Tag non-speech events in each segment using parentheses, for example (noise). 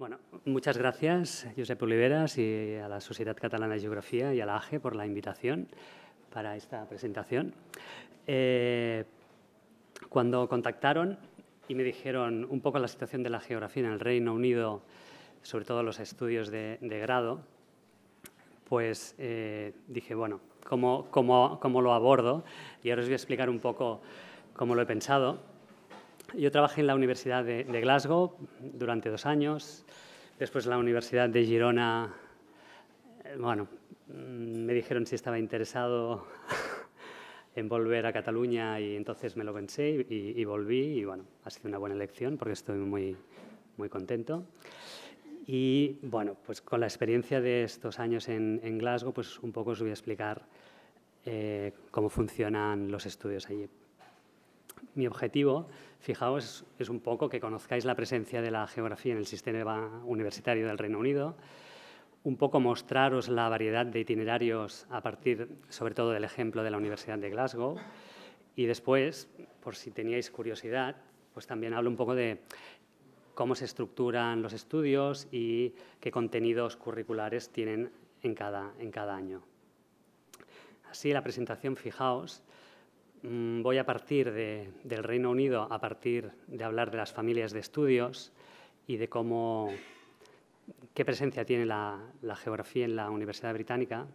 Bueno, muchas gracias, Josep Oliveras, y a la Sociedad Catalana de Geografía y a la AGE por la invitación para esta presentación. Eh, cuando contactaron y me dijeron un poco la situación de la geografía en el Reino Unido, sobre todo los estudios de, grado, pues eh, dije, bueno, ¿cómo, ¿cómo, lo abordo? Y ahora os voy a explicar un poco cómo lo he pensado. Yo trabajé en la Universidad de, Glasgow durante dos años, después en la Universidad de Girona, eh, bueno, mm, me dijeron si estaba interesado (laughs) en volver a Cataluña y entonces me lo pensé y, volví y bueno, ha sido una buena elección porque estoy muy, muy contento. Y bueno, pues con la experiencia de estos años en, Glasgow, pues un poco os voy a explicar eh, cómo funcionan los estudios allí. Mi objetivo, fijaos, es un poco que conozcáis la presencia de la geografía en el sistema universitario del Reino Unido, un poco mostraros la variedad de itinerarios a partir, sobre todo, del ejemplo de la Universidad de Glasgow. Y después, por si teníais curiosidad, pues también hablo un poco de cómo se estructuran los estudios y qué contenidos curriculares tienen en cada, en cada año. Así, la presentación, fijaos, voy a partir del Reino Unido, a partir de hablar de las familias de estudios y de cómo qué presencia tiene la, geografía en la Universidad Británica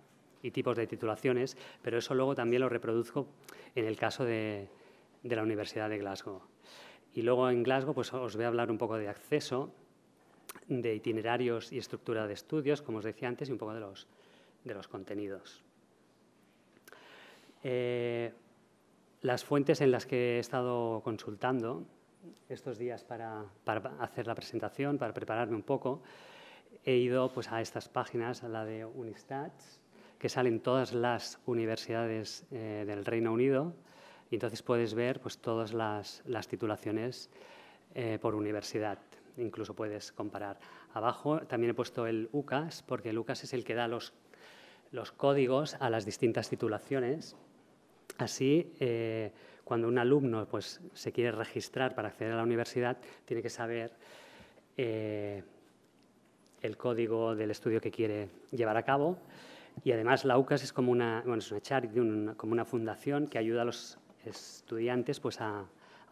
y tipos de titulaciones, pero eso luego también lo reproduzco en el caso de, la Universidad de Glasgow. Y luego en Glasgow pues, os voy a hablar un poco de acceso, de itinerarios y estructura de estudios, como os decía antes, y un poco de los, de los contenidos. Eh, las fuentes en las que he estado consultando estos días para, hacer la presentación, para prepararme un poco, he ido pues, a estas páginas, a la de Unistats, que salen todas las universidades eh, del Reino Unido, y entonces puedes ver pues, todas las, titulaciones eh, por universidad. Incluso puedes comparar. Abajo también he puesto el UCAS, porque el UCAS es el que da los códigos a las distintas titulaciones. Así, eh, cuando un alumno pues, se quiere registrar para acceder a la universidad, tiene que saber el código del estudio que quiere llevar a cabo. Y además la UCAS es como una, bueno, es una charity, como una fundación que ayuda a los estudiantes pues, a,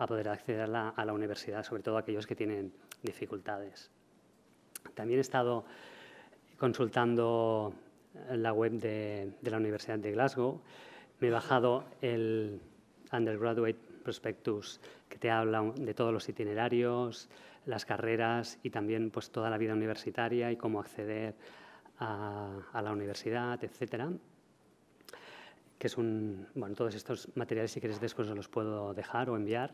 poder acceder a la, universidad, sobre todo aquellos que tienen dificultades. También he estado consultando la web de la Universidad de Glasgow. Me he bajado el Undergraduate Prospectus, que te habla de todos los itinerarios, las carreras y también pues, toda la vida universitaria y cómo acceder a, la universidad, etcétera. Que es un, bueno, todos estos materiales, si queréis, después os los puedo dejar o enviar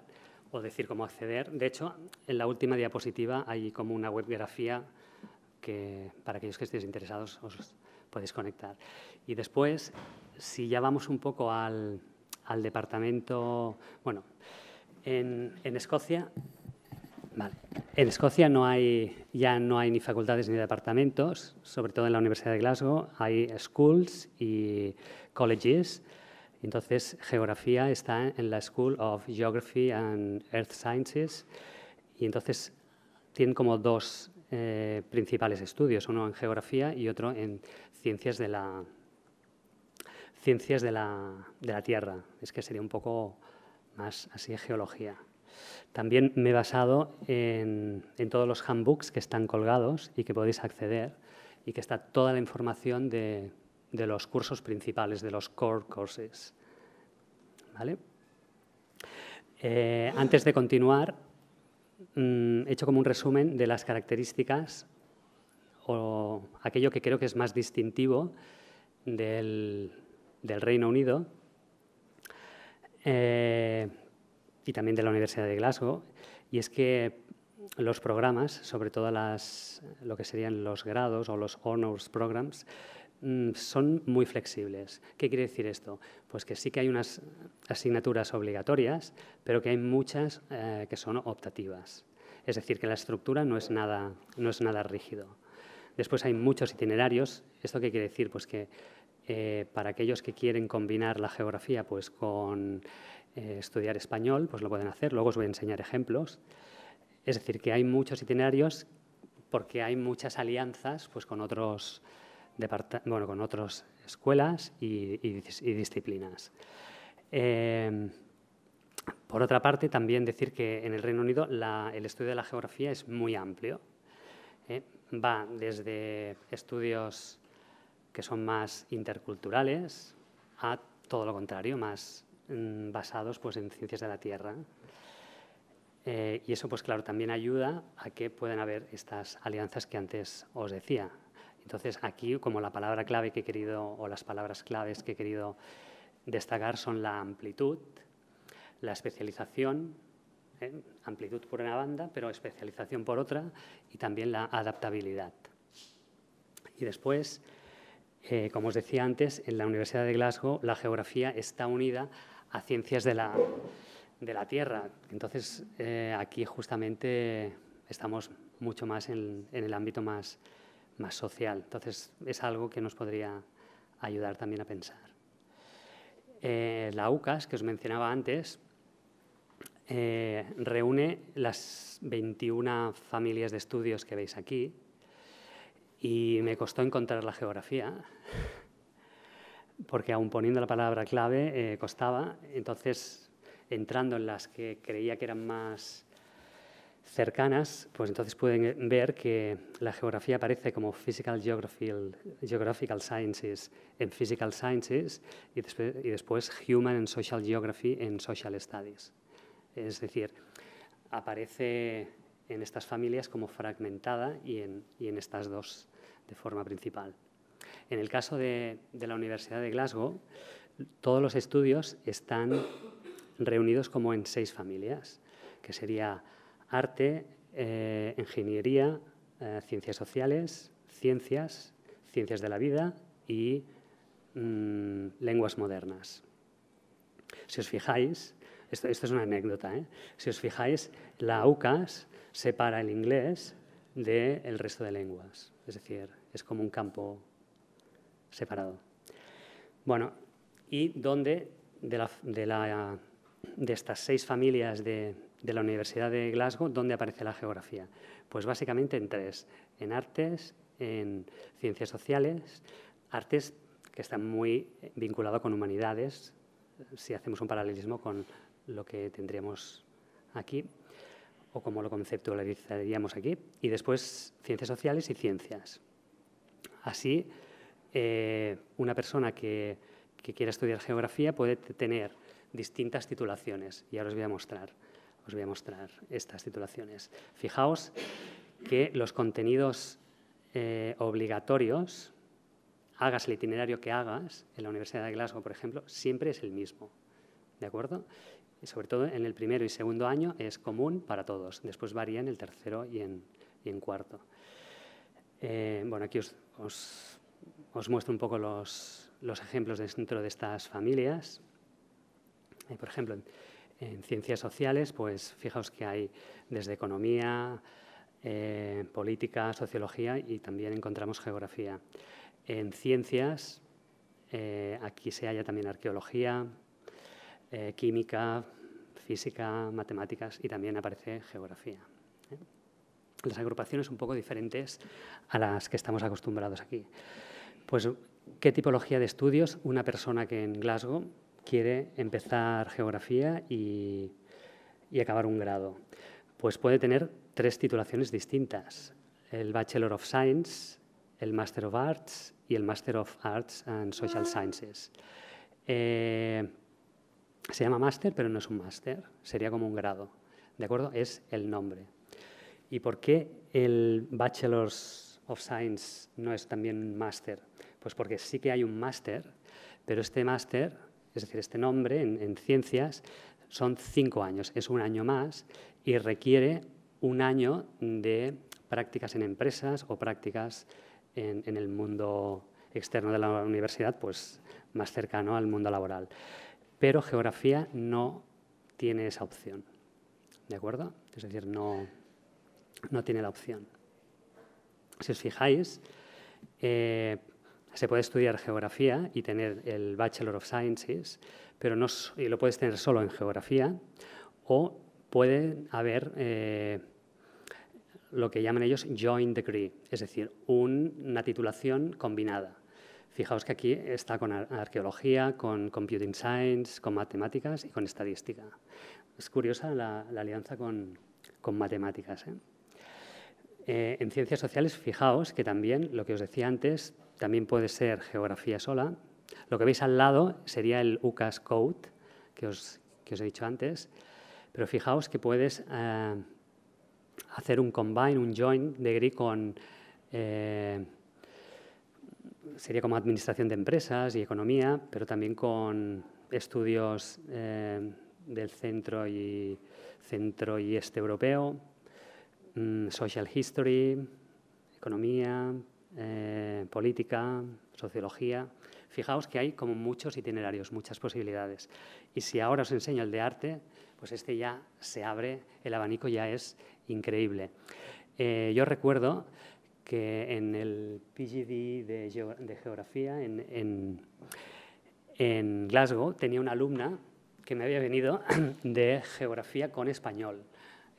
o decir cómo acceder. De hecho, en la última diapositiva hay como una webgrafía que para aquellos que estéis interesados os podéis conectar. Y después, si ya vamos un poco al, al departamento, bueno, en, en Escocia en Escocia no hay, ya no hay ni facultades ni departamentos, sobre todo en la Universidad de Glasgow. Hay schools y colleges. Entonces, geografía está en la School of Geography and Earth Sciences. Y entonces tienen como dos eh, principales estudios, uno en geografía y otro en ciencias de la, ciencias de la, de la Tierra. Es que sería un poco más así geología. También me he basado en, todos los handbooks que están colgados y que podéis acceder y que está toda la información de, los cursos principales, de los core courses. Eh, antes de continuar, mm, he hecho como un resumen de las características o aquello que creo que es más distintivo del, Reino Unido. Eh, y también de la Universidad de Glasgow, y es que los programas, sobre todo las, lo que serían los grados o los honors programs, mm, son muy flexibles. ¿Qué quiere decir esto? Pues que sí que hay unas asignaturas obligatorias, pero que hay muchas eh, que son optativas. Es decir, que la estructura no es nada, no es nada rígido. Después hay muchos itinerarios. ¿Esto qué quiere decir? Pues que eh, para aquellos que quieren combinar la geografía pues, con eh, estudiar español, pues lo pueden hacer. Luego os voy a enseñar ejemplos. Es decir, que hay muchos itinerarios porque hay muchas alianzas pues, con otros bueno, con otras escuelas y, disciplinas. Eh, por otra parte, también decir que en el Reino Unido el estudio de la geografía es muy amplio. Va desde estudios que son más interculturales a todo lo contrario, más mm, basados pues, en ciencias de la Tierra. Eh, y eso, pues claro, también ayuda a que puedan haber estas alianzas que antes os decía. Entonces, aquí, como la palabra clave que he querido, o las palabras claves que he querido destacar son la amplitud, la especialización, ¿eh? amplitud por una banda, pero especialización por otra, y también la adaptabilidad. Y después, eh, como os decía antes, en la Universidad de Glasgow la geografía está unida a ciencias de la, de la Tierra. Entonces, eh, aquí justamente estamos mucho más en, el ámbito más, más social. Entonces, es algo que nos podría ayudar también a pensar. La UCAS, que os mencionaba antes, eh, reúne las 21 familias de estudios que veis aquí y me costó encontrar la geografía porque aún poniendo la palabra clave costaba. Entonces entrando en las que creía que eran más cercanas, pues entonces pueden ver que la geografía aparece como Physical Geography, Geographical Sciences en Physical Sciences y después, y después Human and Social Geography en Social Studies. Es decir, aparece en estas familias como fragmentada y en, estas dos de forma principal. En el caso de, de la Universidad de Glasgow, todos los estudios están reunidos como en seis familias, que sería arte, eh, ingeniería, eh, ciencias sociales, ciencias, ciencias de la vida y mm, lenguas modernas. Si os fijáis, esto, es una anécdota, ¿eh? si os fijáis, la UCAS separa el inglés del resto de lenguas, es decir, es como un campo separado. Bueno, y donde de de de estas seis familias de, la Universidad de Glasgow, ¿dónde aparece la geografía? Pues básicamente en tres, en artes, en ciencias sociales, artes que están muy vinculados con humanidades, si hacemos un paralelismo con lo que tendríamos aquí, o como lo conceptualizaríamos aquí, y después ciencias sociales y ciencias. Así, eh, una persona que, que quiera estudiar geografía puede tener distintas titulaciones y ahora os voy a mostrar, os voy a mostrar estas titulaciones. Fijaos que los contenidos eh, obligatorios, hagas el itinerario que hagas en la Universidad de Glasgow, por ejemplo, siempre es el mismo, ¿de acuerdo? Y sobre todo en el primero y segundo año es común para todos, después varía en el tercero y en, cuarto. Eh, bueno, aquí os, muestro un poco los, los ejemplos dentro de estas familias. Eh, por ejemplo, en, ciencias sociales, pues fijaos que hay desde economía, eh, política, sociología y también encontramos geografía. En ciencias, aquí se halla también arqueología, química, física, matemáticas y también aparece geografía. Las agrupaciones un poco diferentes a las que estamos acostumbrados aquí. Pues, ¿qué tipología de estudios una persona que en Glasgow quiere empezar geografía y, acabar un grado? Pues puede tener tres titulaciones distintas, el Bachelor of Science, el Master of Arts y el Master of Arts and Social Sciences. Eh, se llama máster, pero no es un máster, sería como un grado, ¿de acuerdo? Es el nombre. ¿Y por qué el Bachelor of Science no es también un máster? Pues porque sí que hay un máster, pero este máster es decir, este nombre en, ciencias son cinco años, es un año más y requiere un año de prácticas en empresas o prácticas en, el mundo externo de la universidad, pues más cercano al mundo laboral. Pero geografía no tiene esa opción, ¿de acuerdo? Es decir, no, no tiene la opción. Si os fijáis, eh, se puede estudiar geografía y tener el Bachelor of Sciences, pero no, y lo puedes tener solo en geografía, o puede haber eh, lo que llaman ellos joint degree, es decir, una titulación combinada. Fijaos que aquí está con arqueología, con computing science, con matemáticas y con estadística. Es curiosa la, alianza con, matemáticas. ¿eh? Eh, en ciencias sociales, fijaos que también, lo que os decía antes, también puede ser geografía sola. Lo que veis al lado sería el UCAS Code, que os, que os he dicho antes, pero fijaos que puedes eh, hacer un combine, un join degree con... Eh, sería como administración de empresas y economía, pero también con estudios eh, del centro y, centro y este europeo, mm, social history, economía, política, sociología. Fijaos que hay como muchos itinerarios, muchas posibilidades. Y si ahora os enseño el de arte, pues este ya se abre, el abanico ya es increíble. Eh, yo recuerdo que en el PGD de, Geografía en, en, Glasgow tenía una alumna que me había venido (clears throat) de Geografía con español.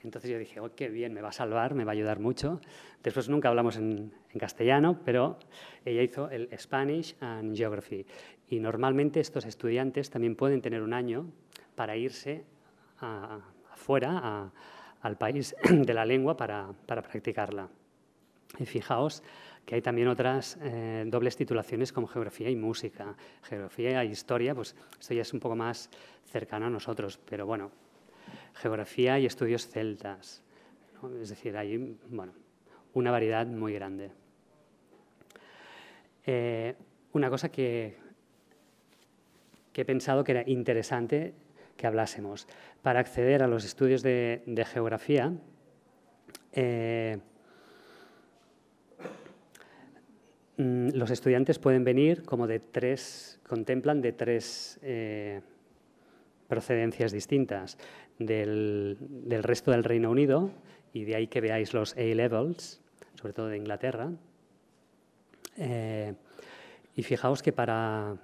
Entonces yo dije, oh, qué bien, me va a salvar, me va a ayudar mucho. Después nunca hablamos en, en, castellano, pero ella hizo el Spanish and Geography. Y normalmente estos estudiantes también pueden tener un año para irse afuera, al país (clears throat) de la lengua para, practicarla. Y fijaos que hay también otras eh, dobles titulaciones como geografía y música. Geografía e historia, pues esto ya es un poco más cercano a nosotros, pero bueno, geografía y estudios celtas. Es decir, hay bueno, una variedad muy grande. Eh, una cosa que, que he pensado que era interesante que hablásemos. Para acceder a los estudios de, geografía, eh, mm, los estudiantes pueden venir como de tres, contemplan de tres eh, procedencias distintas, del, resto del Reino Unido, y de ahí que veáis los A-levels, sobre todo de Inglaterra. Eh, y fijaos que para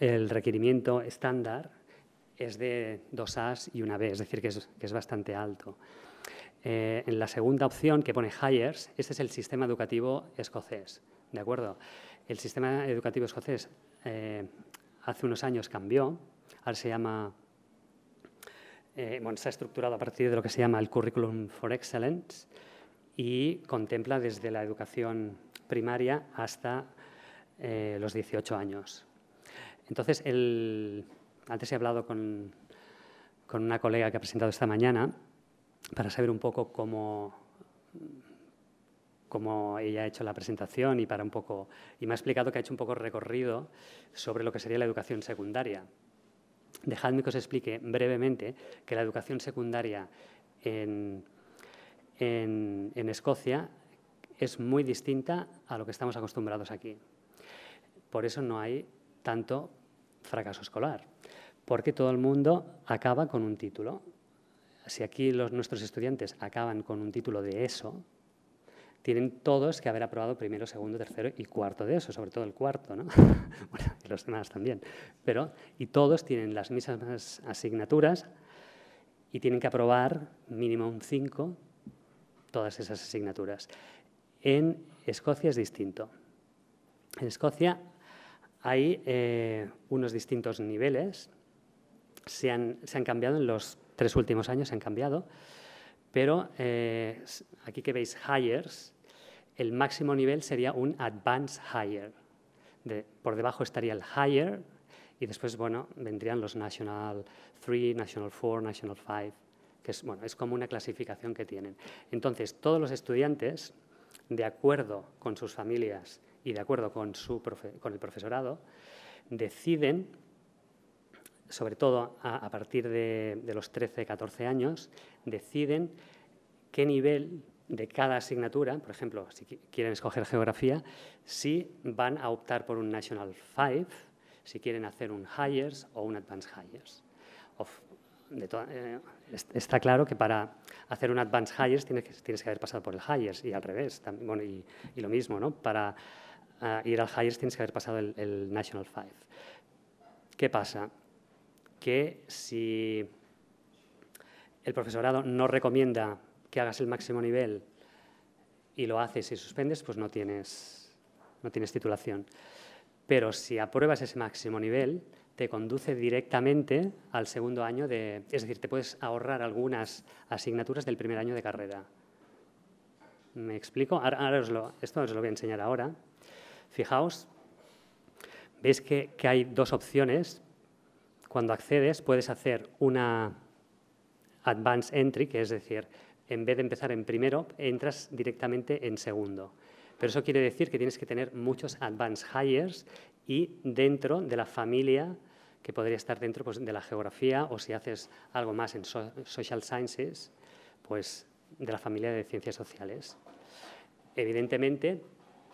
el requerimiento estándar es de dos A's y una B, es decir, que es, bastante alto. Eh, en la segunda opción, que pone Hires, este es el sistema educativo escocés. ¿De acuerdo? El sistema educativo escocés eh, hace unos años cambió, ahora se llama, eh, bueno, está estructurado a partir de lo que se llama el Curriculum for Excellence y contempla desde la educación primaria hasta los 18 años. Entonces, antes he hablado con, una colega que ha presentado esta mañana para saber un poco cómo, cómo ella ha hecho la presentación y para un poco y me ha explicado que ha hecho un poco recorrido sobre lo que sería la educación secundaria. Dejadme que os explique brevemente que la educación secundaria en, en Escocia es muy distinta a lo que estamos acostumbrados aquí. Por eso no hay tanto fracaso escolar porque todo el mundo acaba con un título. Si aquí los, nuestros estudiantes acaban con un título de ESO, tienen todos que haber aprobado primero, segundo, tercero y cuarto de eso, sobre todo el cuarto, ¿no? (laughs) bueno, y los demás también. Pero, y todos tienen las mismas asignaturas y tienen que aprobar mínimo un 5 todas esas asignaturas. En Escocia es distinto. En Escocia hay eh, unos distintos niveles se han, cambiado en los tres últimos años, han cambiado, pero eh, aquí que veis hires, el máximo nivel sería un advanced hire. por debajo estaría el higher y después bueno, vendrían los National 3, National 4, National 5, que es, bueno, es como una clasificación que tienen. Entonces, todos los estudiantes, de acuerdo con sus familias y de acuerdo con, su con el profesorado, deciden sobre todo a, partir de, los 13, 14 años, deciden qué nivel de cada asignatura, por ejemplo, si quieren escoger geografía, si van a optar por un National 5, si quieren hacer un Highers o un Advanced Highers. Eh, está claro que para hacer un Advanced Highers tienes que, tienes que haber pasado por el Highers y al revés, y, lo mismo, ¿no? Para ah, ir al Highers tienes que haber pasado el, el National 5. ¿Qué pasa? Que si el profesorado no recomienda que hagas el máximo nivel y lo haces y suspendes, pues no tienes, no tienes titulación. Pero si apruebas ese máximo nivel, te conduce directamente al segundo año de... Es decir, te puedes ahorrar algunas asignaturas del primer año de carrera. ¿Me explico? Ahora, esto os lo voy a enseñar ahora. Fijaos, veis que, que hay dos opciones. Cuando accedes puedes hacer una advanced entry, que es decir, en vez de empezar en primero, entras directamente en segundo. Pero eso quiere decir que tienes que tener muchos advanced hires y dentro de la familia que podría estar dentro pues, de la geografía o si haces algo más en social sciences, pues de la familia de ciencias sociales. Evidentemente,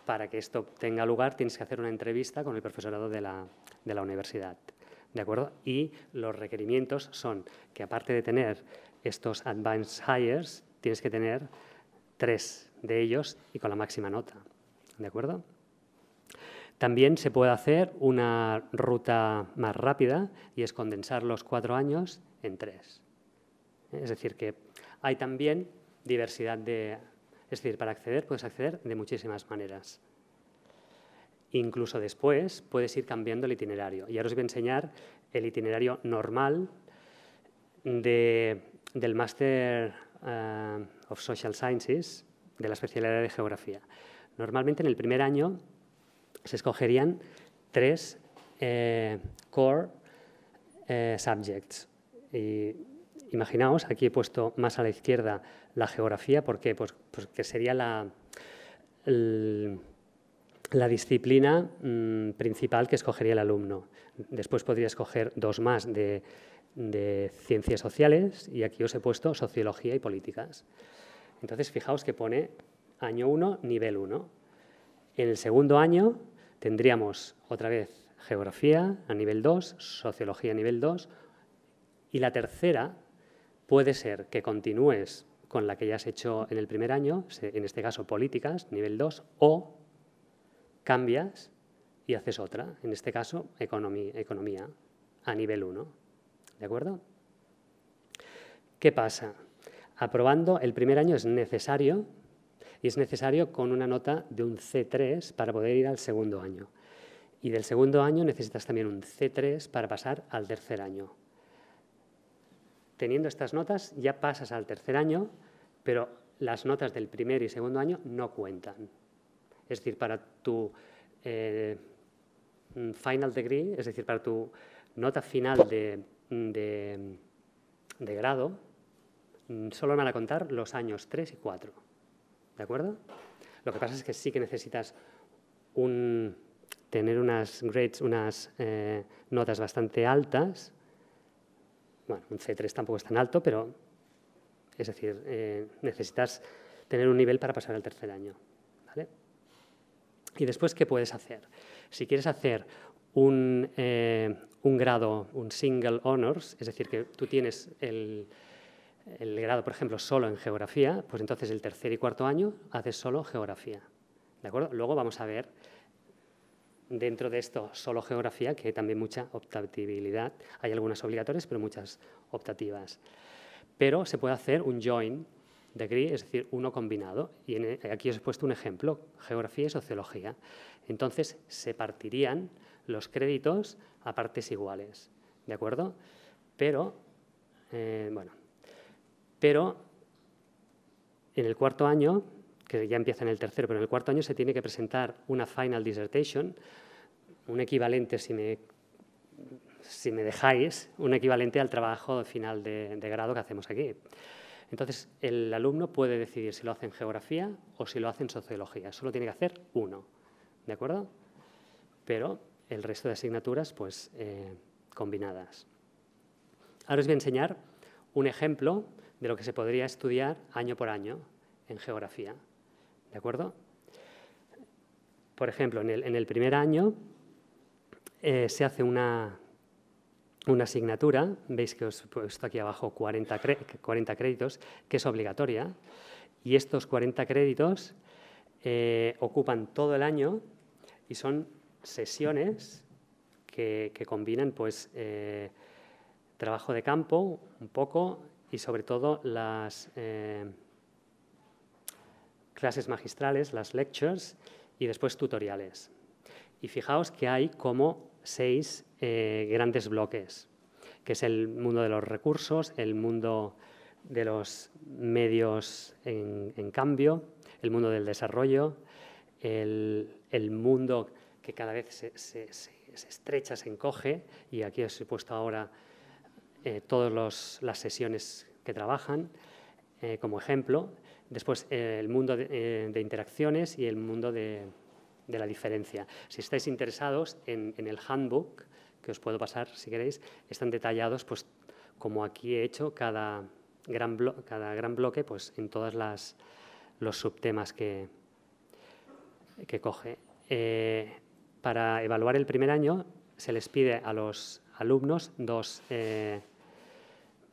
para que esto tenga lugar, tienes que hacer una entrevista con el profesorado de la, de la universidad. ¿De acuerdo? Y los requerimientos son que aparte de tener estos advanced hires, tienes que tener tres de ellos y con la máxima nota. ¿De acuerdo? También se puede hacer una ruta más rápida y es condensar los cuatro años en tres. Es decir, que hay también diversidad de... Es decir, para acceder puedes acceder de muchísimas maneras. Incluso después puedes ir cambiando el itinerario. Y ahora os voy a enseñar el itinerario normal del Master uh, of Social Sciences de la especialidad de Geografía. Normalmente en el primer año se escogerían tres eh, core eh, subjects. Y imaginaos, aquí he puesto más a la izquierda la geografía. Pues, pues que sería la, la disciplina mm, principal que escogería el alumno. Después podría escoger dos más de, ciencias sociales y aquí os he puesto sociología y políticas. Entonces, fijaos que pone año 1, nivel 1. En el segundo año tendríamos otra vez geografía a nivel 2, sociología a nivel 2 y la tercera puede ser que continúes con la que ya has hecho en el primer año, en este caso políticas, nivel 2, o cambias y haces otra, en este caso economía, a nivel 1. ¿De acuerdo? ¿Qué pasa? Aprobando el primer año es necesario y es necesario con una nota de un C3 para poder ir al segundo año. Y del segundo año necesitas también un C3 para pasar al tercer año. Teniendo estas notas ya pasas al tercer año, pero las notas del primer y segundo año no cuentan. Es decir, para tu eh, final degree, es decir, para tu nota final de, de grado, solo van a contar los años 3 y 4. ¿De acuerdo? Lo que pasa es que sí que necesitas tener unas grades, unas eh, notas bastante altas. Bueno, un C3 tampoco es tan alto, pero es decir, eh, necesitas tener un nivel para pasar al tercer año. Y después, ¿qué puedes hacer? Si quieres hacer un, eh, un grado, un single honors, es decir, que tú tienes el, el grado, por ejemplo, solo en geografía, pues entonces el tercer y cuarto año haces solo geografía. ¿De acuerdo? Luego vamos a ver dentro de esto solo geografía, que hay también mucha optatividad. Hay algunas obligatorias, pero muchas optativas. Pero se puede hacer un join degree, es decir, uno combinado. Y aquí os he puesto un ejemplo, geografía y sociología. Entonces se partirían los créditos a partes iguales. ¿De acuerdo? Pero, eh, bueno, pero en el cuarto año, que ya empieza en el tercero, pero en el cuarto año se tiene que presentar una final dissertation, un equivalente, si me, si me dejáis, un equivalente al trabajo final de, grado que hacemos aquí. Entonces, el alumno puede decidir si lo hace en geografía o si lo hace en sociología. Solo tiene que hacer uno, ¿de acuerdo? Pero el resto de asignaturas, pues, eh, combinadas. Ahora os voy a enseñar un ejemplo de lo que se podría estudiar año por año en geografía. ¿De acuerdo? Por ejemplo, en el, primer año eh, se hace una, una asignatura, veis que os he puesto aquí abajo 40, 40 créditos, que es obligatoria, y estos 40 créditos eh, ocupan todo el año y son sesiones que, combinan pues, eh, trabajo de campo un poco y sobre todo las, eh, clases magistrales, las lectures, y después tutoriales. Y fijaos que hay como seis eh, grandes bloques, que es el mundo de los recursos, el mundo de los medios en, cambio, el mundo del desarrollo, el, mundo que cada vez se, estrecha, se encoge, y aquí os he puesto ahora eh, todas las sesiones que trabajan eh, como ejemplo. Después, el mundo de, interacciones y el mundo de, de la diferencia. Si estáis interesados en, el handbook, que os puedo pasar si queréis, están detallados, pues como aquí he hecho, cada gran, cada gran bloque pues, en todos los subtemas que, que coge. Eh, para evaluar el primer año se les pide a los alumnos dos eh,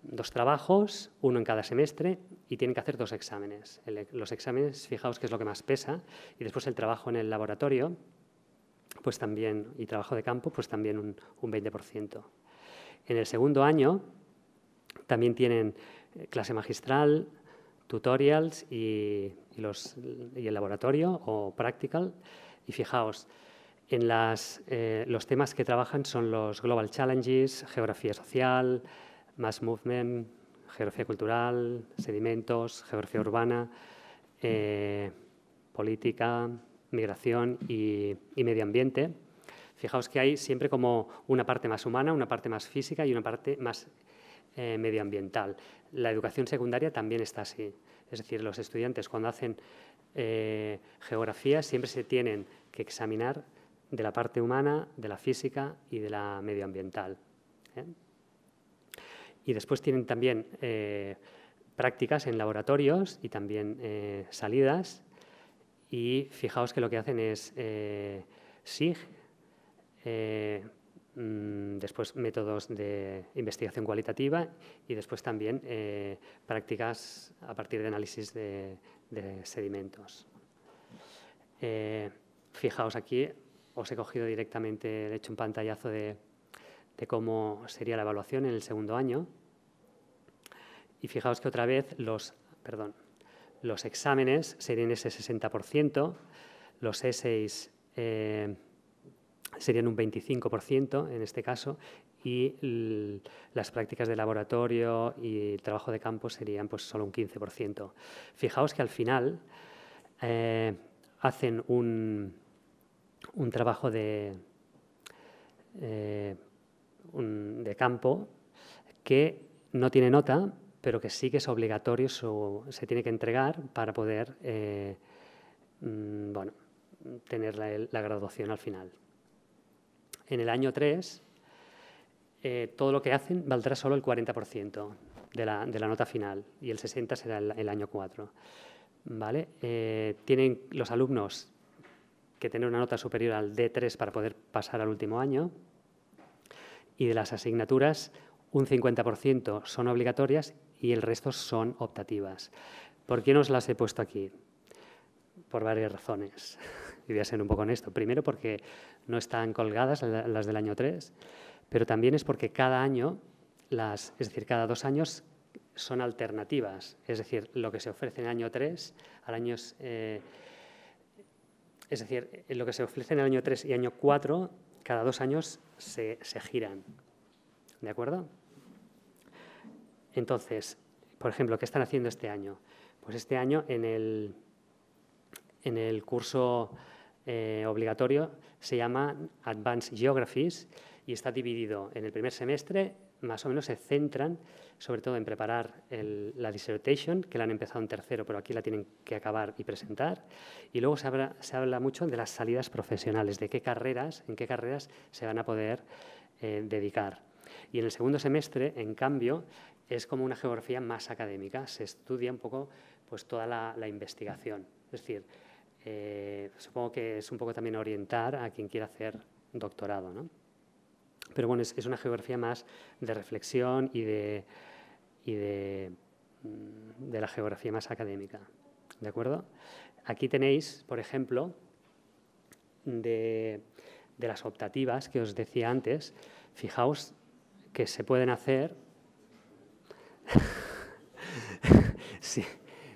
dos trabajos, uno en cada semestre, y tienen que hacer dos exámenes. los exámenes, fijaos que es lo que más pesa, y después el trabajo en el laboratorio, pues también, y trabajo de campo, pues también un, 20%. En el segundo año también tienen eh, clase magistral, tutorials y, el laboratorio o practical. Y fijaos, en eh, los temas que trabajan son los Global Challenges, geografía social, Mass Movement, Geografía Cultural, Sedimentos, Geografía Urbana, eh, Política, Migración y, Medio Ambiente. Fijaos que hay siempre como una parte más humana, una parte más física y una parte más eh, medioambiental. La educación secundaria también está así. Es decir, los estudiantes cuando hacen eh, geografía siempre se tienen que examinar de la parte humana, de la física y de la medioambiental. Y después tienen también eh, prácticas en laboratorios y también eh, salidas. Y fijaos que lo que hacen es eh, SIG, mm, después métodos de investigación cualitativa y después también prácticas a partir de análisis de, sedimentos. fijaos aquí, os he cogido directamente, de hecho, un pantallazo de, de cómo sería la evaluación en el segundo año. Y fijaos que otra vez los, perdón, los exámenes serían ese 60%, los essays eh, serían un 25% en este caso y las prácticas de laboratorio y el trabajo de campo serían pues solo un 15%. Fijaos que al final eh, hacen un, un trabajo de, eh, de campo que no tiene nota, pero que sí que es obligatorio, se tiene que entregar para poder eh, mm, bueno, tener la, graduación al final. En el año 3, eh, todo lo que hacen valdrá solo el 40% de la, de la, nota final y el 60% será el, año 4. ¿Vale? Eh, tienen los alumnos que tener una nota superior al D3 para poder pasar al último año y de las asignaturas un 50% son obligatorias y el resto son optativas. ¿Por qué nos las he puesto aquí? Por varias razones. (laughs) Y voy a ser un poco honesto. Primero porque no están colgadas las del año 3, pero también es porque cada año, las, es decir, cada dos años son alternativas. Es decir, lo que se ofrece en el año 3 al año... Eh, es decir, lo que se ofrece en el año 3 y año 4, cada dos años se, se giran. ¿De acuerdo? Entonces, por ejemplo, ¿qué están haciendo este año? Pues este año en el, en el curso eh, obligatorio se llama Advanced Geographies y está dividido en el primer semestre, más o menos se centran sobre todo en preparar la dissertation, que la han empezado en tercero, pero aquí la tienen que acabar y presentar. Y luego se habla, mucho de las salidas profesionales, de qué carreras, en qué carreras se van a poder eh, dedicar. Y en el segundo semestre, en cambio, es como una geografía más académica, se estudia un poco pues, toda la, investigación. Es decir, eh, supongo que es un poco también orientar a quien quiera hacer doctorado. ¿no? Pero bueno, es, una geografía más de reflexión y de, y de, mm, de la geografía más académica. ¿De acuerdo? Aquí tenéis, por ejemplo, de, de las optativas que os decía antes, fijaos que se pueden hacer (laughs) sí,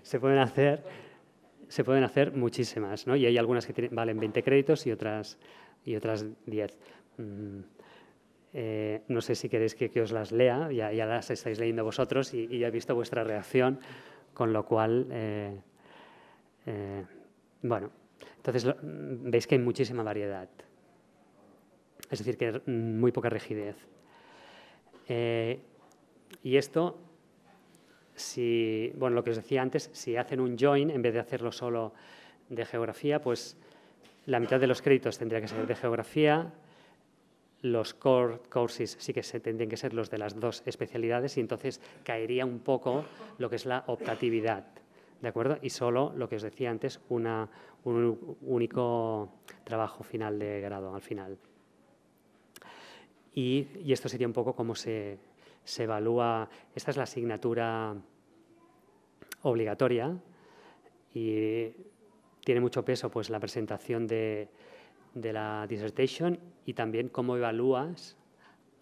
se pueden hacer se pueden hacer muchísimas, ¿no? Y hay algunas que valen 20 créditos y otras, y otras 10. Mm, eh, no sé si queréis que, os las lea, ya, las estáis leyendo vosotros y, ya he visto vuestra reacción, con lo cual, eh, eh, bueno, entonces veis que hay muchísima variedad. Es decir, que muy poca rigidez. y esto si, bueno, lo que os decía antes, si hacen un join, en vez de hacerlo solo de geografía, pues la mitad de los créditos tendría que ser de geografía, los core courses sí que se, tendrían que ser los de las dos especialidades y entonces caería un poco lo que es la optatividad, ¿de acuerdo? Y solo, lo que os decía antes, un único trabajo final de grado al final. Y, y esto sería un poco como se, se evalúa, esta es la asignatura obligatoria y tiene mucho peso pues, la presentación de, la dissertation y también cómo evalúas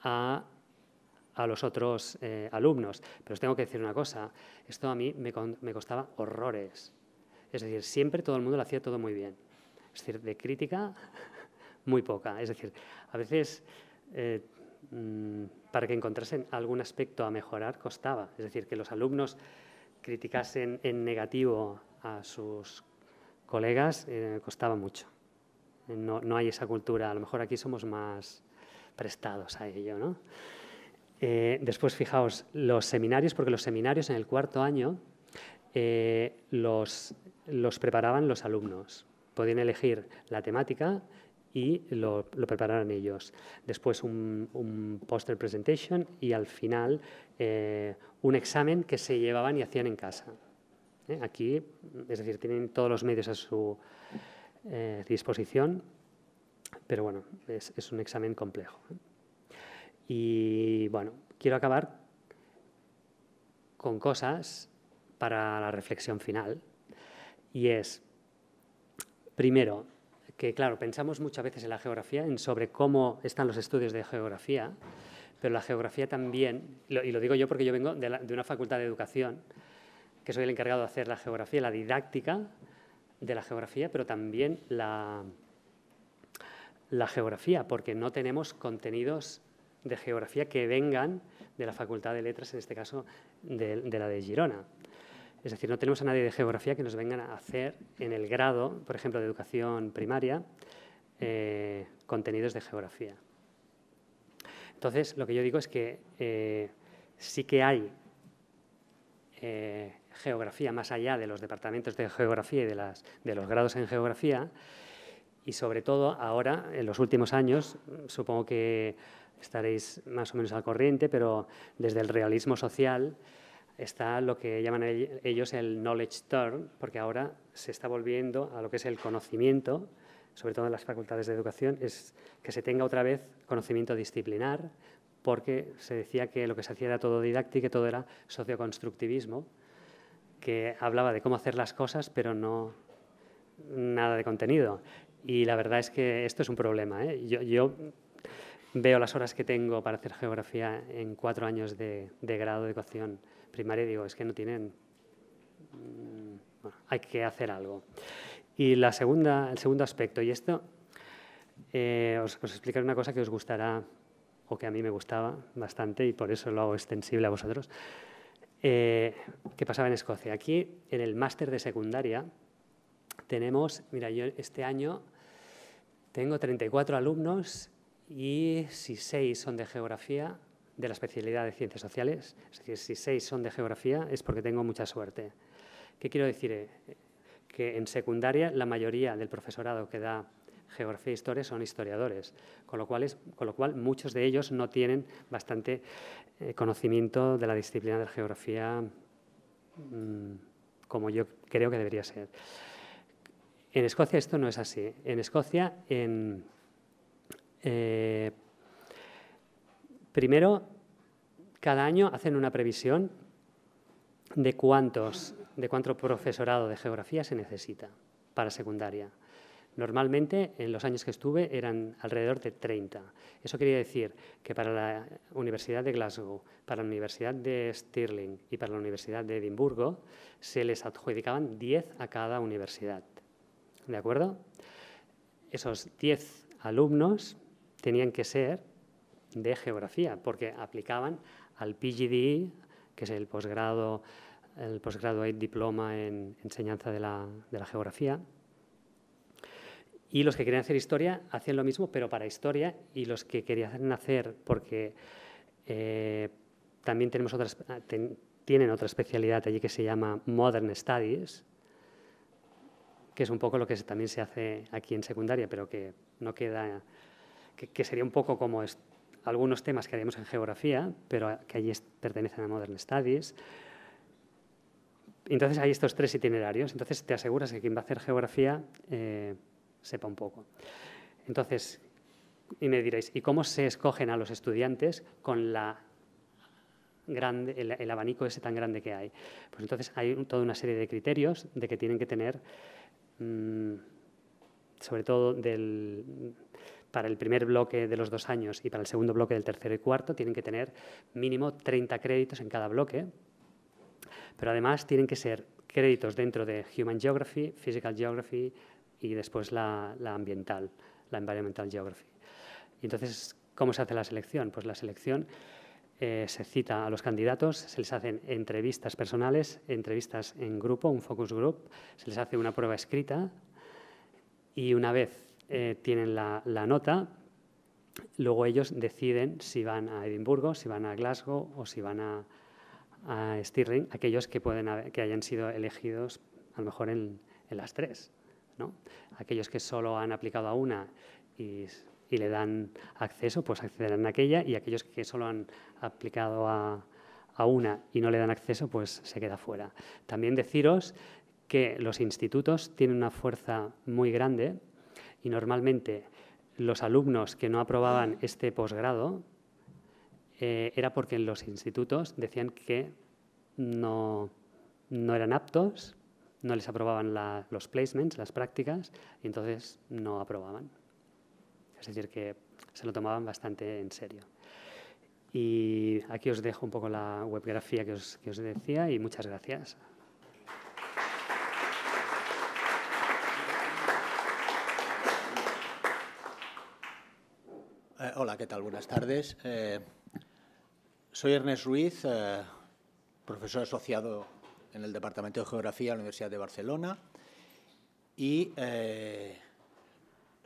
a, los otros eh, alumnos. Pero os tengo que decir una cosa, esto a mí me, costaba horrores. Es decir, siempre todo el mundo lo hacía todo muy bien. Es decir, de crítica, (laughs) muy poca. Es decir, a veces eh, mm, para que encontrasen algún aspecto a mejorar costaba. Es decir, que los alumnos criticasen en negativo a sus colegas eh, costaba mucho. No, no, hay esa cultura, a lo mejor aquí somos más prestados a ello. ¿no? Eh, después, fijaos, los seminarios, porque los seminarios en el cuarto año eh, los, los preparaban los alumnos. Podían elegir la temática y lo, lo prepararon ellos. Después un, un, poster presentation y al final eh, un examen que se llevaban y hacían en casa. ¿eh? Aquí, es decir, tienen todos los medios a su eh, disposición, pero bueno, es, un examen complejo. Y bueno, quiero acabar con cosas para la reflexión final y es, primero, que, claro, pensamos muchas veces en la geografía, en sobre cómo están los estudios de geografía, pero la geografía también, y lo digo yo porque yo vengo de, una facultad de educación, que soy el encargado de hacer la geografía, la didáctica de la geografía, pero también la, la geografía, porque no tenemos contenidos de geografía que vengan de la Facultad de Letras, en este caso de, la de Girona. Es decir, no tenemos a nadie de geografía que nos vengan a hacer en el grado, por ejemplo, de educación primaria, eh, contenidos de geografía. Entonces, lo que yo digo es que eh, sí que hay eh, geografía más allá de los departamentos de geografía y de, las, de los grados en geografía, y sobre todo ahora, en los últimos años, supongo que estaréis más o menos al corriente, pero desde el realismo social, está lo que llaman ellos el knowledge turn, porque ahora se está volviendo a lo que es el conocimiento, sobre todo en las facultades de educación, es que se tenga otra vez conocimiento disciplinar, porque se decía que lo que se hacía era todo didáctico, todo era socioconstructivismo, que hablaba de cómo hacer las cosas, pero no nada de contenido. Y la verdad es que esto es un problema. ¿eh? Yo, veo las horas que tengo para hacer geografía en cuatro años de, grado de educación primaria digo, es que no tienen... Mm, hay que hacer algo. Y el segundo aspecto, y esto eh, os, explicaré una cosa que os gustará o que a mí me gustaba bastante y por eso lo hago extensible a vosotros, eh, que pasaba en Escocia. Aquí, en el máster de secundaria, tenemos, mira, yo este año tengo 34 alumnos y si seis son de geografía, de la especialidad de ciencias sociales, es decir, si seis son de geografía es porque tengo mucha suerte. ¿Qué quiero decir? Eh, que en secundaria la mayoría del profesorado que da geografía e historia son historiadores, con lo cual, muchos de ellos no tienen bastante eh, conocimiento de la disciplina de geografía mm, como yo creo que debería ser. En Escocia esto no es así. En Escocia, eh, Primero, cada año hacen una previsión de cuántos, de cuánto profesorado de geografía se necesita para secundaria. Normalmente, en los años que estuve, eran alrededor de 30. Eso quería decir que para la Universidad de Glasgow, para la Universidad de Stirling y para la Universidad de Edimburgo, se les adjudicaban 10 a cada universidad. ¿De acuerdo? Esos 10 alumnos tenían que ser de geografía, porque aplicaban al PGDE, que es el posgrado, el postgraduate diploma en enseñanza de la, de la geografía, y los que querían hacer historia hacían lo mismo, pero para historia, y los que querían hacer, porque eh, también tenemos otras, tienen otra especialidad allí que se llama Modern Studies, que es un poco lo que también se hace aquí en secundaria, pero que no queda, que, sería un poco como algunos temas que haríamos en geografía, pero que allí pertenecen a Modern Studies. Entonces hay estos tres itinerarios. Entonces te aseguras que quien va a hacer geografía eh, sepa un poco. Entonces, y me diréis, ¿y cómo se escogen a los estudiantes con la grande, el, abanico ese tan grande que hay? Pues entonces hay toda una serie de criterios de que tienen que tener, mm, sobre todo para el primer bloque de los dos años y para el segundo bloque del tercero y cuarto, tienen que tener mínimo 30 créditos en cada bloque, pero además tienen que ser créditos dentro de Human Geography, Physical Geography, y después la, ambiental, la Environmental Geography. Y entonces, ¿cómo se hace la selección? Pues la selección eh, se cita a los candidatos, se les hacen entrevistas personales, entrevistas en grupo, un focus group, se les hace una prueba escrita y una vez eh, tienen la, nota, luego ellos deciden si van a Edimburgo, si van a Glasgow o si van a, Stirling, aquellos que, pueden que hayan sido elegidos a lo mejor en las tres. Aquellos que solo han aplicado a una y, le dan acceso, pues accederán a aquella, y aquellos que solo han aplicado a, una y no le dan acceso, pues se queda fuera. También deciros que los institutos tienen una fuerza muy grande y normalmente los alumnos que no aprobaban este posgrado eh, era porque en los institutos decían que no, no eran aptos no les aprobaban los placements, las prácticas, y entonces no aprobaban. Es decir, que se lo tomaban bastante en serio. Y aquí os dejo un poco la webgrafía que os, que os decía y muchas gracias. Eh, hola, ¿qué tal? Buenas tardes. Eh, soy Ernest Ruiz, eh, profesor asociado en el Departamento de Geografía de la Universidad de Barcelona y eh,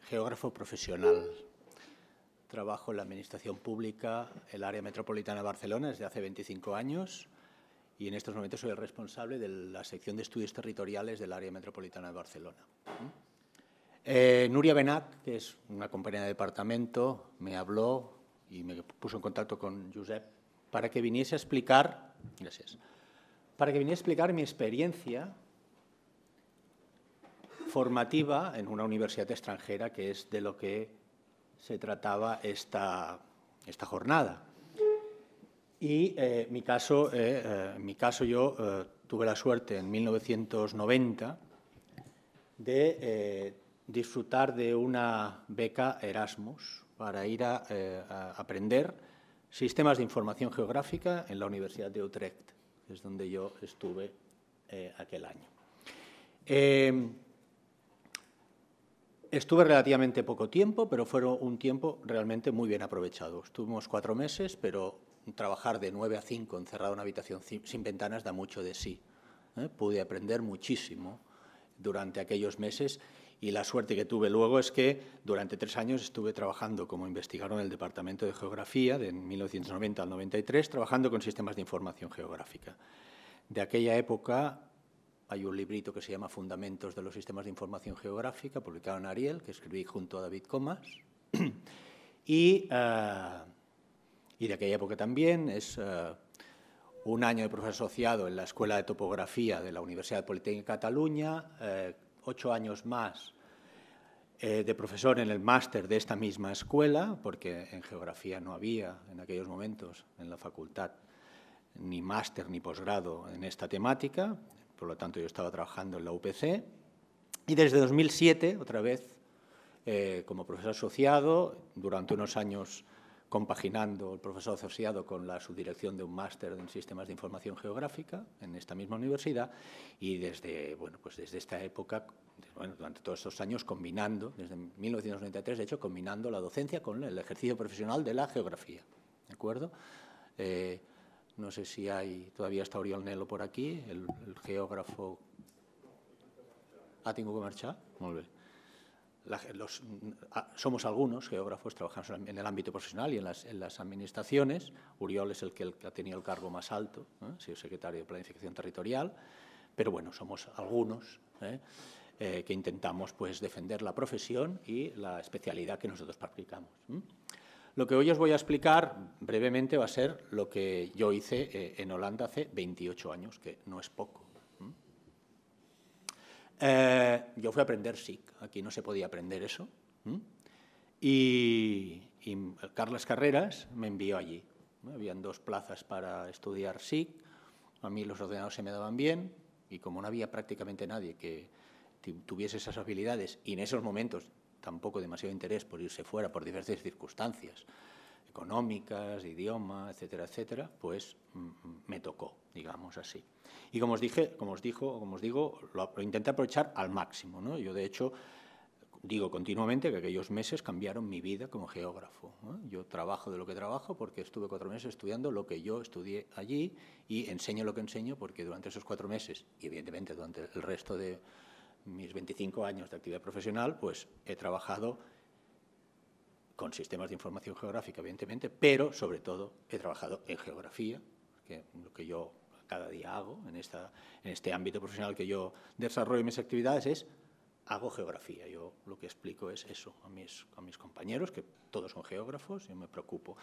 geógrafo profesional. Trabajo en la Administración Pública, el área metropolitana de Barcelona desde hace 25 años y en estos momentos soy el responsable de la sección de estudios territoriales del área metropolitana de Barcelona. Eh, Nuria Benac, que es una compañera de departamento, me habló y me puso en contacto con Josep para que viniese a explicar, gracias, para que viniera a explicar mi experiencia formativa en una universidad extranjera, que es de lo que se trataba esta, jornada. Y eh, mi caso, eh, eh, mi caso yo tuve la suerte en 1990 de disfrutar de una beca Erasmus para ir a aprender sistemas de información geográfica en la Universidad de Utrecht es donde yo estuve eh, aquel año. Eh, estuve relativamente poco tiempo, pero fue un tiempo realmente muy bien aprovechado. Estuvimos cuatro meses, pero trabajar de nueve a cinco encerrado en una habitación sin ventanas da mucho de sí. ¿eh? Pude aprender muchísimo durante aquellos meses y la suerte que tuve luego es que durante tres años estuve trabajando como investigador en el Departamento de Geografía, de 1990 al 93, trabajando con sistemas de información geográfica. De aquella época hay un librito que se llama Fundamentos de los Sistemas de Información Geográfica, publicado en Ariel, que escribí junto a David Comas. y, eh, y, de aquella época también es eh, un año de profesor asociado en la Escuela de Topografía de la Universidad Politécnica de Cataluña, eh, ocho años más eh, de profesor en el máster de esta misma escuela, porque en geografía no había en aquellos momentos en la facultad ni máster ni posgrado en esta temática, por lo tanto yo estaba trabajando en la UPC, y desde 2007, otra vez, eh, como profesor asociado, durante unos años compaginando el profesor asociado con la subdirección de un máster en sistemas de información geográfica en esta misma universidad y desde, bueno, pues desde esta época, bueno, durante todos estos años, combinando, desde 1993, de hecho, combinando la docencia con el ejercicio profesional de la geografía. ¿De acuerdo? Eh, no sé si hay, todavía está Oriol Nelo por aquí, el, geógrafo. Ah, tengo que marchar. Muy bien somos algunos geógrafos, trabajamos en el ámbito profesional y en las, administraciones. Uriol es el que, ha tenido el cargo más alto, ¿eh? ha sido secretario de Planificación Territorial, pero bueno, somos algunos ¿eh? Eh, que intentamos pues, defender la profesión y la especialidad que nosotros practicamos. Lo que hoy os voy a explicar brevemente va a ser lo que yo hice en Holanda hace 28 años, que no es poco. Eh, yo fui a aprender SIC, aquí no se podía aprender eso. Y, Carlos Carreras me envió allí. Habían dos plazas para estudiar SIC, a mí los ordenadores se me daban bien y como no había prácticamente nadie que tuviese esas habilidades y en esos momentos tampoco demasiado interés por irse fuera por diversas circunstancias, económicas, idioma, etcétera, etcétera, pues mm, mm, me tocó, digamos así. Y como os dije, como os dijo, como os digo, lo, intenté aprovechar al máximo. ¿no? Yo de hecho digo continuamente que aquellos meses cambiaron mi vida como geógrafo. Yo trabajo de lo que trabajo porque estuve cuatro meses estudiando lo que yo estudié allí y enseño lo que enseño porque durante esos cuatro meses y evidentemente durante el resto de mis 25 años de actividad profesional, pues he trabajado con sistemas de información geográfica, evidentemente, pero sobre todo he trabajado en geografía, que lo que yo cada día hago en, esta, en este ámbito profesional que yo desarrollo mis actividades es hago geografía. Yo lo que explico es eso a mis, a mis compañeros, que todos son geógrafos, yo me preocupo.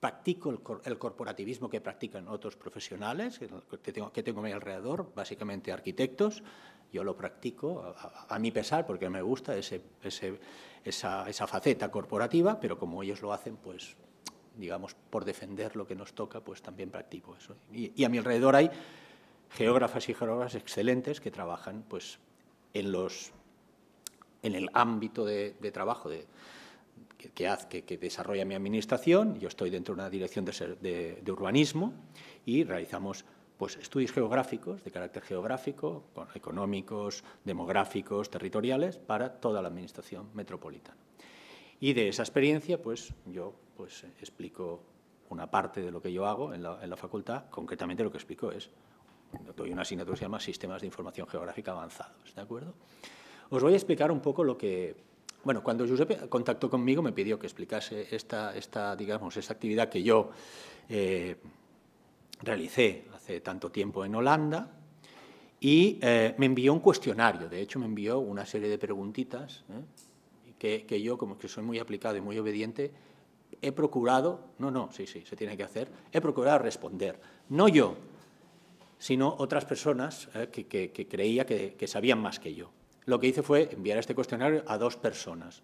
Practico el, corporativismo que practican otros profesionales que tengo, que tengo a mi alrededor, básicamente arquitectos. Yo lo practico a, mi pesar porque me gusta ese, ese, esa, esa faceta corporativa, pero como ellos lo hacen, pues digamos, por defender lo que nos toca, pues también practico eso. Y, a mi alrededor hay geógrafas y geógrafas excelentes que trabajan pues, en, los, en el ámbito de, trabajo de, que, que, desarrolla mi administración. Yo estoy dentro de una dirección de, de urbanismo y realizamos pues, estudios geográficos, de carácter geográfico, económicos, demográficos, territoriales, para toda la administración metropolitana. Y de esa experiencia, pues yo pues, explico una parte de lo que yo hago en la, facultad. Concretamente lo que explico es, doy una asignatura que se llama Sistemas de Información Geográfica Avanzados. ¿De acuerdo? Os voy a explicar un poco lo que... Bueno, cuando Giuseppe contactó conmigo me pidió que explicase esta, esta digamos, esta actividad que yo eh, realicé hace tanto tiempo en Holanda y eh, me envió un cuestionario. De hecho, me envió una serie de preguntitas ¿eh? que, yo, como que soy muy aplicado y muy obediente, he procurado, no, no, sí, sí, se tiene que hacer, he procurado responder. No yo, sino otras personas eh, que, creía que, sabían más que yo. Lo que hice fue enviar este cuestionario a dos personas.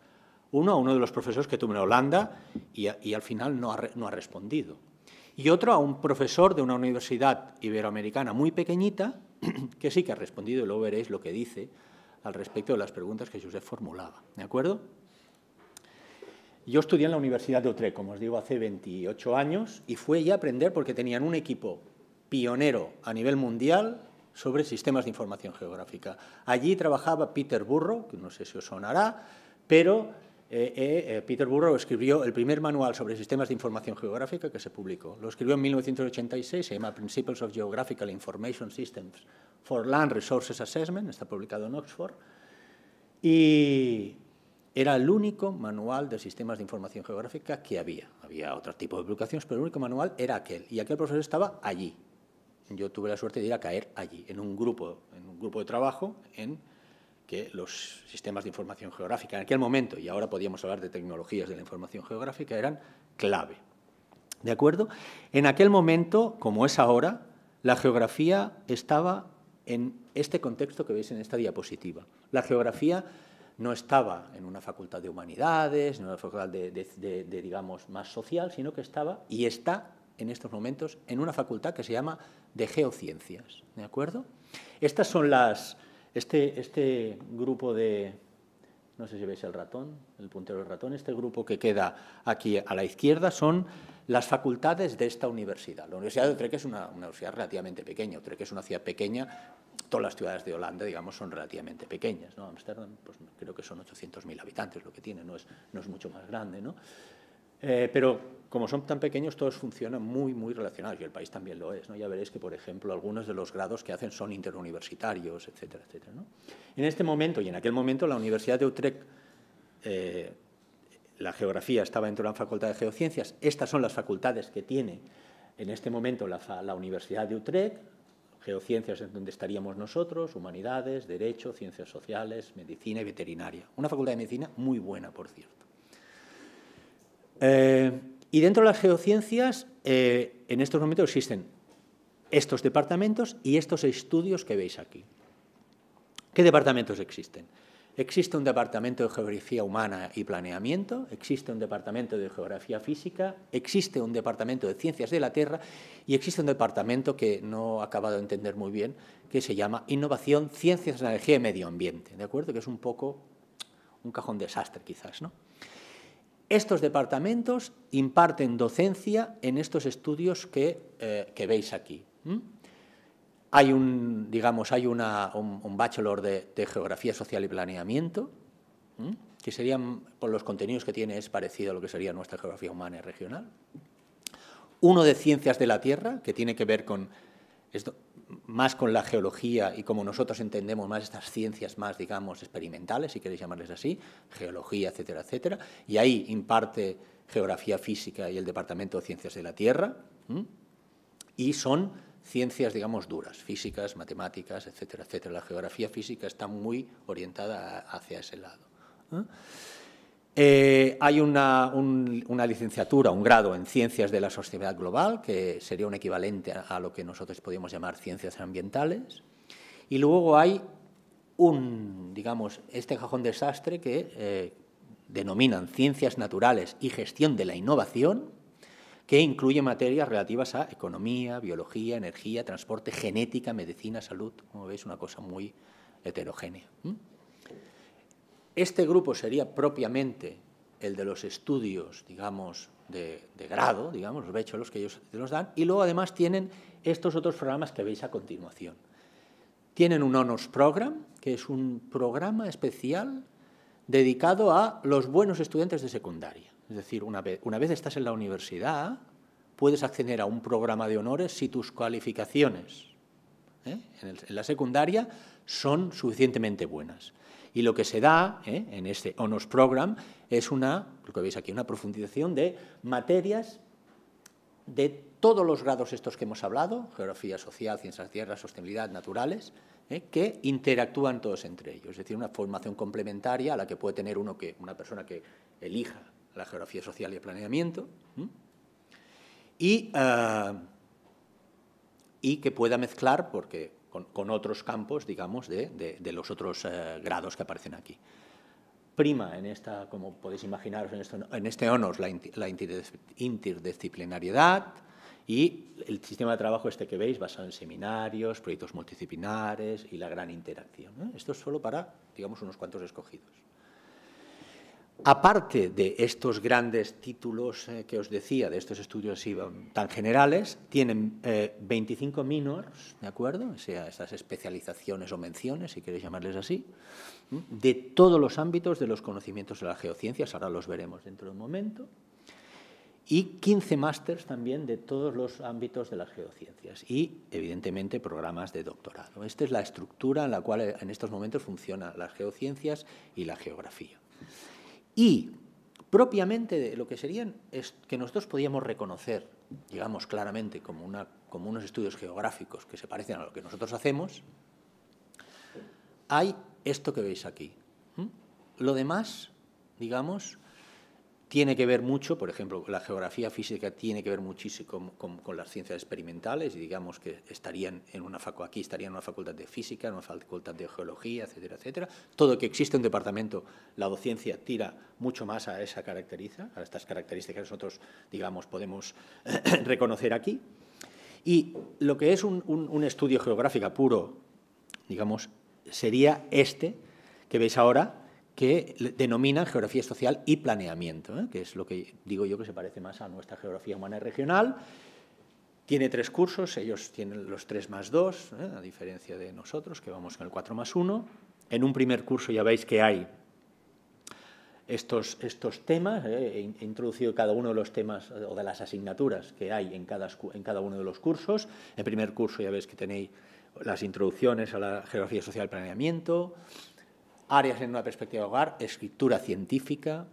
Uno a uno de los profesores que tuve en Holanda y, al final no ha, no ha respondido. Y otro a un profesor de una universidad iberoamericana muy pequeñita (clears throat) que sí que ha respondido y luego veréis lo que dice al respecto de las preguntas que Josep formulaba. ¿De acuerdo? Yo estudié en la Universidad de Utrecht, como os digo, hace 28 años y fue allí a aprender porque tenían un equipo pionero a nivel mundial sobre sistemas de información geográfica. Allí trabajaba Peter Burro, que no sé si os sonará, pero eh, eh, Peter Burrow escribió el primer manual sobre sistemas de información geográfica que se publicó. Lo escribió en 1986, se llama Principles of Geographical Information Systems for Land Resources Assessment, está publicado en Oxford, y era el único manual de sistemas de información geográfica que había. Había otro tipo de publicaciones, pero el único manual era aquel, y aquel profesor estaba allí. Yo tuve la suerte de ir a caer allí, en un grupo, en un grupo de trabajo en que los sistemas de información geográfica en aquel momento, y ahora podíamos hablar de tecnologías de la información geográfica, eran clave. ¿De acuerdo? En aquel momento, como es ahora, la geografía estaba en este contexto que veis en esta diapositiva. La geografía no estaba en una facultad de humanidades, en una facultad de, digamos, más social, sino que estaba y está en estos momentos en una facultad que se llama de geociencias. ¿De acuerdo? Estas son las, este, este, grupo de, no sé si veis el ratón, el puntero del ratón, este grupo que queda aquí a la izquierda son las facultades de esta universidad. La Universidad de Utrecht es una, universidad relativamente pequeña, Utrecht es una ciudad pequeña, todas las ciudades de Holanda, digamos, son relativamente pequeñas. ¿no? Amsterdam, pues creo que son 800.000 habitantes lo que tiene, no es, no es mucho más grande. ¿no? Eh, pero como son tan pequeños, todos funcionan muy, muy relacionados, y el país también lo es. ¿no? Ya veréis que, por ejemplo, algunos de los grados que hacen son interuniversitarios, etcétera, etcétera. En este momento y en aquel momento, la Universidad de Utrecht, eh, la geografía estaba dentro de la Facultad de Geociencias. Estas son las facultades que tiene en este momento la, la Universidad de Utrecht, geociencias en donde estaríamos nosotros, humanidades, derecho, ciencias sociales, medicina y veterinaria. Una facultad de medicina muy buena, por cierto. Eh, y dentro de las geociencias, eh, en estos momentos existen estos departamentos y estos estudios que veis aquí. ¿Qué departamentos existen? Existe un departamento de geografía humana y planeamiento, existe un departamento de geografía física, existe un departamento de ciencias de la Tierra y existe un departamento que no he acabado de entender muy bien, que se llama innovación, ciencias, energía y medio ambiente, ¿de acuerdo? Que es un poco un cajón desastre quizás, ¿no? Estos departamentos imparten docencia en estos estudios que, eh, veis aquí. Hay un, digamos, hay un, bachelor de, geografía social y planeamiento, que serían, por los contenidos que tiene, es parecido a lo que sería nuestra geografía humana y regional. Uno de ciencias de la Tierra, que tiene que ver con esto, más con la geología y como nosotros entendemos más estas ciencias más, digamos, experimentales, si queréis llamarles así, geología, etcétera, etcétera, y ahí imparte geografía física y el Departamento de Ciencias de la Tierra, y son ciencias, digamos, duras, físicas, matemáticas, etcétera, etcétera. La geografía física está muy orientada hacia ese lado. Hay una, licenciatura, un grado en Ciencias de la Sociedad Global, que sería un equivalente a, lo que nosotros podríamos llamar Ciencias Ambientales. Y luego hay un, digamos, este cajón desastre que eh, denominan Ciencias Naturales y Gestión de la Innovación, que incluye materias relativas a economía, biología, energía, transporte, genética, medicina, salud. Como veis, una cosa muy heterogénea. Este grupo sería propiamente el de los estudios, digamos, de, grado, digamos, los bachelors que ellos los dan, y luego además tienen estos otros programas que veis a continuación. Tienen un Honors Program, que es un programa especial dedicado a los buenos estudiantes de secundaria. Es decir, una vez, estás en la universidad, puedes acceder a un programa de honores si tus calificaciones ¿eh? en la secundaria son suficientemente buenas. Y lo que se da ¿eh? en este Honors Program es una, lo que veis aquí, una profundización de materias de todos los grados estos que hemos hablado, geografía social, ciencias de tierra, sostenibilidad, naturales, ¿eh? que interactúan todos entre ellos. Es decir, una formación complementaria a la que puede tener uno que, una persona que elija la geografía social y el planeamiento, eh, y que pueda mezclar, porque con, otros campos, digamos, de, los otros eh, grados que aparecen aquí. Prima en esta, como podéis imaginaros, en, este ONOS la, la, interdisciplinariedad y el sistema de trabajo este que veis basado en seminarios, proyectos multidisciplinares y la gran interacción. Esto es solo para, digamos, unos cuantos escogidos. Aparte de estos grandes títulos eh, que os decía, de estos estudios tan generales, tienen 25 eh, minors, ¿de acuerdo? O sea, especializaciones o menciones, si queréis llamarles así, de todos los ámbitos de los conocimientos de las geociencias, ahora los veremos dentro de un momento, y 15 másters también de todos los ámbitos de las geociencias y, evidentemente, programas de doctorado. Esta es la estructura en la cual en estos momentos funcionan las geociencias y la geografía. Y propiamente lo que serían es que nosotros podíamos reconocer, digamos claramente, como, una, como unos estudios geográficos que se parecen a lo que nosotros hacemos, hay esto que veis aquí. Lo demás, digamos, tiene que ver mucho, por ejemplo, la geografía física tiene que ver muchísimo con, las ciencias experimentales y digamos que estarían en una aquí estarían en una facultad de física, en una facultad de geología, etcétera, etcétera. Todo que existe un departamento, la docencia tira mucho más a esa característica, a estas características que nosotros, digamos, podemos (clears throat) reconocer aquí. Y lo que es un, un estudio geográfico puro, digamos, sería este que veis ahora, que denominan geografía social y planeamiento, ¿eh? que es lo que digo yo que se parece más a nuestra geografía humana y regional. Tiene tres cursos, ellos tienen los tres más dos, ¿eh? a diferencia de nosotros, que vamos con el 4 más 1. En un primer curso ya veis que hay estos, estos temas, ¿eh? he introducido cada uno de los temas o de las asignaturas que hay en cada, en cada uno de los cursos. En primer curso ya veis que tenéis las introducciones a la geografía social y planeamiento, áreas en una perspectiva de hogar, escritura científica,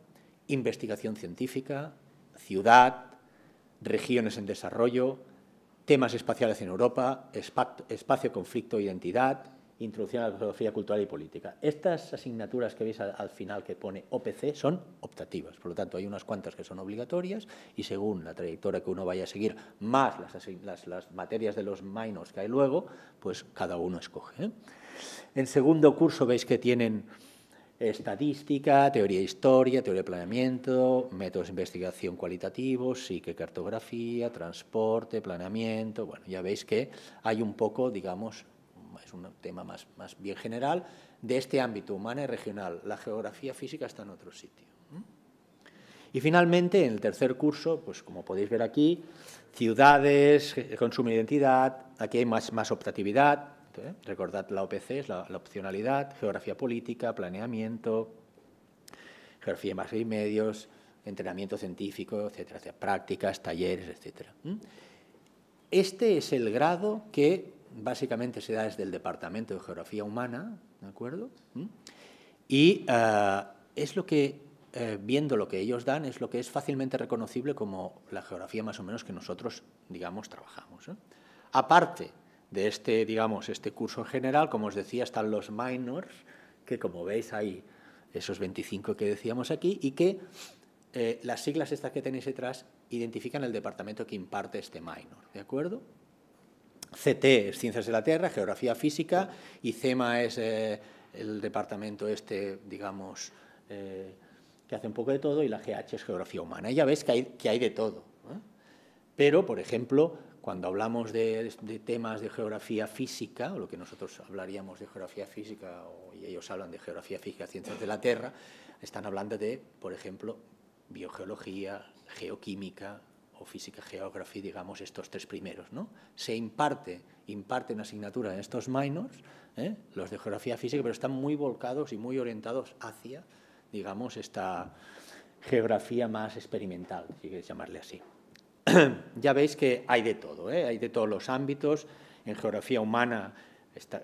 investigación científica, ciudad, regiones en desarrollo, temas espaciales en Europa, espacio, conflicto, identidad, introducción a la geografía cultural y política. Estas asignaturas que veis al, final que pone OPC son optativas, por lo tanto hay unas cuantas que son obligatorias y según la trayectoria que uno vaya a seguir, más las, las, materias de los minors que hay luego, pues cada uno escoge. ¿eh? En segundo curso veis que tienen estadística, teoría de historia, teoría de planeamiento, métodos de investigación cualitativos, psique, cartografía, transporte, planeamiento. Bueno, ya veis que hay un poco, digamos, es un tema más, más bien general, de este ámbito humano y regional. La geografía física está en otro sitio. Y finalmente, en el tercer curso, pues como podéis ver aquí, ciudades, consumo de identidad, aquí hay más, más optatividad, ¿eh? Recordad, la OPC la, opcionalidad, geografía política, planeamiento, geografía más y medios, entrenamiento científico, etcétera, prácticas, talleres, etcétera. Este es el grado que básicamente se da desde el Departamento de Geografía Humana, ¿de acuerdo? Y eh, es lo que, eh, viendo lo que ellos dan, es lo que es fácilmente reconocible como la geografía más o menos que nosotros, digamos, trabajamos. Aparte de este, digamos, este curso general, como os decía, están los minors, que como veis hay esos 25 que decíamos aquí, y que eh, las siglas estas que tenéis detrás identifican el departamento que imparte este minor, ¿de acuerdo? CT es Ciencias de la Tierra, Geografía Física, y CEMA es eh, el departamento este, digamos, eh, que hace un poco de todo, y la GH es Geografía Humana. Y ya ves que hay, que hay de todo. Pero, por ejemplo, cuando hablamos de, temas de geografía física, o lo que nosotros hablaríamos de geografía física, y ellos hablan de geografía física, ciencias de la Tierra, están hablando de, por ejemplo, biogeología, geoquímica o física, geografía, digamos, estos tres primeros. ¿no? Se imparte, imparte una asignatura en estos minors, ¿eh? los de geografía física, pero están muy volcados y muy orientados hacia, digamos, esta geografía más experimental, si queréis llamarle así. (clears throat) ya veis que hay de todo, ¿eh? hay de todos los ámbitos. En geografía humana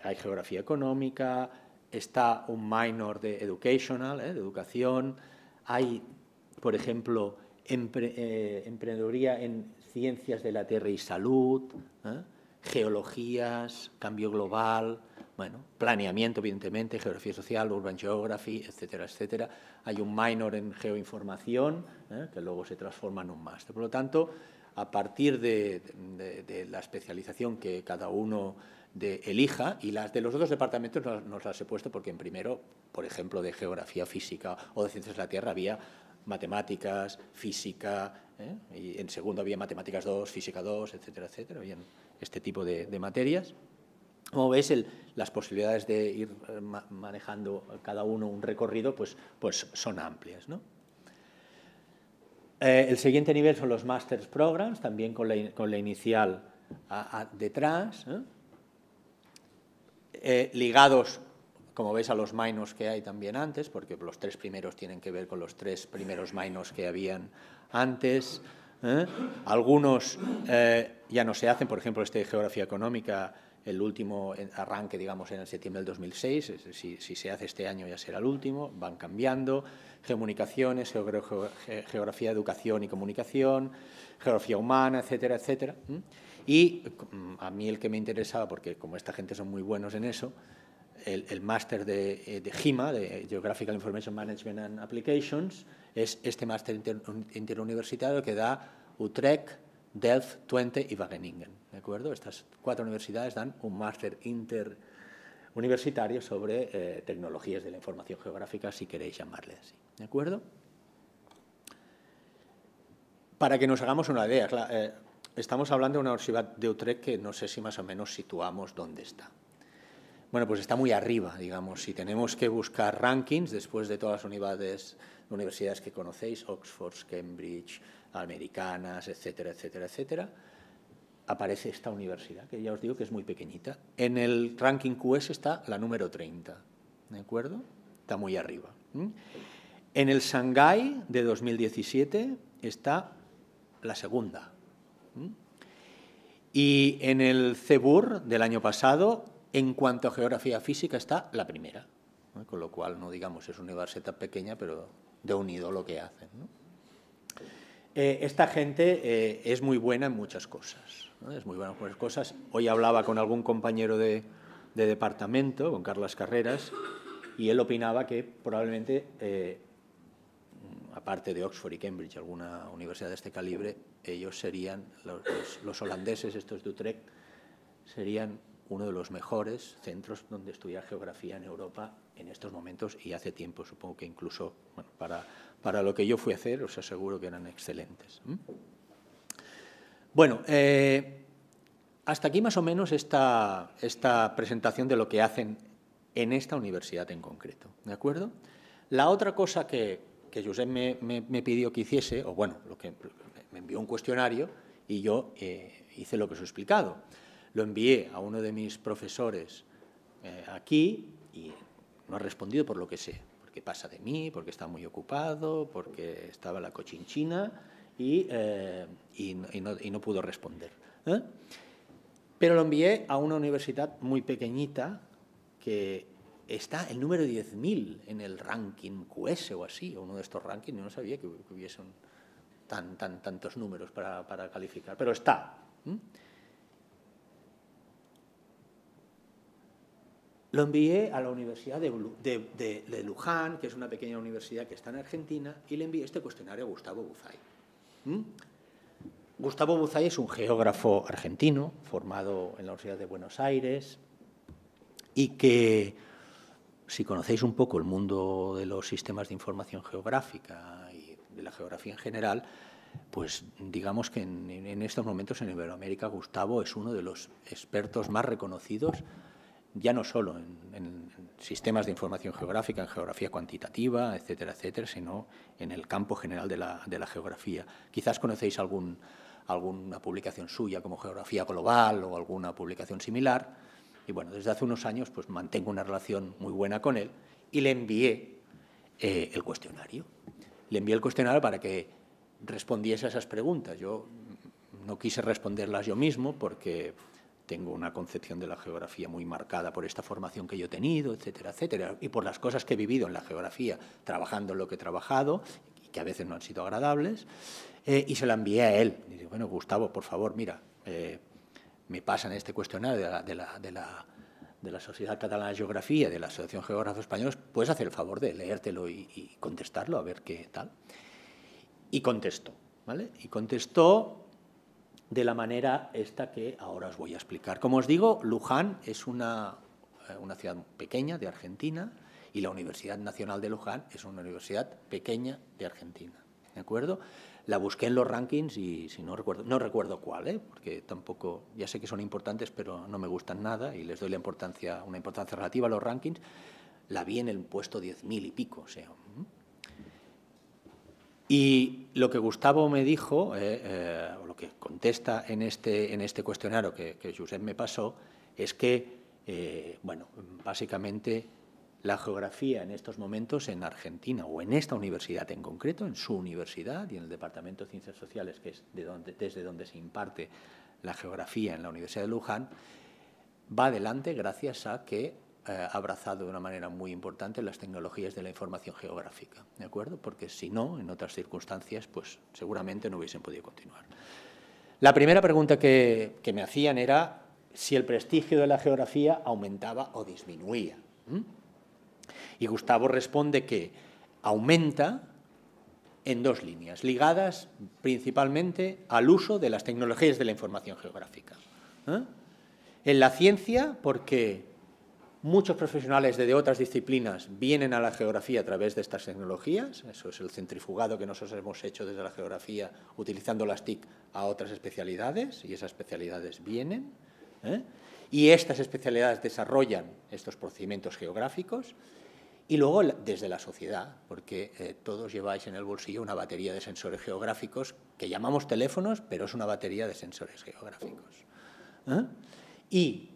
hay geografía económica, está un minor de educational, ¿eh? de educación, hay, por ejemplo, eh, emprendeduría en ciencias de la tierra y salud, geologías, cambio global, bueno, planeamiento, evidentemente, geografía social, urban geography, etcétera, etcétera. Hay un minor en geoinformación, ¿eh? que luego se transforma en un máster. Por lo tanto, a partir de, la especialización que cada uno elija, y las de los otros departamentos nos, las he puesto porque en primero, por ejemplo, de geografía física o de ciencias de la Tierra había matemáticas, física, ¿eh? y en segundo había matemáticas 2, física 2, etcétera, etcétera, habían este tipo de materias. Como veis, las posibilidades de ir eh, manejando cada uno un recorrido pues, pues son amplias. Eh, el siguiente nivel son los Masters Programs, también con la, inicial detrás, eh, ligados, como veis, a los minors que hay también antes, porque los tres primeros tienen que ver con los tres primeros minors que habían antes. Algunos ya no se hacen, por ejemplo, este de Geografía Económica el último arranque, digamos, en el septiembre del 2006, si, se hace este año ya será el último, van cambiando, geomunicaciones, geografía, educación y comunicación, geografía humana, etcétera, etcétera. Y mm, a mí el que me interesaba, porque como esta gente son muy buenos en eso, el, máster de, eh, de, GIMA, de Geographical Information Management and Applications, es este máster interuniversitario que da Utrecht, Delft, Twente y Wageningen. ¿De acuerdo? Estas cuatro universidades dan un máster interuniversitario sobre eh, tecnologías de la información geográfica, si queréis llamarle así. ¿De acuerdo? Para que nos hagamos una idea, eh, estamos hablando de una universidad de Utrecht que no sé si más o menos situamos dónde está. Bueno, pues está muy arriba, digamos. Si tenemos que buscar rankings después de todas las universidades, universidades que conocéis, Oxford, Cambridge, americanas, etcétera, etcétera, etcétera, aparece esta universidad, que ya os digo que es muy pequeñita. En el ranking QS está la número 30, ¿de acuerdo? Está muy arriba. En el Shanghai de 2017 está la segunda. Y en el CEBUR del año pasado, en cuanto a geografía física, está la primera. Con lo cual, no digamos, es una universidad pequeña, pero de unido lo que hacen. Eh, esta gente eh, es muy buena en muchas cosas. Es muy buena en muchas cosas. Hoy hablaba con algún compañero de, departamento, con Carlos Carreras, y él opinaba que probablemente, eh, aparte de Oxford y Cambridge, alguna universidad de este calibre, ellos serían, los, holandeses, estos de Utrecht, serían uno de los mejores centros donde estudiar geografía en Europa en estos momentos y hace tiempo, supongo que incluso para, para lo que yo fui a hacer, os aseguro que eran excelentes. Bueno, eh, hasta aquí más o menos esta, esta presentación de lo que hacen en esta universidad en concreto, ¿de acuerdo? La otra cosa que, que me, me, pidió que hiciese, o bueno, lo que me envió un cuestionario y yo eh, hice lo que os he explicado. Lo envié a uno de mis profesores eh, aquí y no ha respondido por lo que sé, porque pasa de mí, porque está muy ocupado, porque estaba la cochinchina y, eh, y, no, pudo responder. ¿eh? Pero lo envié a una universidad muy pequeñita que está el número 10.000 en el ranking QS o así, uno de estos rankings, yo no sabía que, hubiesen tan, tan, tantos números para, para calificar, pero está. Lo envié a la Universidad de, Luján, que es una pequeña universidad que está en Argentina, y le envié este cuestionario a Gustavo Buzay. ¿Mm? Gustavo Buzay es un geógrafo argentino, formado en la Universidad de Buenos Aires, y que, si conocéis un poco el mundo de los sistemas de información geográfica y de la geografía en general, pues digamos que en, en estos momentos en Iberoamérica Gustavo es uno de los expertos más reconocidos ya no solo en, sistemas de información geográfica, en geografía cuantitativa, etcétera, etcétera, sino en el campo general de la, geografía. Quizás conocéis alguna publicación suya como Geografía Global o alguna publicación similar. Y bueno, desde hace unos años pues mantengo una relación muy buena con él y le envié eh, el cuestionario. Le envié el cuestionario para que respondiese a esas preguntas. Yo no quise responderlas yo mismo porque tengo una concepción de la geografía muy marcada por esta formación que yo he tenido, etcétera, etcétera, y por las cosas que he vivido en la geografía, trabajando lo que he trabajado, y que a veces no han sido agradables, eh, y se la envié a él. Y bueno, Gustavo, por favor, mira, eh, me pasan este cuestionario de la, de, la, de, la, de la, Sociedad Catalana de Geografía, de la Asociación Geógrafos Españoles, ¿puedes hacer el favor de leértelo y, y contestarlo, a ver qué tal? Y contestó, ¿vale? Y contestó de la manera esta que ahora os voy a explicar. Como os digo, Luján es una, eh, una ciudad pequeña de Argentina y la Universidad Nacional de Luján es una universidad pequeña de Argentina. ¿De acuerdo? La busqué en los rankings y si no recuerdo, no recuerdo cuál, ¿eh? porque tampoco, ya sé que son importantes, pero no me gustan nada y les doy la importancia, una importancia relativa a los rankings. La vi en el puesto 10.000 y pico, o sea, y lo que Gustavo me dijo, eh, eh, o lo que contesta en este, este cuestionario que, que me pasó, es que, eh, bueno, básicamente la geografía en estos momentos en Argentina o en esta universidad en concreto, en su universidad y en el Departamento de Ciencias Sociales, que es desde donde se imparte la geografía en la Universidad de Luján, va adelante gracias a que eh, abrazado de una manera muy importante las tecnologías de la información geográfica, ¿de acuerdo? Porque si no, en otras circunstancias, pues seguramente no hubiesen podido continuar. La primera pregunta que, me hacían era si el prestigio de la geografía aumentaba o disminuía. Y Gustavo responde que aumenta en dos líneas, ligadas principalmente al uso de las tecnologías de la información geográfica. ¿eh? En la ciencia, porque Muchos profesionales de, otras disciplinas vienen a la geografía a través de estas tecnologías, eso es el centrifugado que nosotros hemos hecho desde la geografía utilizando las TIC a otras especialidades y esas especialidades vienen. ¿eh? Y estas especialidades desarrollan estos procedimientos geográficos y luego desde la sociedad, porque eh, todos lleváis en el bolsillo una batería de sensores geográficos que llamamos teléfonos, pero es una batería de sensores geográficos. ¿eh? Y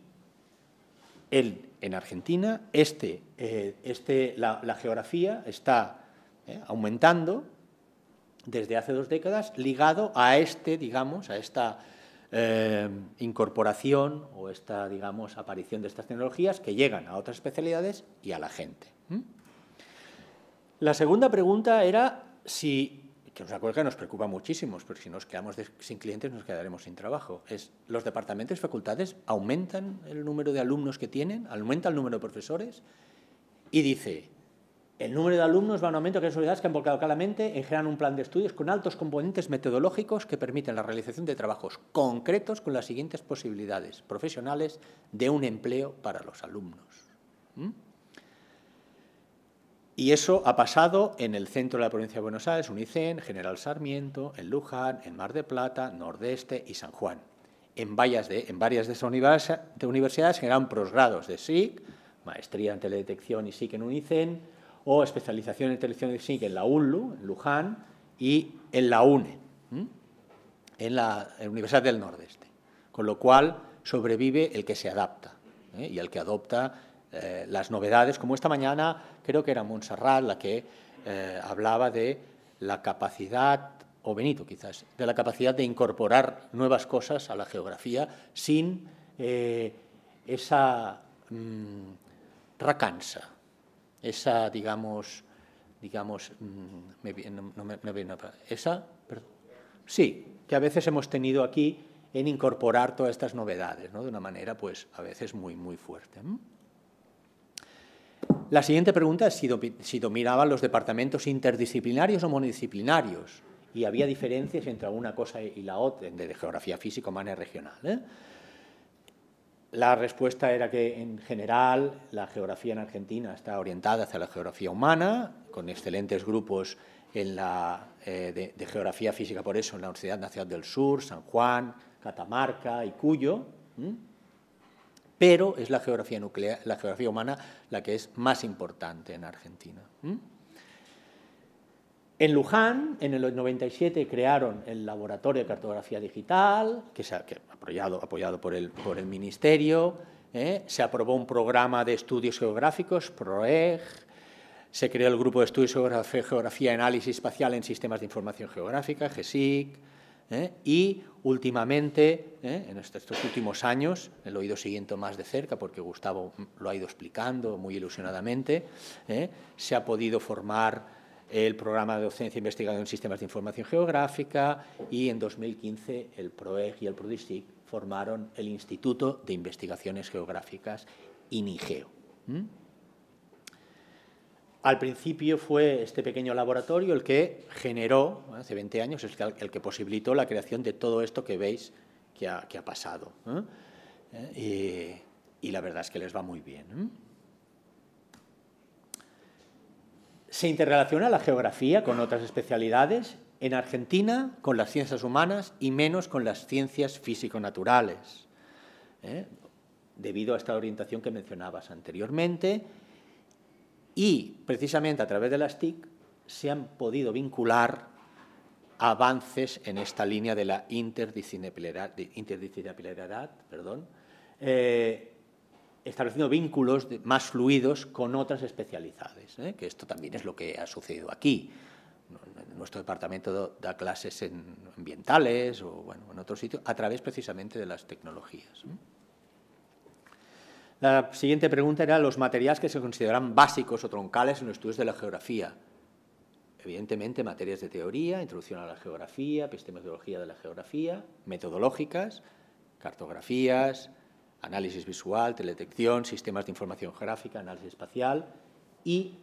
en Argentina este, eh, este, la, geografía está aumentando desde hace dos décadas ligado a este, digamos, a esta incorporación o esta, digamos, aparición de estas tecnologías que llegan a otras especialidades y a la gente. La segunda pregunta era si, que os acuerdo que nos preocupa muchísimo, porque si nos quedamos sin clientes nos quedaremos sin trabajo, es ¿los departamentos y facultades aumentan el número de alumnos que tienen? ¿Aumenta el número de profesores? Y dice, el número de alumnos va un aumento que es unidades que han volcado claramente en generar un plan de estudios con altos componentes metodológicos que permiten la realización de trabajos concretos con las siguientes posibilidades profesionales de un empleo para los alumnos. ¿Mm? Y eso ha pasado en el centro de la provincia de Buenos Aires, Unicen, General Sarmiento, en Luján, en Mar de Plata, Nordeste y San Juan. En varias de, esas universidades generan posgrados de SIC, maestría en teledetección y SIC en Unicen, o especialización en teledetección y SIC en la UNLU, en Luján, y en la UNE, en la, Universidad del Nordeste. Con lo cual sobrevive el que se adapta ¿eh? y el que adopta eh, las novedades, como esta mañana creo que era Montserrat la que eh, hablaba de la capacidad, o Benito quizás, de la capacidad de incorporar nuevas cosas a la geografía sin eh, esa mm, racansa, esa, digamos, digamos, mm, no, me, esa, sí, que a veces hemos tenido aquí en incorporar todas estas novedades, ¿no? de una manera, pues, a veces muy, muy fuerte. La siguiente pregunta es si, dominaban los departamentos interdisciplinarios o monodisciplinarios y había diferencias entre una cosa y la otra, de geografía física, humana y regional. ¿eh? La respuesta era que, en general, la geografía en Argentina está orientada hacia la geografía humana, con excelentes grupos en la, eh, de, geografía física, por eso, en la Universidad Nacional del Sur, San Juan, Catamarca y Cuyo pero es la geografía nuclear, la geografía humana la que es más importante en Argentina. En Luján, en el 97, crearon el Laboratorio de Cartografía Digital, que se ha apoyado, apoyado por, el, por el Ministerio. ¿eh? Se aprobó un programa de estudios geográficos, PROEG. Se creó el Grupo de Estudios Geografía, Geografía y Análisis Espacial en Sistemas de Información Geográfica, GESIC. ¿Eh? y últimamente, ¿eh? en estos últimos años, lo he ido siguiendo más de cerca porque Gustavo lo ha ido explicando muy ilusionadamente, ¿eh? se ha podido formar el programa de docencia e en sistemas de información geográfica y en 2015 el PROEG y el PRODISIC formaron el Instituto de Investigaciones Geográficas INIGEO. Al principio fue este pequeño laboratorio el que generó, hace 20 años, el que posibilitó la creación de todo esto que veis que ha, pasado. ¿eh? Y, la verdad es que les va muy bien. Se interrelaciona la geografía con otras especialidades, en Argentina con las ciencias humanas y menos con las ciencias físico-naturales, ¿eh? debido a esta orientación que mencionabas anteriormente y precisamente a través de las TIC se han podido vincular avances en esta línea de la interdisciplinariedad, perdón, eh, estableciendo vínculos más fluidos con otras especialidades, ¿eh? que esto también es lo que ha sucedido aquí. Nuestro departamento da clases en ambientales o bueno, en otros sitios a través precisamente de las tecnologías. La siguiente pregunta era los materiales que se consideran básicos o troncales en los estudios de la geografía. Evidentemente, materias de teoría, introducción a la geografía, epistemología de la geografía, metodológicas, cartografías, análisis visual, teledetección, sistemas de información geográfica, análisis espacial y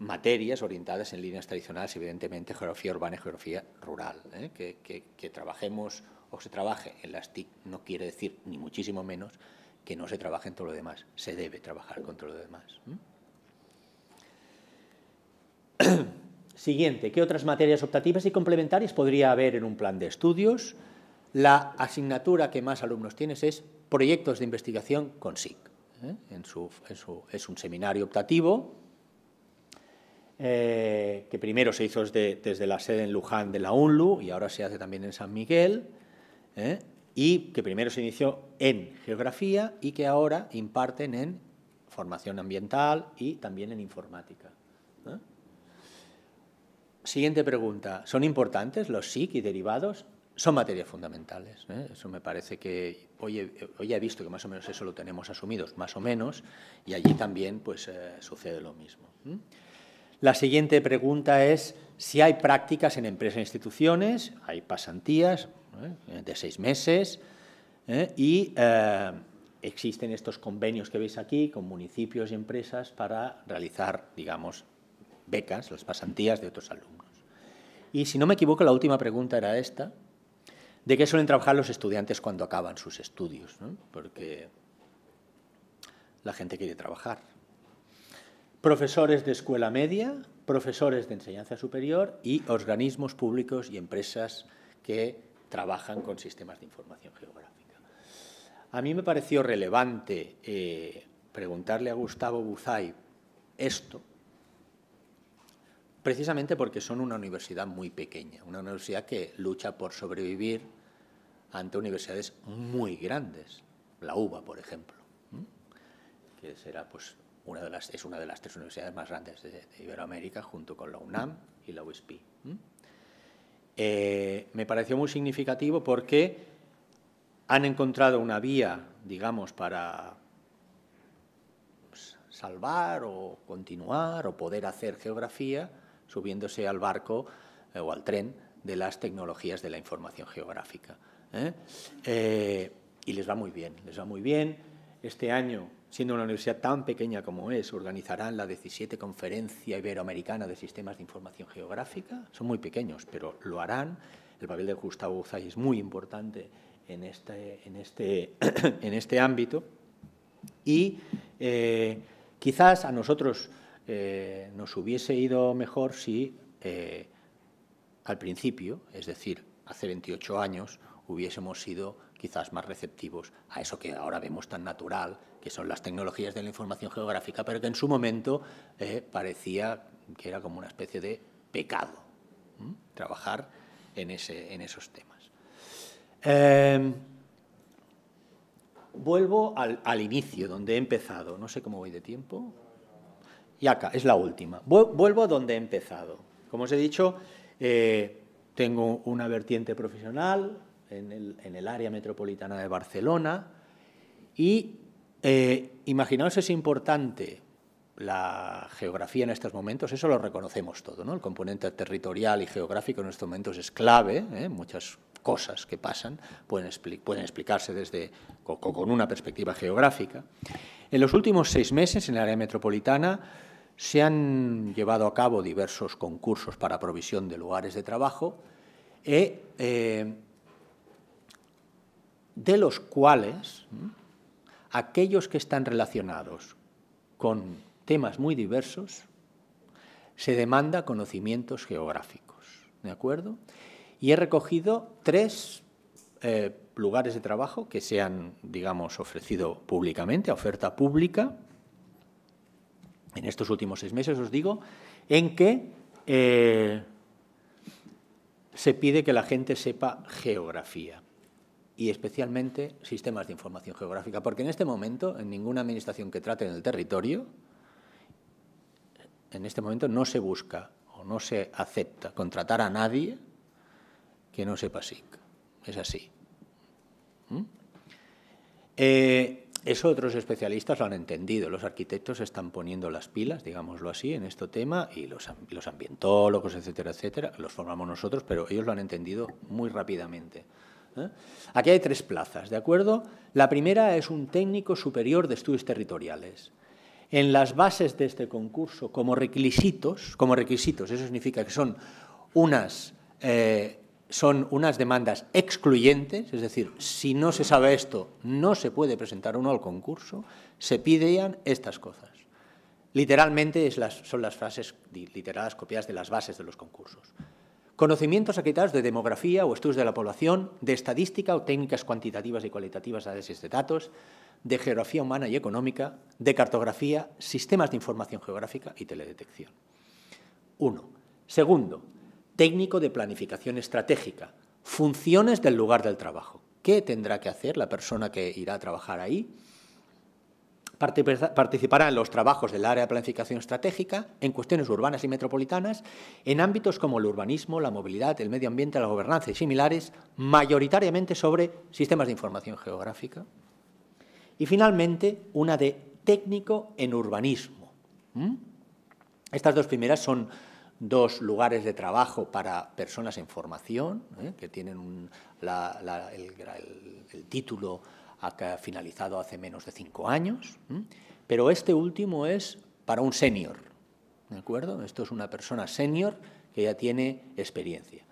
materias orientadas en líneas tradicionales, evidentemente, geografía urbana y geografía rural. ¿eh? Que, que, trabajemos o se trabaje en las TIC no quiere decir, ni muchísimo menos, que no se trabaje en todo lo demás. Se debe trabajar con todo lo demás. (clears throat) Siguiente, ¿qué otras materias optativas y complementarias podría haber en un plan de estudios? La asignatura que más alumnos tienes es proyectos de investigación con SIC. ¿eh? Es un seminario optativo eh, que primero se hizo desde, la sede en Luján de la UNLU y ahora se hace también en San Miguel, ¿eh? Y que primero se inició en geografía y que ahora imparten en formación ambiental y también en informática. Siguiente pregunta. ¿Son importantes los SIC y derivados? Son materias fundamentales. ¿eh? Eso me parece que hoy he, visto que más o menos eso lo tenemos asumidos, más o menos, y allí también pues, eh, sucede lo mismo. La siguiente pregunta es si hay prácticas en empresas e instituciones, hay pasantías ¿eh? de seis meses y existen estos convenios que veis aquí con municipios y empresas para realizar, digamos, becas, las pasantías de otros alumnos. Y si no me equivoco, la última pregunta era esta, de qué suelen trabajar los estudiantes cuando acaban sus estudios, porque la gente quiere trabajar. Profesores de escuela media, profesores de enseñanza superior y organismos públicos y empresas que trabajan con sistemas de información geográfica. A mí me pareció relevante eh, preguntarle a Gustavo Buzay esto, precisamente porque son una universidad muy pequeña, una universidad que lucha por sobrevivir ante universidades muy grandes, la UBA, por ejemplo, que será, pues, es una de las tres universidades más grandes de, Iberoamérica, junto con la UNAM y la USP. Eh, me pareció muy significativo porque han encontrado una vía, digamos, para pues, salvar o continuar o poder hacer geografía subiéndose al barco eh, o al tren de las tecnologías de la información geográfica. Eh, y les va muy bien, les va muy bien. Este año, siendo una universidad tan pequeña como es, organizarán la 17 Conferencia Iberoamericana de Sistemas de Información Geográfica. Son muy pequeños, pero lo harán. El papel de Gustavo Uzay es muy importante en este, en este, (coughs) en este ámbito. Y eh, quizás a nosotros nos hubiese ido mejor si al principio, es decir, hace 28 años, hubiésemos sido quizás más receptivos a eso que ahora vemos tan natural, que son las tecnologías de la información geográfica, pero que en su momento eh, parecía que era como una especie de pecado trabajar en, ese, en, esos temas. Em, vuelvo al, inicio, donde he empezado. No sé cómo voy de tiempo. Y acá, es la última. Vuelvo a donde he empezado. Como os he dicho, eh, tengo una vertiente profesional, en el, área metropolitana de Barcelona. Y eh, imaginaos es importante la geografía en estos momentos, eso lo reconocemos todo, ¿no? El componente territorial y geográfico en estos momentos es clave, ¿eh? muchas cosas que pasan pueden, explicarse desde, con, una perspectiva geográfica. En los últimos seis meses en el área metropolitana se han llevado a cabo diversos concursos para provisión de lugares de trabajo e, eh, de los cuales aquellos que están relacionados con temas muy diversos se demanda conocimientos geográficos, ¿de acuerdo? Y he recogido tres eh, lugares de trabajo que se han, digamos, ofrecido públicamente, a oferta pública, en estos últimos seis meses, os digo, en que eh, se pide que la gente sepa geografía y especialmente sistemas de información geográfica, porque en este momento, en ninguna administración que trate en el territorio, en este momento no se busca o no se acepta contratar a nadie que no sepa SIC. Es así. ¿Mm? Eh, eso otros especialistas lo han entendido. Los arquitectos están poniendo las pilas, digámoslo así, en este tema, y los, los ambientólogos, etcétera, etcétera, los formamos nosotros, pero ellos lo han entendido muy rápidamente. ¿Eh? Aquí hay tres plazas, ¿de acuerdo? La primera es un técnico superior de estudios territoriales. En las bases de este concurso, como requisitos, como requisitos, eso significa que son unas, eh, son unas demandas excluyentes, es decir, si no se sabe esto, no se puede presentar uno al concurso, se pidían estas cosas. Literalmente es son las frases literadas copiadas de las bases de los concursos Conocimientos acreditados de demografía o estudios de la población, de estadística o técnicas cuantitativas y cualitativas de análisis de datos, de geografía humana y económica, de cartografía, sistemas de información geográfica y teledetección. Uno. Segundo, técnico de planificación estratégica, funciones del lugar del trabajo. ¿Qué tendrá que hacer la persona que irá a trabajar ahí? Participará en los trabajos del área de planificación estratégica, en cuestiones urbanas y metropolitanas, en ámbitos como el urbanismo, la movilidad, el medio ambiente, la gobernanza y similares, mayoritariamente sobre sistemas de información geográfica. Y finalmente, una de técnico en urbanismo. Estas dos primeras son dos lugares de trabajo para personas en formación, ¿eh? que tienen el, título finalizado hace menos de cinco años, pero este último es para un senior, ¿de acuerdo? Esto es una persona senior que ya tiene experiencia.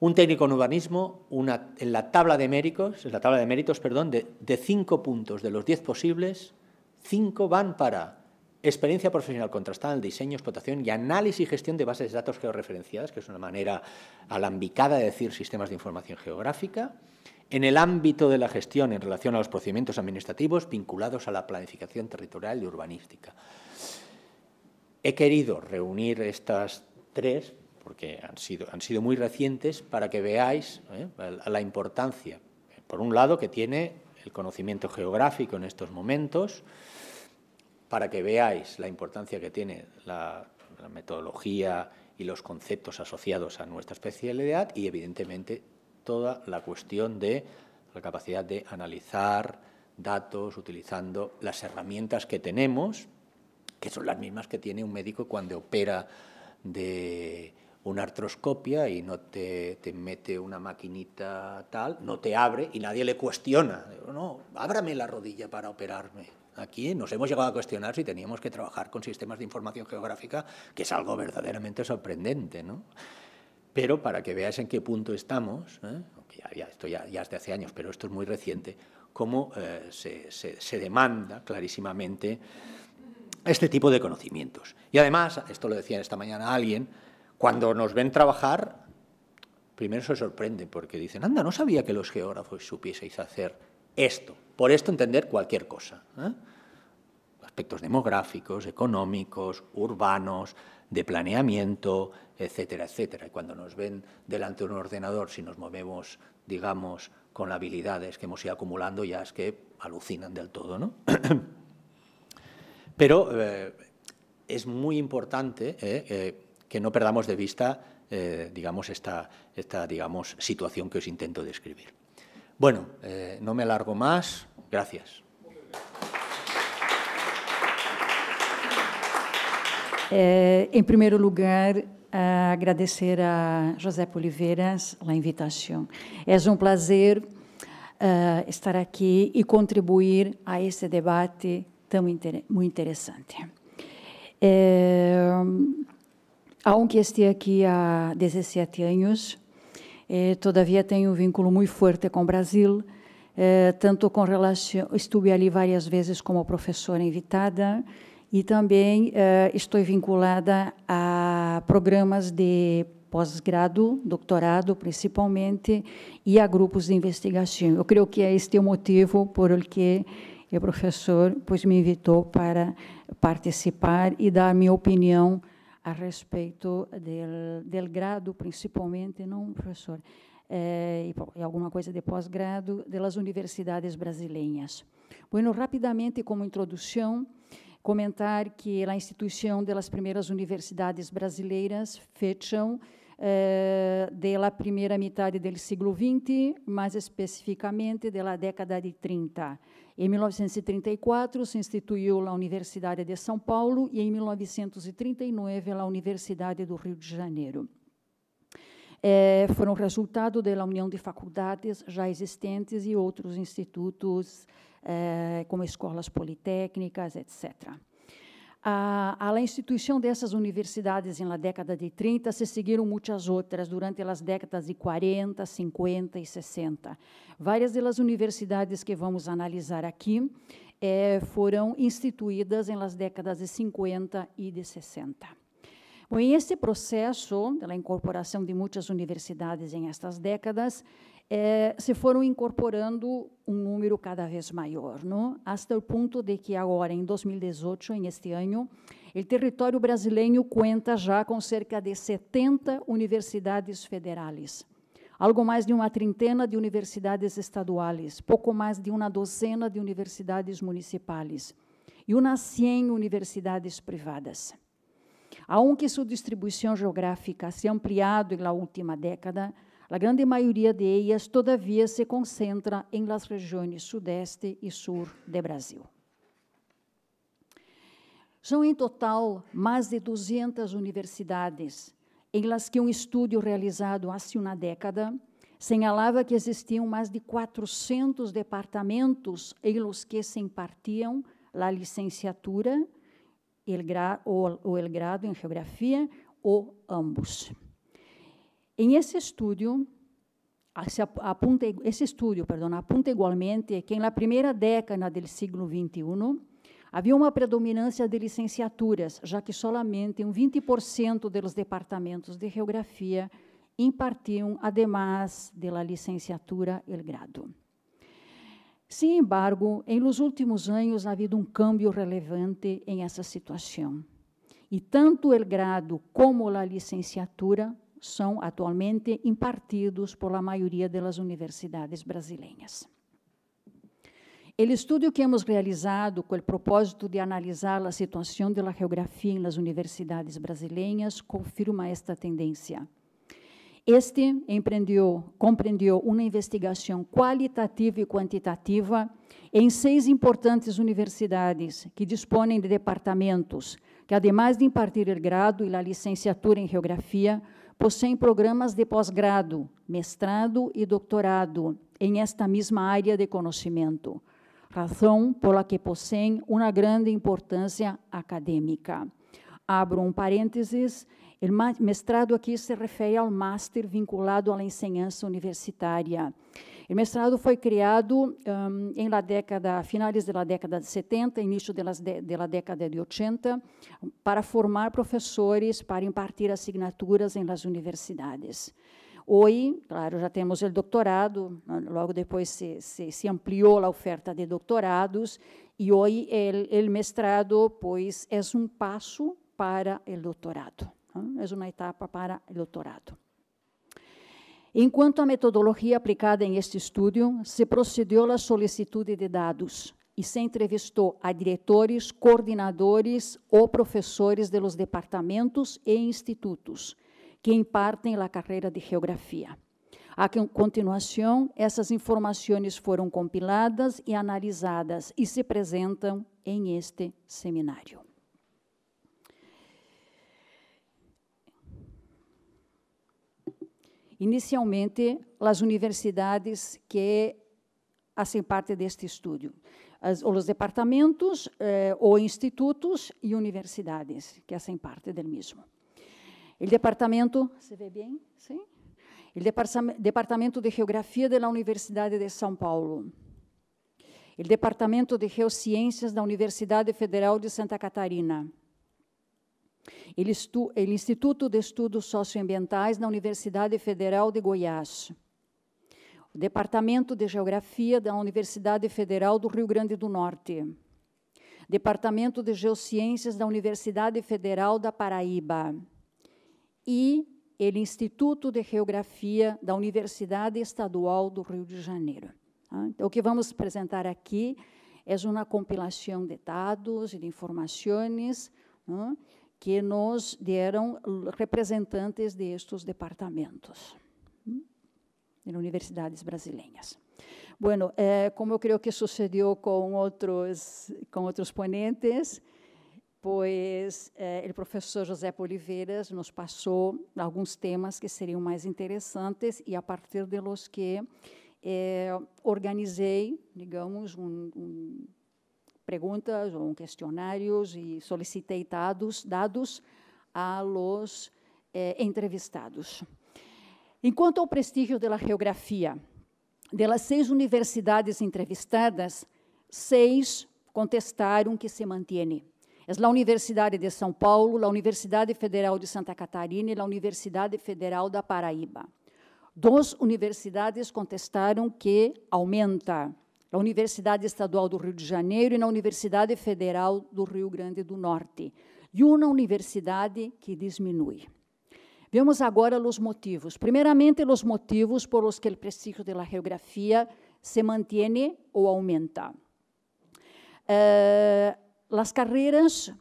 Un técnico en urbanismo, en la tabla de méritos, en la tabla de méritos, perdón, de, de cinco puntos de los diez posibles, cinco van para experiencia profesional contrastada en el diseño, explotación y análisis y gestión de bases de datos georreferenciadas, que es una manera alambicada de decir sistemas de información geográfica, en el ámbito de la gestión en relación a los procedimientos administrativos vinculados a la planificación territorial y urbanística. He querido reunir estas tres, porque han sido, muy recientes, para que veáis ¿eh? la importancia, por un lado, que tiene el conocimiento geográfico en estos momentos, para que veáis la importancia que tiene la, metodología y los conceptos asociados a nuestra especialidad y, evidentemente, toda la cuestión de la capacidad de analizar datos utilizando las herramientas que tenemos, que son las mismas que tiene un médico cuando opera de una artroscopia y no te, te, mete una maquinita tal, no te abre y nadie le cuestiona. No, ábrame la rodilla para operarme. Aquí nos hemos llegado a cuestionar si teníamos que trabajar con sistemas de información geográfica, que es algo verdaderamente sorprendente. ¿no? Pero para que veáis en qué punto estamos, ¿eh? esto ya, es de hace años, pero esto es muy reciente, cómo eh, se, se, demanda clarísimamente este tipo de conocimientos. Y además, esto lo decía esta mañana alguien, cuando nos ven trabajar, primero se sorprende porque dicen, anda, no sabía que los geógrafos supieseis hacer esto. Por esto entender cualquier cosa. ¿eh? Aspectos demográficos, económicos, urbanos, de planeamiento, etcétera, etcétera. Y cuando nos ven delante de un ordenador, si nos movemos, digamos, con habilidades que hemos ido acumulando, ya es que alucinan del todo, ¿no? Pero eh, es muy importante eh, que no perdamos de vista, digamos, esta, esta digamos, situación que os intento describir. Bueno, eh, no me alargo más. Gracias. É, em primeiro lugar, agradecer a José Oliveiras a invitação. É um prazer uh, estar aqui e contribuir a esse debate tão inter muito interessante. É, aunque esteja aqui há 17 anos, eh, todavia tenho um vínculo muito forte com o Brasil, eh, tanto com relação, estive ali várias vezes como professora invitada e também eh, estou vinculada a programas de pós-grado, doutorado principalmente, e a grupos de investigação. Eu creio que é este o motivo por que o professor pois, me invitou para participar e dar minha opinião a respeito del grado, principalmente, não, professor, é, e alguma coisa de pós-grado, das universidades brasileiras. Bueno, rapidamente, como introdução, comentar que a instituição das primeiras universidades brasileiras fecham eh, da primeira metade do século XX, mais especificamente da década de 30. Em 1934 se instituiu a Universidade de São Paulo e em 1939 a Universidade do Rio de Janeiro. É, foram resultado da união de faculdades já existentes e outros institutos, é, como escolas politécnicas, etc. A, a instituição dessas universidades na década de 30 se seguiram muitas outras durante as décadas de 40, 50 e 60. Várias das universidades que vamos analisar aqui eh, foram instituídas nas décadas de 50 e de 60. Bom, em esse processo da incorporação de muitas universidades em estas décadas, eh, se foram incorporando um número cada vez maior, não? até o ponto de que agora, em 2018, em este ano, o território brasileiro conta já com cerca de 70 universidades federais, algo mais de uma trintena de universidades estaduais, pouco mais de uma dozena de universidades municipais e umas 100 universidades privadas. Aunque sua distribuição geográfica se ampliado na última década, a grande maioria de elas todavia se concentra em las regiões sudeste e sul do Brasil. São em total mais de 200 universidades, em las que um estudo realizado há uma década señalava que existiam mais de 400 departamentos em los que se impartiam a licenciatura gra, ou, ou el grado em geografia, ou ambos. Em esse estudo, apunta, esse estudo, perdão, apunta igualmente que na primeira década do século XXI havia uma predominância de licenciaturas, já que solamente um 20% dos departamentos de geografia impartiam, además de la licenciatura, el grado. Sin embargo, em los últimos anos ha havido um cambio relevante em essa situação. E tanto o grado como a licenciatura são atualmente impartidos por a maioria das universidades brasileiras. O estudo que hemos realizado com o propósito de analisar a situação da geografia nas universidades brasileiras confirma esta tendência. Este empreendeu, compreendeu uma investigação qualitativa e quantitativa em seis importantes universidades que dispõem de departamentos que, ademais de impartir o grado e a licenciatura em geografia, possuem programas de pós-grado, mestrado e doutorado em esta mesma área de conhecimento, razão por la que possuem uma grande importância acadêmica. Abro um parênteses o mestrado aqui se refere ao master vinculado à enseñança universitária. O mestrado foi criado um, em la década, finais da década de 70, início da de, década de 80, para formar professores para impartir assinaturas em las universidades. Hoje, claro, já temos o doutorado, logo depois se, se, se ampliou a oferta de doutorados, e hoje o mestrado, pois, é um passo para o doutorado. É uma etapa para o doutorado. Enquanto a metodologia aplicada em este estudo, se procedeu à solicitude de dados e se entrevistou a diretores, coordenadores ou professores de los departamentos e institutos que impartem a carreira de geografia. A continuação, essas informações foram compiladas e analisadas e se apresentam em este seminário. Inicialmente, as universidades que fazem parte deste estudo, as, os departamentos eh, ou institutos e universidades que fazem parte do mesmo. O departamento, se vê bem? Sim? O departamento de Geografia da Universidade de São Paulo. O departamento de Geociências da Universidade Federal de Santa Catarina o Instituto de Estudos Socioambientais na Universidade Federal de Goiás, o Departamento de Geografia da Universidade Federal do Rio Grande do Norte, Departamento de Geociências da Universidade Federal da Paraíba e o Instituto de Geografia da Universidade Estadual do Rio de Janeiro. Tá? Então, o que vamos apresentar aqui é uma compilação de dados e de informações que nos deram representantes destes departamentos em universidades brasileiras. Bueno, eh, como eu creio que sucedeu com outros com outros ponentes, pois eh, o professor José Oliveiras nos passou alguns temas que seriam mais interessantes e a partir de los que eh, organizei, digamos, um, um perguntas ou questionários e solicitei dados, dados a los eh, entrevistados. Enquanto ao prestígio da geografia, das seis universidades entrevistadas, seis contestaram que se mantém. É a Universidade de São Paulo, a Universidade Federal de Santa Catarina e a Universidade Federal da Paraíba. Duas universidades contestaram que aumenta. A Universidade Estadual do Rio de Janeiro e na Universidade Federal do Rio Grande do Norte. E uma universidade que diminui. Vemos agora os motivos. Primeiramente, os motivos por os que o prestígio da geografia se mantém ou aumenta. Eh, as carreiras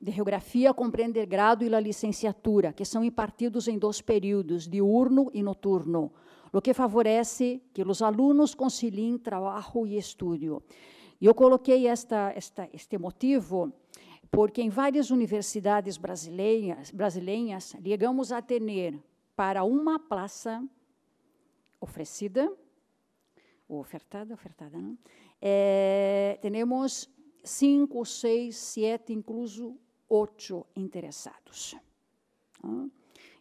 de geografia compreendem grado e a licenciatura, que são impartidos em dois períodos, diurno e noturno, o que favorece que os alunos conciliem trabalho e estudo. Eu coloquei esta, esta, este motivo porque em várias universidades brasileiras, brasileiras chegamos a ter para uma plaça oferecida, ofertada, ofertada, não? É, temos cinco, seis, sete, incluso oito interessados.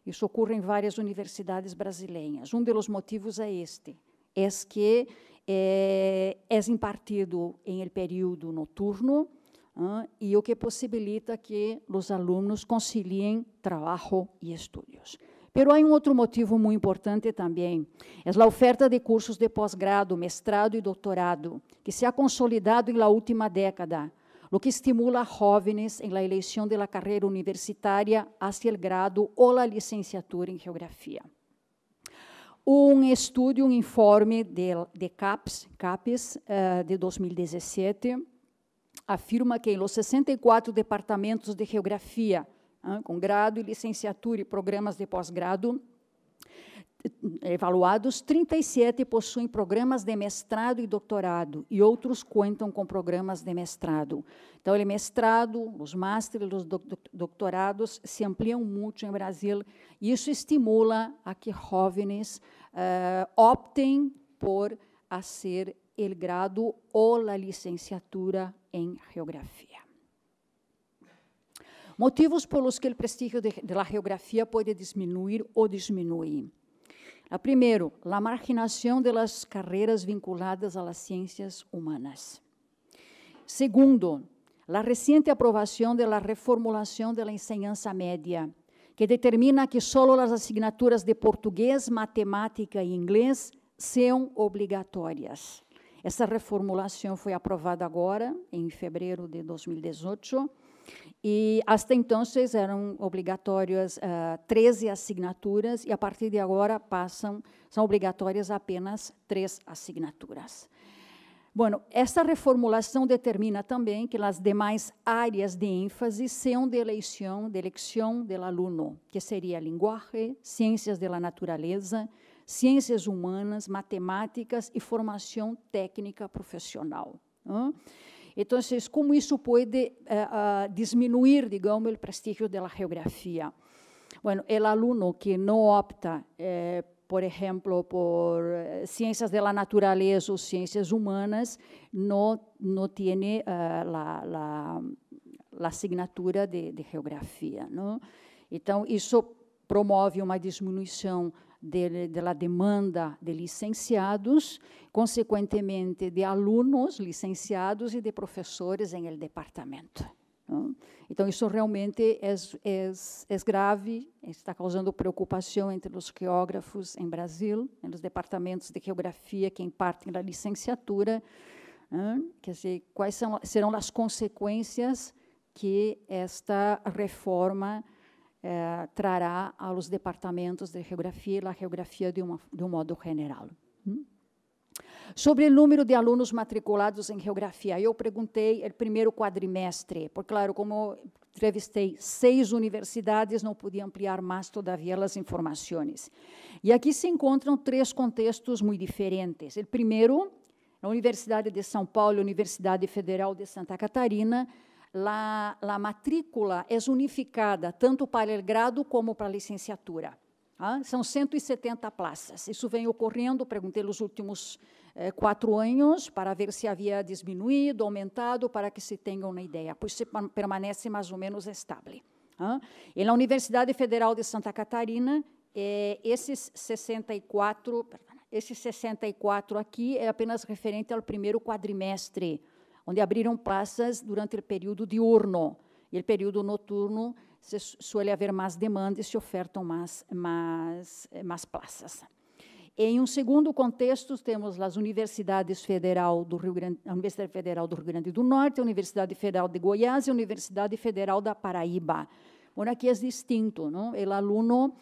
Isso ocorre em várias universidades brasileiras. Um dos motivos é este, é que é, impartido em período noturno e o que possibilita que os alunos conciliem trabalho e estudos. Pero há um outro motivo muito importante também, é a oferta de cursos de pós-grado, mestrado e doutorado, que se ha consolidado la última década, o que estimula a jóvenes em la eleição de la carreira universitária hacia el grado ou la licenciatura em geografia. Um estudo, um informe de, de CAPES, CAPES uh, de 2017, afirma que los 64 departamentos de geografia com grado e licenciatura e programas de pós-grado evaluados, 37 possuem programas de mestrado e doutorado, e outros contam com programas de mestrado. Então, o mestrado, os másteres, os doutorados se ampliam muito em Brasil, e isso estimula a que jovens uh, optem por fazer o grado ou a licenciatura em geografia. Motivos pelos que o prestígio da geografia pode diminuir ou diminuir. A primeiro, a marginação das carreiras vinculadas às ciências humanas. Segundo, a recente aprovação da reformulação da enseñança média, que determina que só as assinaturas de português, matemática e inglês são obrigatórias. Essa reformulação foi aprovada agora, em fevereiro de 2018 e até então eram obrigatórias uh, eh, 13 assinaturas e a partir de agora passam são obrigatórias apenas três assinaturas. Bueno, essa reformulação determina também que as demais áreas de ênfase sejam de eleição, de eleição do aluno, que seria linguagem, ciências da natureza, ciências humanas, matemáticas e formação técnica profissional. Hein? Então, como isso pode uh, uh, diminuir, digamos, o prestígio da geografia? Bueno, o aluno que não opta, eh, por exemplo, por eh, ciências da natureza ou ciências humanas, não, não tem a assinatura de, de geografia. Não? Então, isso promove uma diminuição de, de la demanda de licenciados, consequentemente de alunos licenciados e de professores em el departamento. Então, isso realmente é, é, é, grave, está causando preocupação entre os geógrafos em Brasil, nos departamentos de geografia que impartem a licenciatura. Quer dizer, quais são, serão as consequências que esta reforma eh, trará aos departamentos de geografia a geografia de, uma, de um modo general. Hum? Sobre o número de alunos matriculados em geografia, eu perguntei o primeiro quadrimestre, porque, claro, como entrevistei seis universidades, não podia ampliar mais todavia as informações. E aqui se encontram três contextos muito diferentes. O primeiro, a Universidade de São Paulo Universidade Federal de Santa Catarina, la, la matrícula é unificada tanto para o grado como para a licenciatura. Ah, são 170 plaças. Isso vem ocorrendo, perguntei nos últimos eh, quatro anos, para ver se havia diminuído, aumentado, para que se tenham uma ideia, pois se permanece mais ou menos estável. Ah, e na Universidade Federal de Santa Catarina, eh, esses 64, esses 64 aqui é apenas referente ao primeiro quadrimestre, onde abriram praças durante o período diurno. E o período noturno se suele haver mais demanda e se ofertam mais, mais, mais. Em um segundo contexto, temos as universidades federal do Rio Grande, a Universidade Federal do Rio Grande do Norte, a Universidade Federal de Goiás e a Universidade Federal da Paraíba. Aqui é distinto, não? O aluno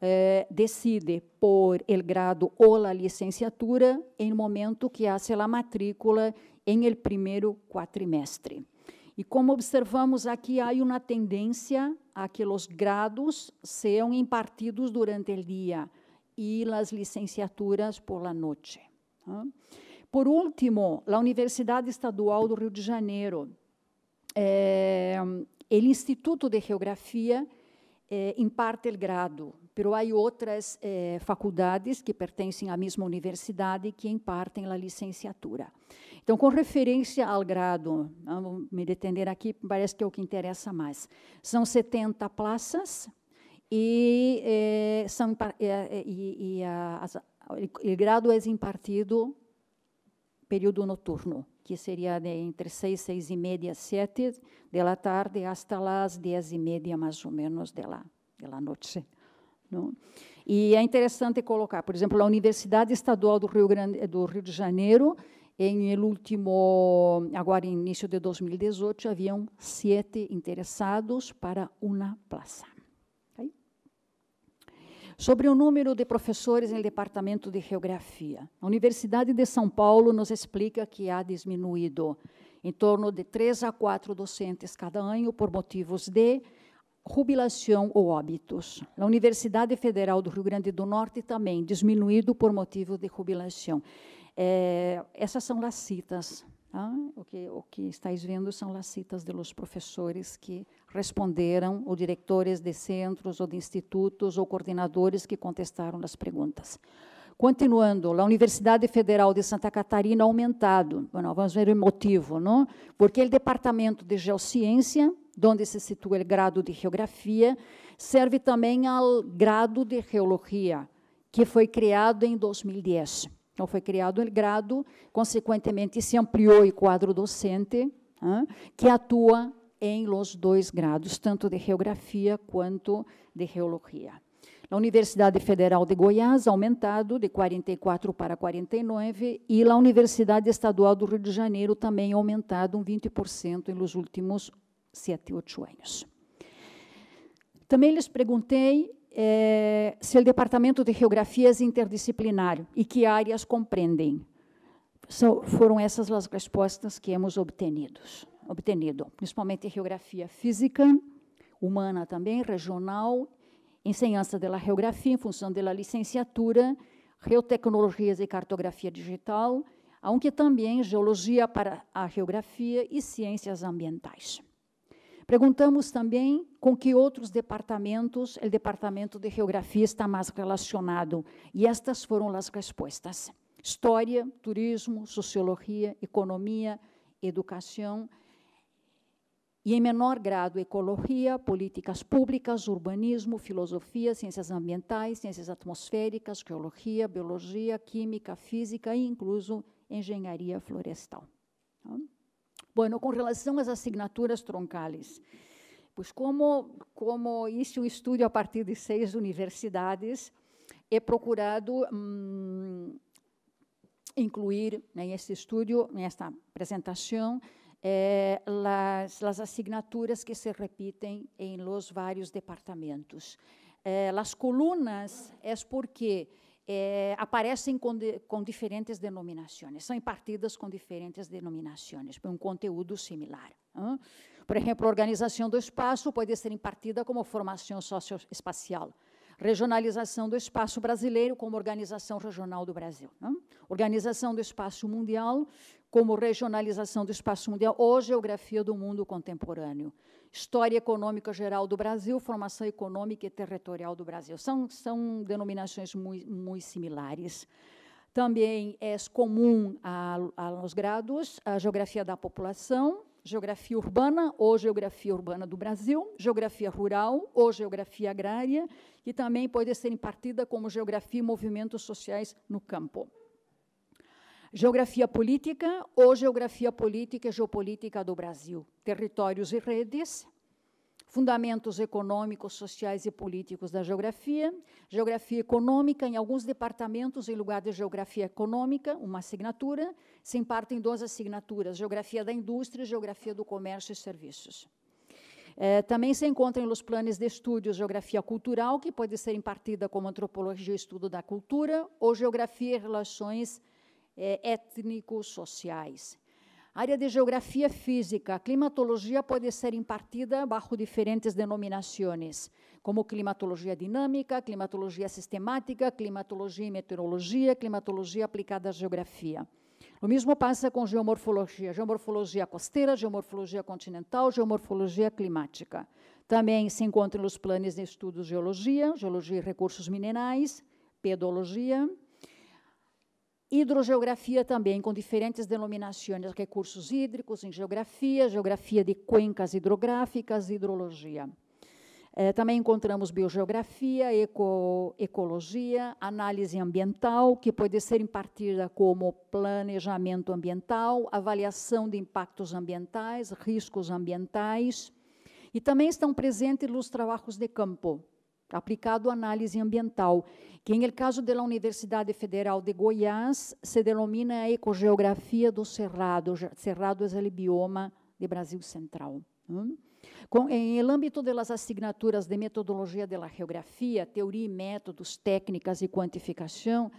eh, decide por el grado ou a licenciatura em momento que hace a matrícula em el primeiro quatrimestre. E como observamos aqui, há uma tendência a que os grados sejam impartidos durante o dia e as licenciaturas por la noite. Por último, a Universidade Estadual do Rio de Janeiro, o Instituto de Geografia eh, imparte o grado, pero há outras eh, faculdades que pertencem à mesma universidade que impartem a licenciatura. Então, com referência ao grado, vamos me detender aqui, parece que é o que interessa mais. São 70 plaças e, eh, são, eh, e, e a, as, o grado é impartido período noturno que seria de entre seis, seis e meia, sete da tarde, hasta las dez e meia, mais ou menos, de la noite. Não? E é interessante colocar, por exemplo, a Universidade Estadual do Rio, Grande, do Rio de Janeiro, em último, agora início de 2018, haviam sete interessados para uma plaça. Sobre o número de professores no departamento de geografia, a Universidade de São Paulo nos explica que há diminuído em torno de três a quatro docentes cada ano por motivos de jubilação ou óbitos. A Universidade Federal do Rio Grande do Norte também diminuído por motivo de jubilação. É, essas são as citas ah, o, que, o que estáis vendo são as citas dos professores que responderam, ou diretores de centros, ou de institutos, ou coordenadores que contestaram as perguntas. Continuando, a Universidade Federal de Santa Catarina aumentado. Bueno, vamos ver o motivo, não? Porque o Departamento de Geociência, onde se situa o grado de Geografia, serve também ao grado de Geologia, que foi criado em 2010. Então, foi criado o grado, consequentemente, se ampliou o quadro docente, que atua em los dois grados, tanto de geografia quanto de geologia. A Universidade Federal de Goiás, aumentado de 44 para 49, e a Universidade Estadual do Rio de Janeiro, também aumentado um 20% nos últimos sete, oito anos. Também lhes perguntei é, se o departamento de geografia é interdisciplinar e que áreas compreendem. Foram essas as respostas que hemos obtenido, obtenido, principalmente geografia física, humana também, regional, ensinança da geografia em função da licenciatura, geotecnologias e cartografia digital, aunque também geologia para a geografia e ciências ambientais. Perguntamos também com que outros departamentos o departamento de geografia está mais relacionado. E estas foram as respostas: história, turismo, sociologia, economia, educação. E, em menor grado, ecologia, políticas públicas, urbanismo, filosofia, ciências ambientais, ciências atmosféricas, geologia, biologia, química, física e, incluso, engenharia florestal. Bueno, com relação às assinaturas troncales, pois como, como isso um estudo a partir de seis universidades, é procurado hum, incluir nesse estudo, nesta apresentação, eh, as, as assinaturas que se repetem em los vários departamentos. Eh, as colunas é porque é, aparecem com, de, com, diferentes denominações, são impartidas com diferentes denominações, por um conteúdo similar. Hein? Por exemplo, a organização do espaço pode ser impartida como formação socioespacial, regionalização do espaço brasileiro como organização regional do Brasil, organização do espaço mundial como regionalização do espaço mundial ou geografia do mundo contemporâneo. História Econômica Geral do Brasil, Formação Econômica e Territorial do Brasil. São, são denominações muito, muito similares. Também é comum aos grados a Geografia da População, Geografia Urbana ou Geografia Urbana do Brasil, Geografia Rural ou Geografia Agrária, e também pode ser impartida como Geografia e Movimentos Sociais no Campo. Geografia política ou geografia política e geopolítica do Brasil, territórios e redes, fundamentos econômicos, sociais e políticos da geografia, geografia econômica em alguns departamentos em lugar de geografia econômica, uma assinatura, se impartem duas assinaturas, geografia da indústria e geografia do comércio e serviços. É, também se encontram nos planos de estudos geografia cultural, que pode ser impartida como antropologia e estudo da cultura, ou geografia e relações é, étnico-sociais. Área de geografia física, climatologia pode ser impartida bajo diferentes denominações, como climatologia dinâmica, climatologia sistemática, climatologia e meteorologia, climatologia aplicada à geografia. O mesmo passa com geomorfologia, geomorfologia costeira, geomorfologia continental, geomorfologia climática. Também se encontram os planos de estudos geologia, geologia e recursos minerais, pedologia, hidrogeografia também, com diferentes denominações, recursos hídricos em geografia, geografia de cuencas hidrográficas, hidrologia. É, também encontramos biogeografia, eco, ecologia, análise ambiental, que pode ser impartida como planejamento ambiental, avaliação de impactos ambientais, riscos ambientais. E também estão presentes os trabalhos de campo, aplicado à análise ambiental, que, em el caso da Universidade Federal de Goiás, se denomina ecogeografia do Cerrado. Cerrado é o bioma de Brasil Central. Hum? Com, em âmbito das assinaturas de metodologia da geografia, teoria e métodos, técnicas e quantificação,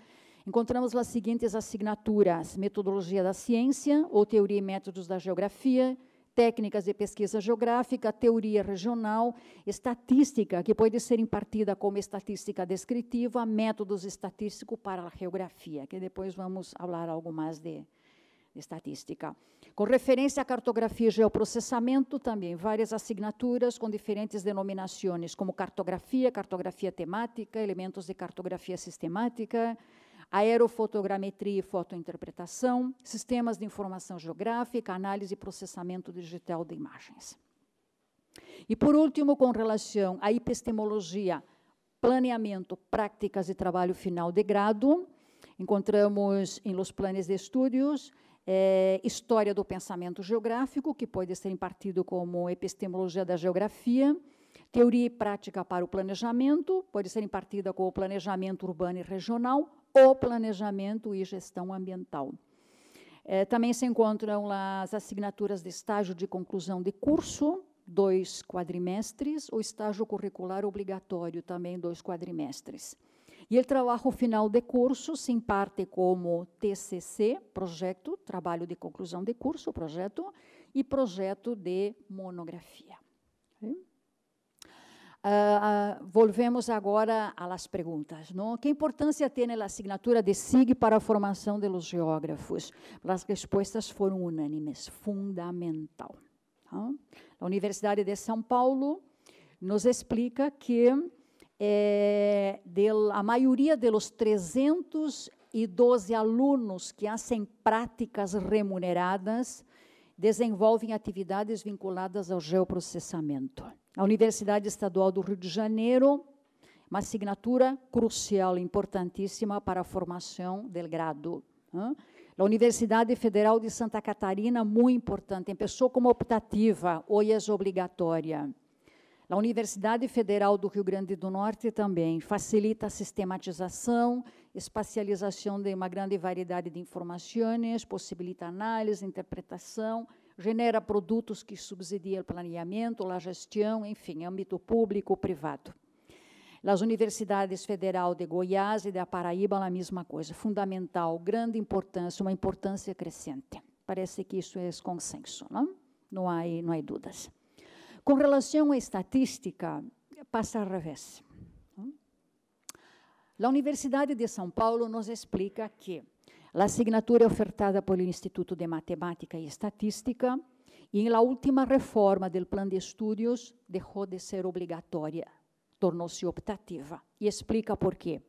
encontramos as seguintes assinaturas: metodologia da ciência ou teoria e métodos da geografia, técnicas de pesquisa geográfica, teoria regional, estatística, que pode ser impartida como estatística descritiva, métodos estatísticos para a geografia, que depois vamos falar algo mais de estatística. Com referência à cartografia e geoprocessamento, também várias assinaturas com diferentes denominações, como cartografia, cartografia temática, elementos de cartografia sistemática, aerofotogrametria e fotointerpretação, sistemas de informação geográfica, análise e processamento digital de imagens. E, por último, com relação à epistemologia, planeamento, práticas e trabalho final de grado, encontramos em los planos de estudos é, História do Pensamento Geográfico, que pode ser impartido como Epistemologia da Geografia, Teoria e Prática para o Planejamento, pode ser impartida como Planejamento Urbano e Regional, ou Planejamento e Gestão Ambiental. É, também se encontram as assinaturas de estágio de conclusão de curso, dois quadrimestres, o estágio curricular obrigatório, também dois quadrimestres. E o trabalho final de curso se imparte como TCC, projeto, trabalho de conclusão de curso, projeto, e projeto de monografia. Uh, volvemos agora às perguntas. Não? Que importância tem a assinatura de SIG para a formação dos geógrafos? As respostas foram unânimes, fundamental. Não? A Universidade de São Paulo nos explica que é, a maioria dos 312 alunos que fazem práticas remuneradas desenvolvem atividades vinculadas ao geoprocessamento. A Universidade Estadual do Rio de Janeiro, uma assinatura crucial, importantíssima para a formação do grado. A Universidade Federal de Santa Catarina, muito importante, começou como optativa, hoje é obrigatória. A Universidade Federal do Rio Grande do Norte também facilita a sistematização, espacialização de uma grande variedade de informações, possibilita análise, interpretação, genera produtos que subsidiam o planeamento, a gestão, enfim, âmbito público, privado. As universidades federal de Goiás e da Paraíba, a mesma coisa, fundamental, grande importância, uma importância crescente. Parece que isso é consenso, não? Não há, não há dúvidas. Com relação à estatística, passa ao revés. A Universidade de São Paulo nos explica que a assinatura é ofertada pelo Instituto de Matemática e Estatística e, na última reforma do plano de estudos, deixou de ser obrigatória, tornou-se optativa. E explica por quê.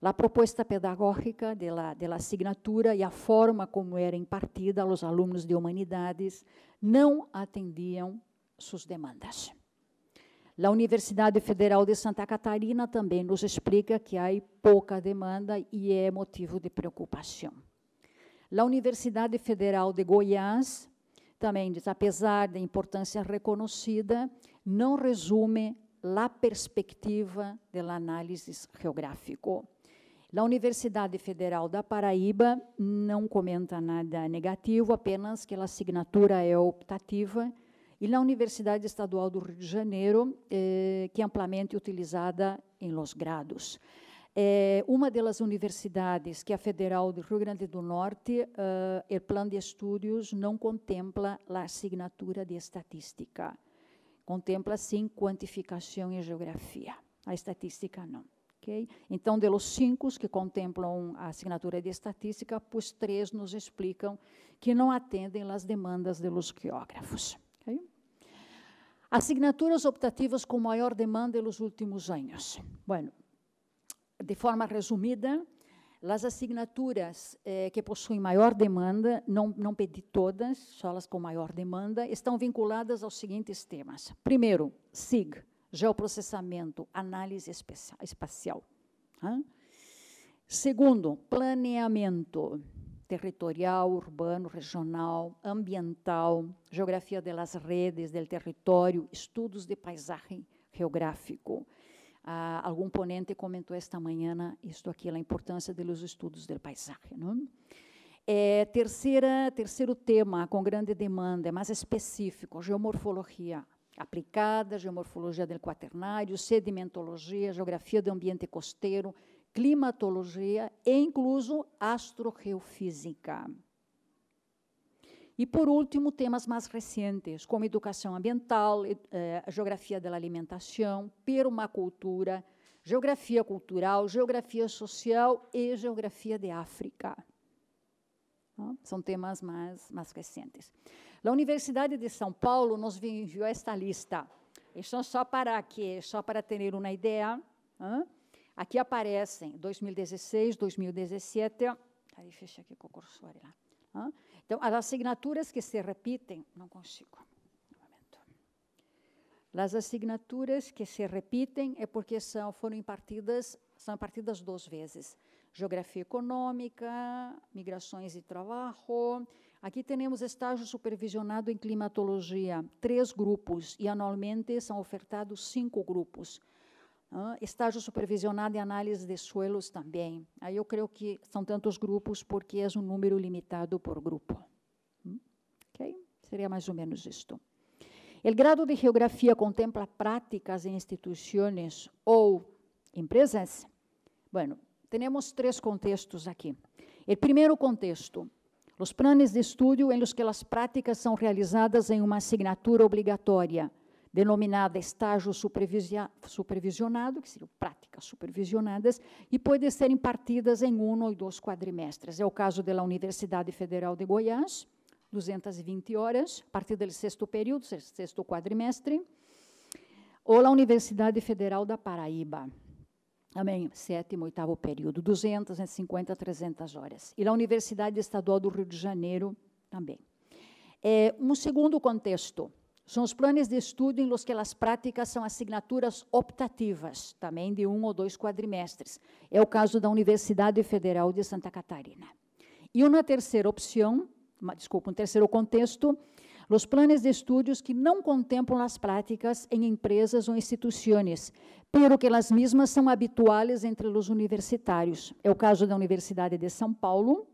A proposta pedagógica da assinatura e a forma como era impartida aos alunos de humanidades não atendiam suas demandas. A Universidade Federal de Santa Catarina também nos explica que há pouca demanda e é motivo de preocupação. A Universidade Federal de Goiás também diz, apesar da importância reconhecida, não resume a perspectiva da análise geográfico. A Universidade Federal da Paraíba não comenta nada negativo, apenas que a assinatura é optativa, e na Universidade Estadual do Rio de Janeiro, eh, que é amplamente utilizada em los grados. É uma das universidades, que é a Federal do Rio Grande do Norte, uh, o plano de estudos não contempla a assinatura de estatística. Contempla, sim, quantificação e geografia. A estatística, não. Okay? Então, de los cinco que contemplam a assinatura de estatística, pois três nos explicam que não atendem às demandas dos geógrafos. Okay? Assinaturas optativas com maior demanda nos últimos anos. Bueno, de forma resumida, as assinaturas eh, que possuem maior demanda, não, não pedi todas, só as com maior demanda, estão vinculadas aos seguintes temas. Primeiro, SIG, geoprocessamento, análise espacial. Segundo, planeamento territorial, urbano, regional, ambiental, geografia das redes, do território, estudos de paisagem geográfico. Ah, algum ponente comentou esta manhã isto aqui, a importância dos estudos do paisaje. Não? É, terceira, terceiro tema com grande demanda, mais específico, geomorfologia aplicada, geomorfologia do quaternário, sedimentologia, geografia do ambiente costeiro, climatologia e incluso astrogeofísica. E, por último, temas mais recentes, como educação ambiental, eh, geografia da alimentação, permacultura, geografia cultural, geografia social e geografia de África. São temas mais, mais recentes. A Universidade de São Paulo nos enviou esta lista. Isso só para aqui, só para ter uma ideia. Aqui aparecem 2016, 2017. Aí fecha aqui com o cursor lá. Então, as assinaturas que se repetem, não consigo. As assinaturas que se repetem é porque são, foram impartidas, são impartidas duas vezes. Geografia econômica, migrações e trabalho. Aqui temos estágio supervisionado em climatologia, três grupos, e anualmente são ofertados cinco grupos. Estágio supervisionado em análise de suelos também. Aí eu creio que são tantos grupos porque é um número limitado por grupo. Hum? Okay? Seria mais ou menos isto. O grado de geografia contempla práticas em instituições ou empresas? Bueno, temos três contextos aqui. O primeiro contexto, os planos de estudo em los que as práticas são realizadas em uma assinatura obrigatória denominada estágio supervisionado, que seriam práticas supervisionadas, e podem ser impartidas em um ou dois quadrimestres. É o caso da Universidade Federal de Goiás, 220 horas, a partir do sexto período, sexto quadrimestre, ou a Universidade Federal da Paraíba, também sétimo, oitavo período, 250 a 300 horas. E a Universidade Estadual do Rio de Janeiro também. É, um segundo contexto, são os planos de estudo em los que as práticas são assinaturas optativas, também de um ou dois quadrimestres. É o caso da Universidade Federal de Santa Catarina. E uma terceira opção, uma, desculpa, um terceiro contexto, os planos de estudos que não contemplam as práticas em empresas ou instituições, pero que as mesmas são habituais entre os universitários. É o caso da Universidade de São Paulo,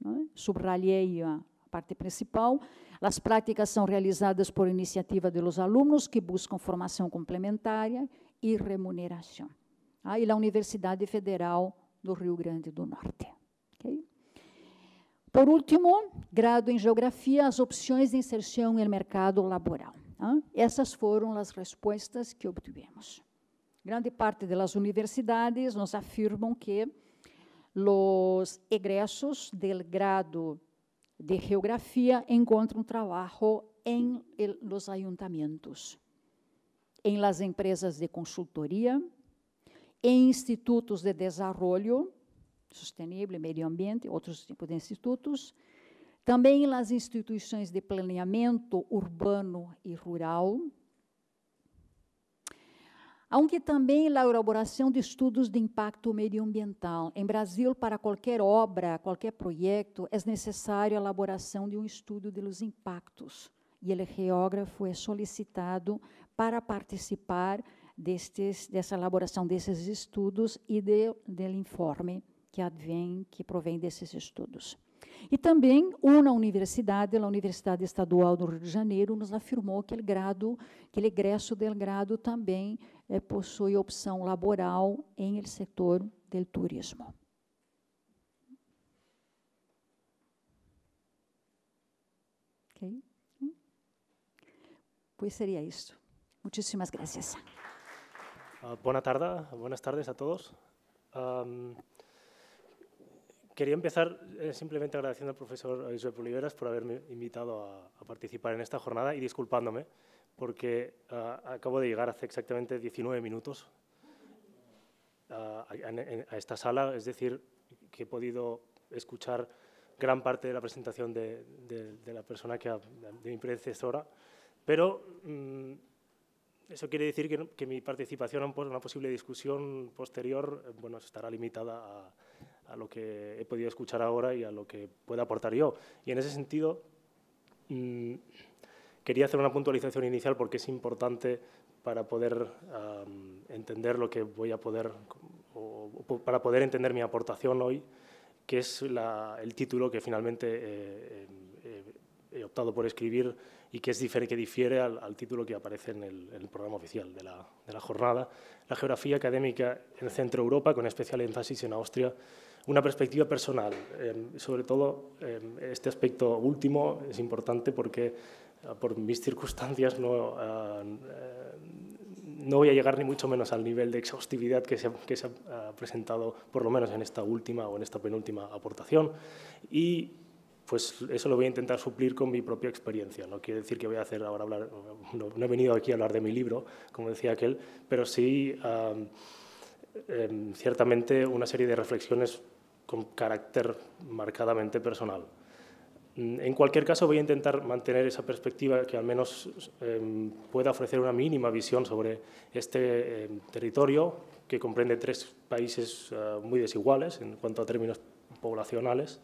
né? subralhei a parte principal. As práticas são realizadas por iniciativa dos alunos que buscam formação complementar e remuneração. Ah, e a Universidade Federal do Rio Grande do Norte. Okay? Por último, grado em Geografia, as opções de inserção no mercado laboral. Ah, essas foram as respostas que obtivemos. Grande parte das universidades nos afirmam que os egressos do grado de geografia encontram trabalho em los ayuntamientos, em las empresas de consultoria, em institutos de desenvolvimento sustentável, meio ambiente, outros tipos de institutos, também nas instituições de planeamento urbano e rural, aunque também a elaboração de estudos de impacto medioambiental. Em Brasil, para qualquer obra, qualquer projeto, é necessário a elaboração de um estudo dos impactos. E o geógrafo é solicitado para participar destes, dessa elaboração desses estudos e de, do informe que advém, que provém desses estudos. E também uma universidade, a Universidade Estadual do Rio de Janeiro, nos afirmou que o grado, que o egresso do grado também eh, possui opção laboral em setor do turismo. Ok? Pois seria isso. Muchísimas gracias. Uh, buena tarde, buenas tardes a todos. Um, Quería empezar eh, simplemente agradeciendo al profesor Josep Oliveras por haberme invitado a, participar en esta jornada y disculpándome porque ah, acabo de llegar hace exactamente 19 minutos ah, a, esta sala, es decir, que he podido escuchar gran parte de la presentación de, la persona que de mi predecesora, pero mm, eso quiere decir que, que, mi participación en una posible discusión posterior bueno, estará limitada a a lo que he podido escuchar ahora y a lo que pueda aportar yo. Y en ese sentido, mm, quería hacer una puntualización inicial porque es importante para poder entender lo que voy a poder, o, para poder entender mi aportación hoy, que es el título que finalmente eh, eh, he optado por escribir y que, es que difiere al, título que aparece en el, programa oficial de la, de la, jornada, la geografía académica en Centro Europa, con especial énfasis en Austria una perspectiva personal. Em, sobre todo, em, este aspecto último es importante porque por mis circunstancias no, ah, eh, no voy a llegar ni mucho menos al nivel de exhaustividad que se, que se ha presentado, por lo menos en esta última o en esta penúltima aportación. Y pues eso lo voy a intentar suplir con mi propia experiencia. No quiere decir que voy a hacer ahora hablar, no, he venido aquí a hablar de mi libro, como decía aquel, pero sí em, ciertamente una serie de reflexiones con carácter marcadamente personal. Mm, en cualquier caso, voy a intentar mantener esa perspectiva que al menos em, pueda ofrecer una mínima visión sobre este em, territorio, que comprende tres países eh, muy desiguales en cuanto a términos poblacionales.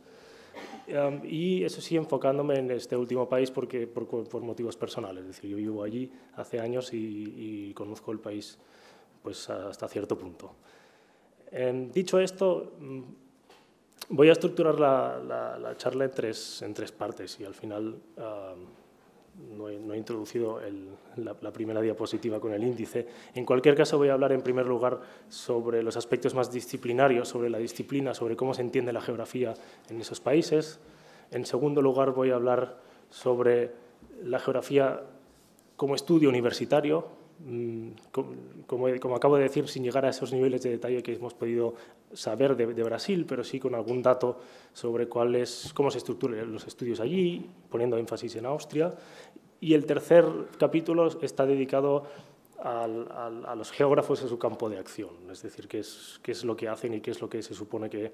Em, y eso sí, enfocándome en este último país porque, por, motivos personales. Es decir, yo vivo allí hace años y, y conozco el país pues, hasta cierto punto. dicho esto, mm, Voy a estructurar la, charla en tres, en tres partes y al final ah, no, he, introducido la, primera diapositiva con el índice. En cualquier caso voy a hablar en primer lugar sobre los aspectos más disciplinarios, sobre la disciplina, sobre cómo se entiende la geografía en esos países. En segundo lugar voy a hablar sobre la geografía como estudio universitario, mm, como, como, acabo de decir, sin llegar a esos niveles de detalle que hemos podido saber de, Brasil, pero sí con algún dato sobre cuál cómo se estructuran los estudios allí, poniendo énfasis en Austria. Y el tercer capítulo está dedicado a los geógrafos en su campo de acción, es decir, qué es, lo que hacen y qué es lo que se supone que,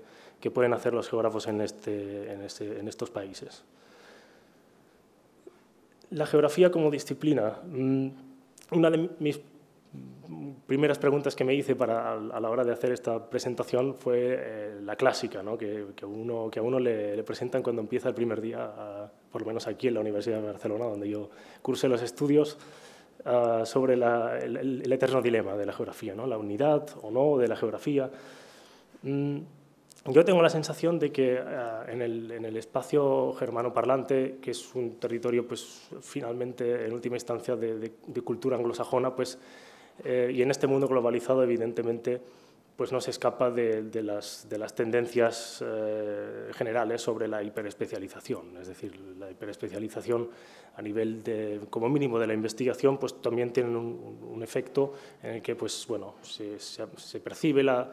pueden hacer los geógrafos en, este, este, en estos países. La geografía como disciplina. Mm, una de mis primeras preguntas que me hice para, a la hora de hacer esta presentación fue eh, la clásica, ¿no? que, que, uno, que a uno le, presentan cuando empieza el primer día, por lo menos aquí en la Universidad de Barcelona, donde yo cursé los estudios, sobre el, eterno dilema de la geografía, ¿no? la unidad o no de la geografía. Mm, yo tengo la sensación de que en, el, en, el, espacio germano parlante, que es un territorio pues, finalmente en última instancia de, de, de cultura anglosajona, pues eh, y en este mundo globalizado, evidentemente, pues no se escapa de, las, de las, tendencias eh, generales sobre la hiperespecialización. Es decir, la hiperespecialización a nivel de, como mínimo de la investigación, pues también tiene un, efecto en el que pues, bueno, se, se, percibe la,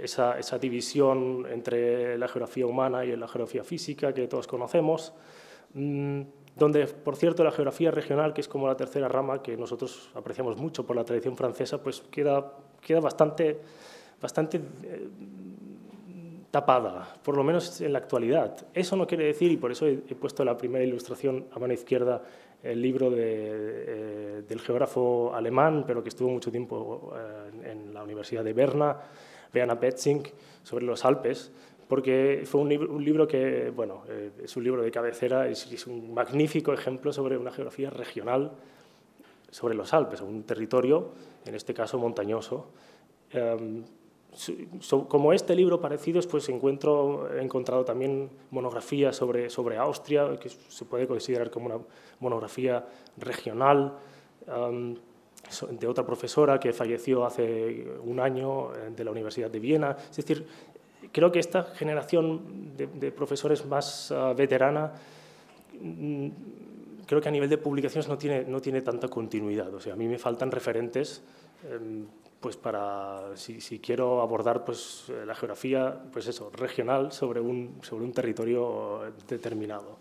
esa, esa, división entre la geografía humana y la geografía física que todos conocemos. Mm, donde, por cierto, la geografía regional, que es como la tercera rama que nosotros apreciamos mucho por la tradición francesa, pues queda, queda bastante, bastante eh, tapada, por lo menos en la actualidad. Eso no quiere decir, y por eso he, puesto la primera ilustración a mano izquierda el libro de, del geógrafo alemán, pero que estuvo mucho tiempo en, la Universidad de Berna, Werner Betzing, sobre los Alpes, porque fue un libro, que, bueno, es un libro de cabecera, es, es, un magnífico ejemplo sobre una geografía regional sobre los Alpes, un territorio, en este caso montañoso. Em, como este libro parecidos, pues encuentro, he encontrado también monografías sobre, sobre Austria, que se puede considerar como una monografía regional, em, de otra profesora que falleció hace un año eh, de la Universidad de Viena. Es decir, creo que esta generación de, profesores más uh, veterana mm, creo que a nivel de publicaciones no tiene, no tiene tanta continuidad. O sea, a mí me faltan referentes em, pues para, si, si, quiero abordar pues, eh, la geografía pues eso, regional sobre un, sobre un territorio determinado.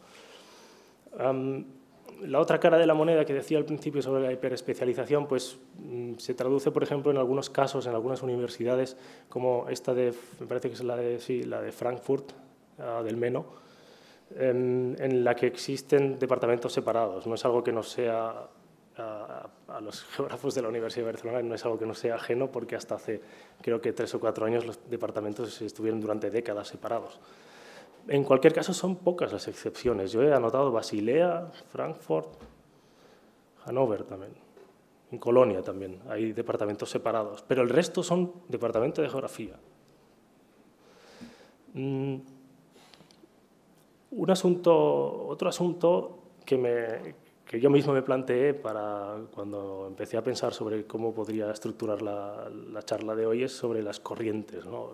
La otra cara de la moneda que decía al principio sobre la hiperespecialización, pues mm, se traduce, por ejemplo, en algunos casos, en algunas universidades, como esta de, me parece que es la de, sí, la de Frankfurt, del Meno, en, la que existen departamentos separados. No es algo que no sea a, los (laughs) geógrafos de la Universidad de Barcelona, no es algo que no sea ajeno porque hasta hace creo que tres o cuatro años los departamentos estuvieron durante décadas separados. En cualquier caso son pocas las excepciones. Yo he anotado Basilea, Frankfurt, Hannover también. En Colonia también hay departamentos separados, pero el resto son departamentos de geografía. Mm, un asunto, otro asunto que, me, que yo mismo me planteé para cuando empecé a pensar sobre cómo podría estructurar la, la charla de hoy es sobre las corrientes ¿no?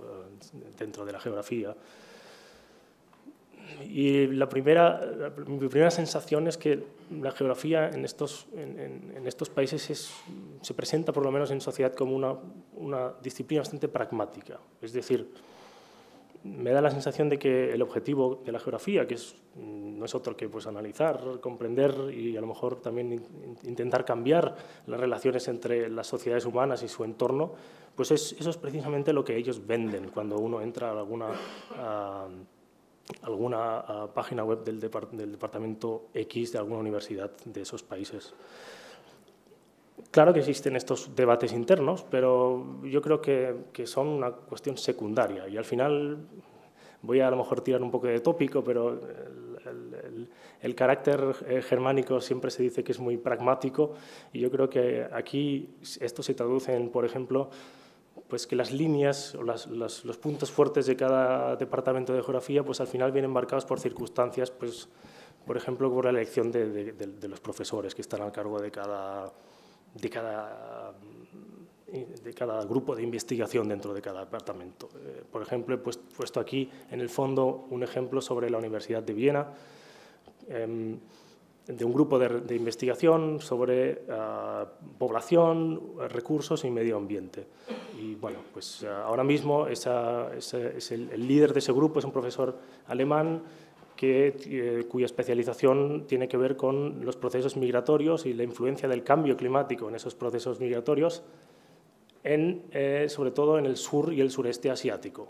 dentro de la geografía. Y la primera, mi primera sensación es que la geografía en estos, en, en estos países es, se presenta, por lo menos en sociedad, como una, una disciplina bastante pragmática. Es decir, me da la sensación de que el objetivo de la geografía, que es, no es otro que pues, analizar, comprender y a lo mejor también intentar cambiar las relaciones entre las sociedades humanas y su entorno, pues es, eso es precisamente lo que ellos venden cuando uno entra a alguna, alguna página web del, del departamento X de alguna universidad de esos países. Claro que existen estos debates internos, pero yo creo que, que, son una cuestión secundaria y al final voy a a lo mejor tirar un poco de tópico, pero el, el, carácter eh, germánico siempre se dice que es muy pragmático y yo creo que aquí esto se traduce en, por ejemplo, pues que las líneas o los puntos fuertes de cada departamento de geografía pues al final vienen marcados por circunstancias, pues, por ejemplo, por la elección de, los profesores que están al cargo de cada de cada, de cada grupo de investigación dentro de cada departamento. Eh, por ejemplo, he puesto aquí en el fondo un ejemplo sobre la Universidad de Viena, em, de un grupo de, investigación sobre ah, población, recursos y medio ambiente. Y bueno, pues ah, ahora mismo es el, líder de ese grupo es un profesor alemán que, eh, cuya especialización tiene que ver con los procesos migratorios y la influencia del cambio climático en esos procesos migratorios, eh, sobre todo en el sur y el sureste asiático.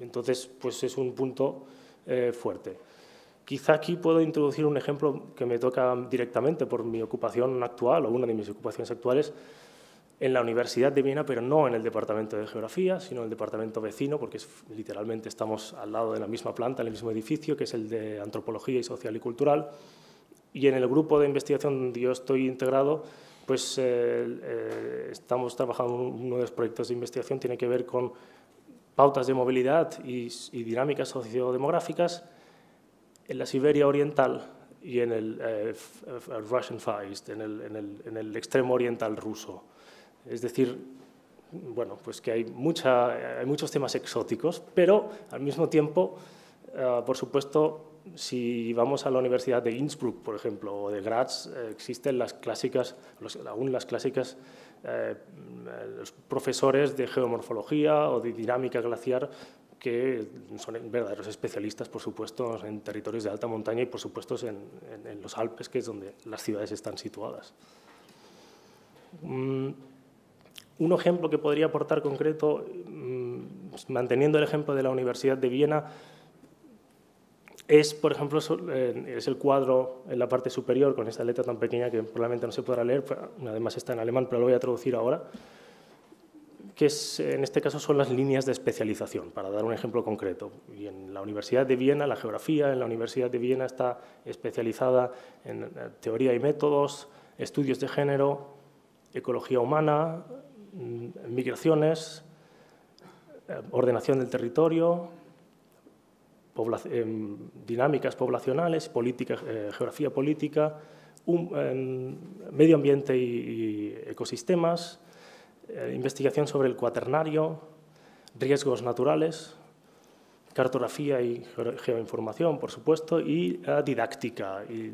Entonces, pues es un punto eh, fuerte. Quizá aquí puedo introducir un ejemplo que me toca directamente por mi ocupación actual o una de mis ocupaciones actuales, en la Universidad de Viena, pero no en el departamento de geografía, sino en el departamento vecino, porque es, literalmente estamos al lado de la misma planta, en el mismo edificio, que es el de antropología y social y cultural. Y en el grupo de investigación donde yo estoy integrado, pues eh, eh, estamos trabajando uno de los proyectos de investigación tiene que ver con pautas de movilidad y, dinámicas sociodemográficas en la Siberia Oriental y en el eh, Russian Far East, en el, en, el, en el extremo oriental ruso. Es decir, bueno, pues que hay, mucha, hay muchos temas exóticos, pero al mismo tiempo, eh, por supuesto, si vamos a la Universidad de Innsbruck, por ejemplo, o de Graz, eh, existen las clásicas, aún las clásicas eh, los profesores de geomorfología o de dinámica glaciar que son verdaderos especialistas, por supuesto, en territorios de alta montaña y, por supuesto, en, en, los Alpes, que es donde las ciudades están situadas. Mm, un ejemplo que podría aportar concreto, mm, manteniendo el ejemplo de la Universidad de Viena, es, por ejemplo, es el cuadro en la parte superior con esta letra tan pequeña que probablemente no se podrá leer, además está en alemán, pero lo voy a traducir ahora, que es, en este caso son las líneas de especialización, para dar un ejemplo concreto. Y en la Universidad de Viena, la geografía en la Universidad de Viena está especializada en teoría y métodos, estudios de género, ecología humana, mm, migraciones, eh, ordenación del territorio, Em, dinámicas poblacionales, eh, geografía política, em, medio ambiente y, ecosistemas, eh, investigación sobre el cuaternario, riesgos naturales, cartografía y geoinformación, por supuesto, y eh, didáctica. Y,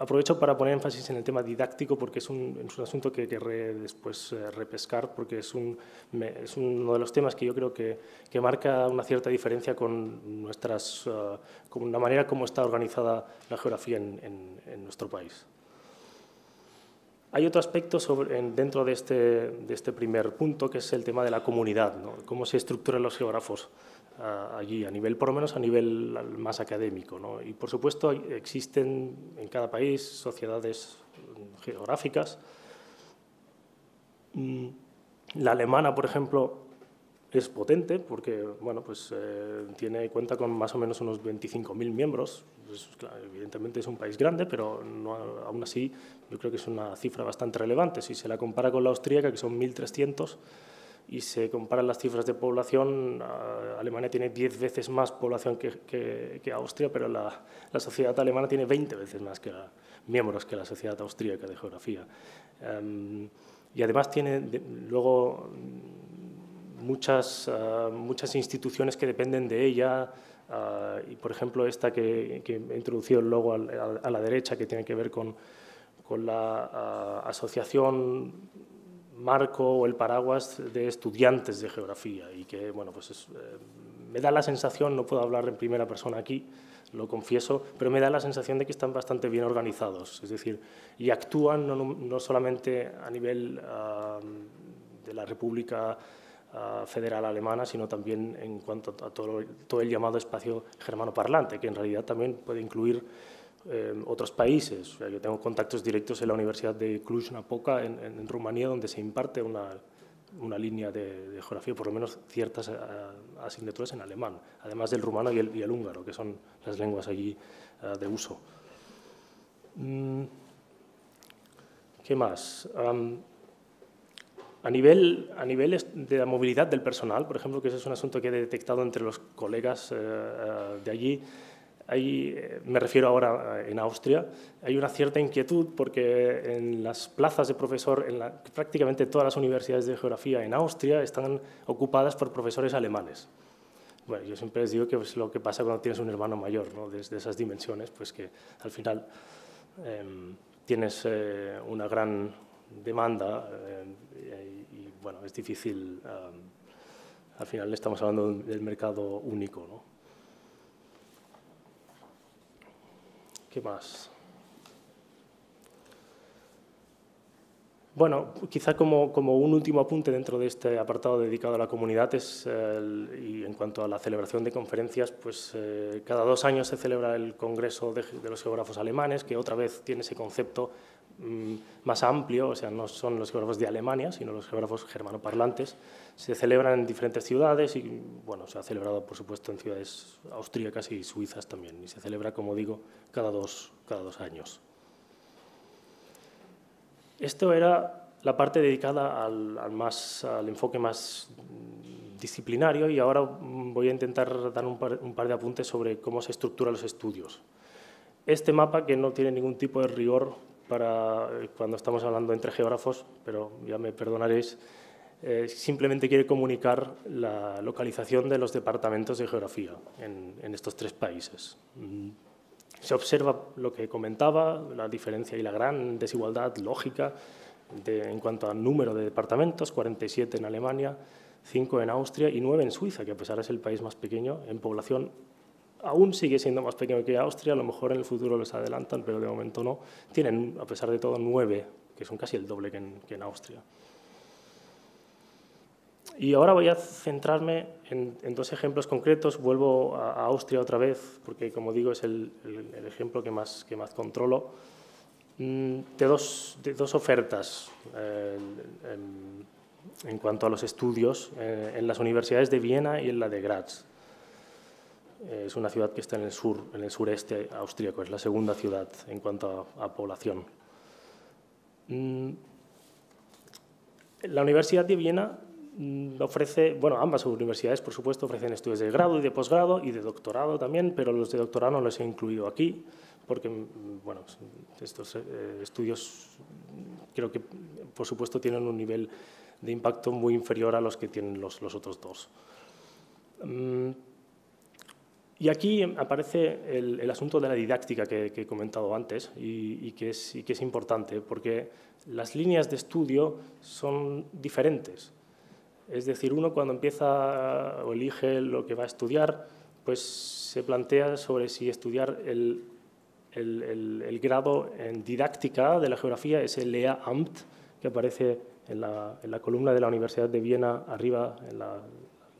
Aprovecho para poner énfasis en el tema didáctico porque es un, asunto que querré después eh, repescar porque es, un, es, uno de los temas que yo creo que, marca una cierta diferencia con, nuestras, uh, con la manera como está organizada la geografía en nuestro país. Hay otro aspecto dentro de este, de este primer punto que es el tema de la comunidad, ¿no? cómo se estructuran los geógrafos allí, a nivel, por lo menos a nivel más académico. Y por supuesto existen en cada país sociedades geográficas. Mm, la alemana, por ejemplo, es potente porque bueno, pues, eh, tiene cuenta con más o menos unos 25.000 miembros. Pues, evidentemente es un país grande, pero no, aún así yo creo que es una cifra bastante relevante. Si se la compara con la austríaca, que son 1.300, y se comparan las cifras de población, Alemania tiene 10 veces más población que, que, Austria, pero la, la, sociedad alemana tiene 20 veces más que miembros que la sociedad austríaca de geografía. Em, y además tiene luego muchas, uh, muchas instituciones que dependen de ella, uh, y por ejemplo esta que, que he introducido luego a, a, la derecha, que tiene que ver con, con la uh, asociación marco o el paraguas de estudiantes de geografía. Y que, bueno, pues es, eh, me da la sensación, no puedo hablar en primera persona aquí, lo confieso, pero me da la sensación de que están bastante bien organizados, es decir, y actúan no, no solamente a nivel de la República Federal Alemana, sino también en cuanto a todo, el llamado espacio germano parlante, que en realidad también puede incluir eh, otros países. Yo tengo contactos directos en la Universidad de Cluj-Napoca, en, en, Rumanía, donde se imparte una, una línea de, geografía, por lo menos ciertas eh, asignaturas en alemán, además del rumano y el, húngaro, que son las lenguas allí de uso. Mm, ¿Qué más? A nivel, a nivel de la movilidad del personal, por ejemplo, que ese es un asunto que he detectado entre los colegas uh, uh, de allí, hay, eh, me refiero ahora en Austria, hay una cierta inquietud porque en las plazas de profesor, en prácticamente todas las universidades de geografía en Austria están ocupadas por profesores alemanes. Bueno, yo siempre les digo que es lo que pasa cuando tienes un hermano mayor, ¿no? desde esas dimensiones, pues que al final eh, tienes eh, una gran demanda eh, y, bueno, es difícil, al final estamos hablando del mercado único. ¿no? ¿Qué más? Bueno, quizá como, como, un último apunte dentro de este apartado dedicado a la comunidad es, y en cuanto a la celebración de conferencias, pues eh, cada dos años se celebra el Congreso de, los Geógrafos Alemanes, que otra vez tiene ese concepto más amplio, o sea, no son los geógrafos de Alemania, sino los geógrafos germanoparlantes. Se celebran en diferentes ciudades y, bueno, se ha celebrado, por supuesto, en ciudades austríacas y suizas también, y se celebra, como digo, cada dos, cada dos años. Esto era la parte dedicada al, al, más, al enfoque más disciplinario y ahora voy a intentar dar un par, un par, de apuntes sobre cómo se estructuran los estudios. Este mapa, que no tiene ningún tipo de rigor para cuando estamos hablando entre geógrafos, pero ya me perdonaréis, eh, simplemente quiere comunicar la localización de los departamentos de geografía en, en estos tres países. Mm. Se observa lo que comentaba, la diferencia y la gran desigualdad lógica de, en cuanto al número de departamentos, 47 en Alemania, 5 en Austria y 9 en Suiza, que a pesar de ser el país más pequeño, en población aún sigue siendo más pequeño que Austria, a lo mejor en el futuro les adelantan, pero de momento no. Tienen, a pesar de todo, 9, que son casi el doble que en, Austria. Y ahora voy a centrarme en, dos ejemplos concretos. Vuelvo a, Austria otra vez, porque como digo es el, ejemplo que más, controlo, mm, de dos, ofertas eh, en, en, cuanto a los estudios eh, en las universidades de Viena y en la de Graz. Eh, es una ciudad que está en el sur, en el sureste austríaco, es la segunda ciudad en cuanto a, población. Mm, la Universidad de Viena Mm, ofrece, bueno, ambas universidades, por supuesto, ofrecen estudios de grado y de posgrado y de doctorado también, pero los de doctorado no los he incluido aquí, porque, mm, bueno, estos eh, estudios creo que, por supuesto, tienen un nivel de impacto muy inferior a los que tienen los, otros dos. Y aquí aparece el, asunto de la didáctica que, he comentado antes y, que es, y que es importante, porque las líneas de estudio son diferentes. Es decir, uno cuando empieza o elige lo que va a estudiar, pues se plantea sobre si estudiar el, grado en didáctica de la geografía, es el Lehramt, que aparece en la, columna de la Universidad de Viena, arriba, en la,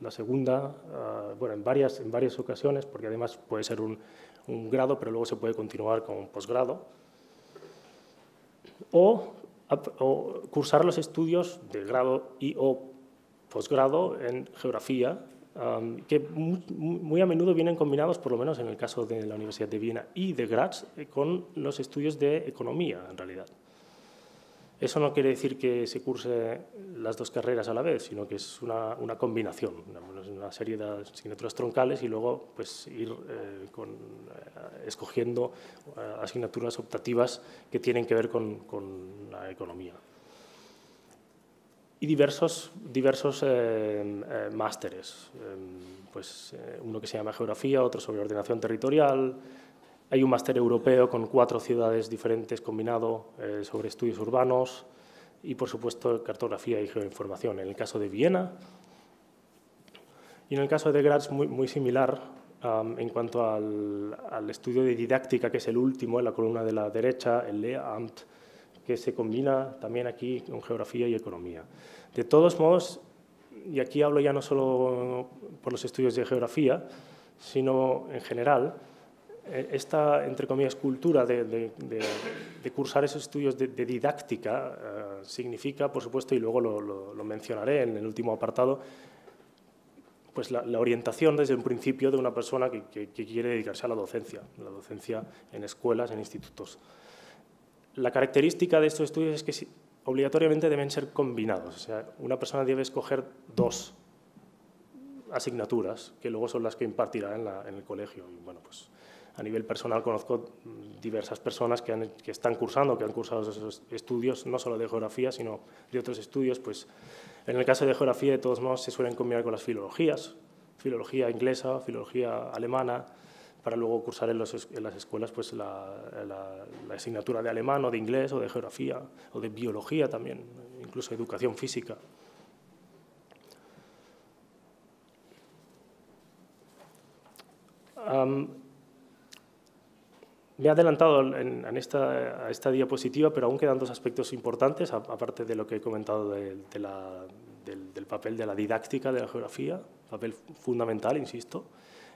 segunda, ah, bueno, en varias, en varias ocasiones, porque además puede ser un, grado, pero luego se puede continuar con un posgrado. O, cursar los estudios de grado y o posgrado en geografía, que muy, a menudo vienen combinados, por lo menos en el caso de la Universidad de Viena y de Graz, eh, con los estudios de economía, en realidad. Eso no quiere decir que se curse las dos carreras a la vez, sino que es una, combinación, una, serie de asignaturas troncales y luego pues, ir eh, con, eh, escogiendo asignaturas optativas que tienen que ver con la economía y diversos, eh, eh, másteres. Pues, eh, uno que se llama Geografía, otro sobre Ordenación Territorial. Hay un máster europeo con cuatro ciudades diferentes combinado sobre estudios urbanos y, por supuesto, cartografía y geoinformación. En el caso de Viena y en el caso de Graz, muy, muy similar en cuanto al, al, estudio de didáctica, que es el último en la columna de la derecha, el Lehramt, que se combina también aquí con geografía y economía. De todos modos, y aquí hablo ya no solo por los estudios de geografía, sino en general, eh, esta, entre comillas, cultura de, cursar esos estudios de, didáctica eh, significa, por supuesto, y luego lo, mencionaré en el último apartado, pues la, orientación desde un principio de una persona que, que, quiere dedicarse a la docencia, la docencia en escuelas, en institutos. La característica de estos estudios es que obligatoriamente deben ser combinados. O sea, una persona debe escoger dos asignaturas, que luego son las que impartirá en, el colegio. Y, bueno, pues, a nivel personal conozco diversas personas que, están cursando, que han cursado esos estudios, no solo de geografía, sino de otros estudios. Pues, en el caso de geografía, de todos modos, se suelen combinar con las filologías, filología inglesa, filología alemana, para luego cursar en, las escuelas pues, la, asignatura de alemán o de inglés o de geografía o de biología también, incluso educación física. Me he adelantado en, esta, a esta diapositiva, pero aún quedan dos aspectos importantes, aparte de lo que he comentado del, del papel de la didáctica de la geografía, papel fundamental, insisto,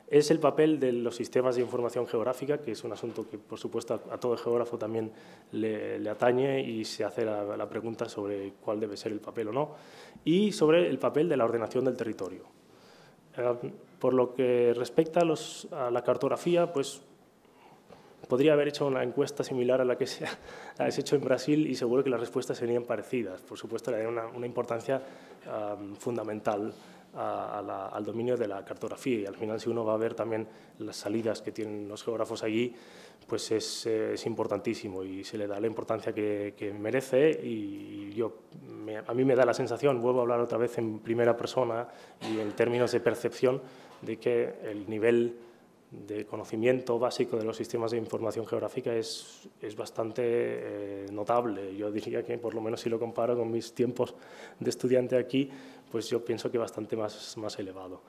es el papel de los sistemas de información geográfica, que es un asunto que, por supuesto, a, todo geógrafo también le, atañe y se hace la, pregunta sobre cuál debe ser el papel o no, y sobre el papel de la ordenación del territorio. Eh, por lo que respecta a, la cartografía, pues podría haber hecho una encuesta similar a la que se (laughs) ha, hecho en Brasil y seguro que las respuestas serían parecidas. Por supuesto, le una, una importancia ah, fundamental al dominio de la cartografía y al final si uno va a ver también las salidas que tienen los geógrafos allí, pues es, es importantísimo y se le da la importancia que, merece y yo, a mí me da la sensación, vuelvo a hablar otra vez en primera persona y en términos de percepción, de que el nivel de conocimiento básico de los sistemas de información geográfica es, es bastante eh, notable. Yo diría que, por lo menos si lo comparo con mis tiempos de estudiante aquí, pues yo pienso que bastante más, más elevado.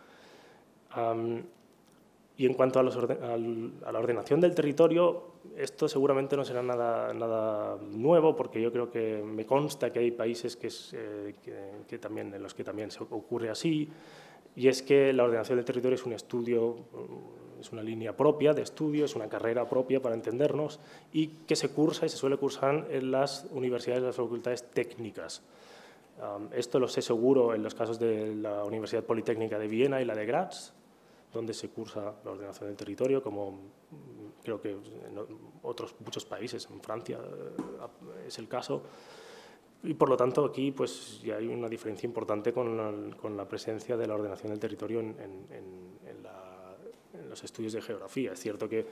Y en cuanto a, la ordenación del territorio, esto seguramente no será nada, nada nuevo, porque yo creo que me consta que hay países que, eh, que, también, en los que también se ocurre así, y es que la ordenación del territorio es un estudio, es una línea propia de estudio, es una carrera propia para entendernos, y que se cursa y se suele cursar en las universidades y las facultades técnicas. esto lo sé seguro en los casos de la Universidad Politécnica de Viena y la de Graz, donde se cursa la ordenación del territorio, como mm, creo que en otros muchos países, en Francia eh, es el caso. Y por lo tanto aquí pues ya hay una diferencia importante con la, con la presencia de la ordenación del territorio en, en, los estudios de geografía. Es cierto que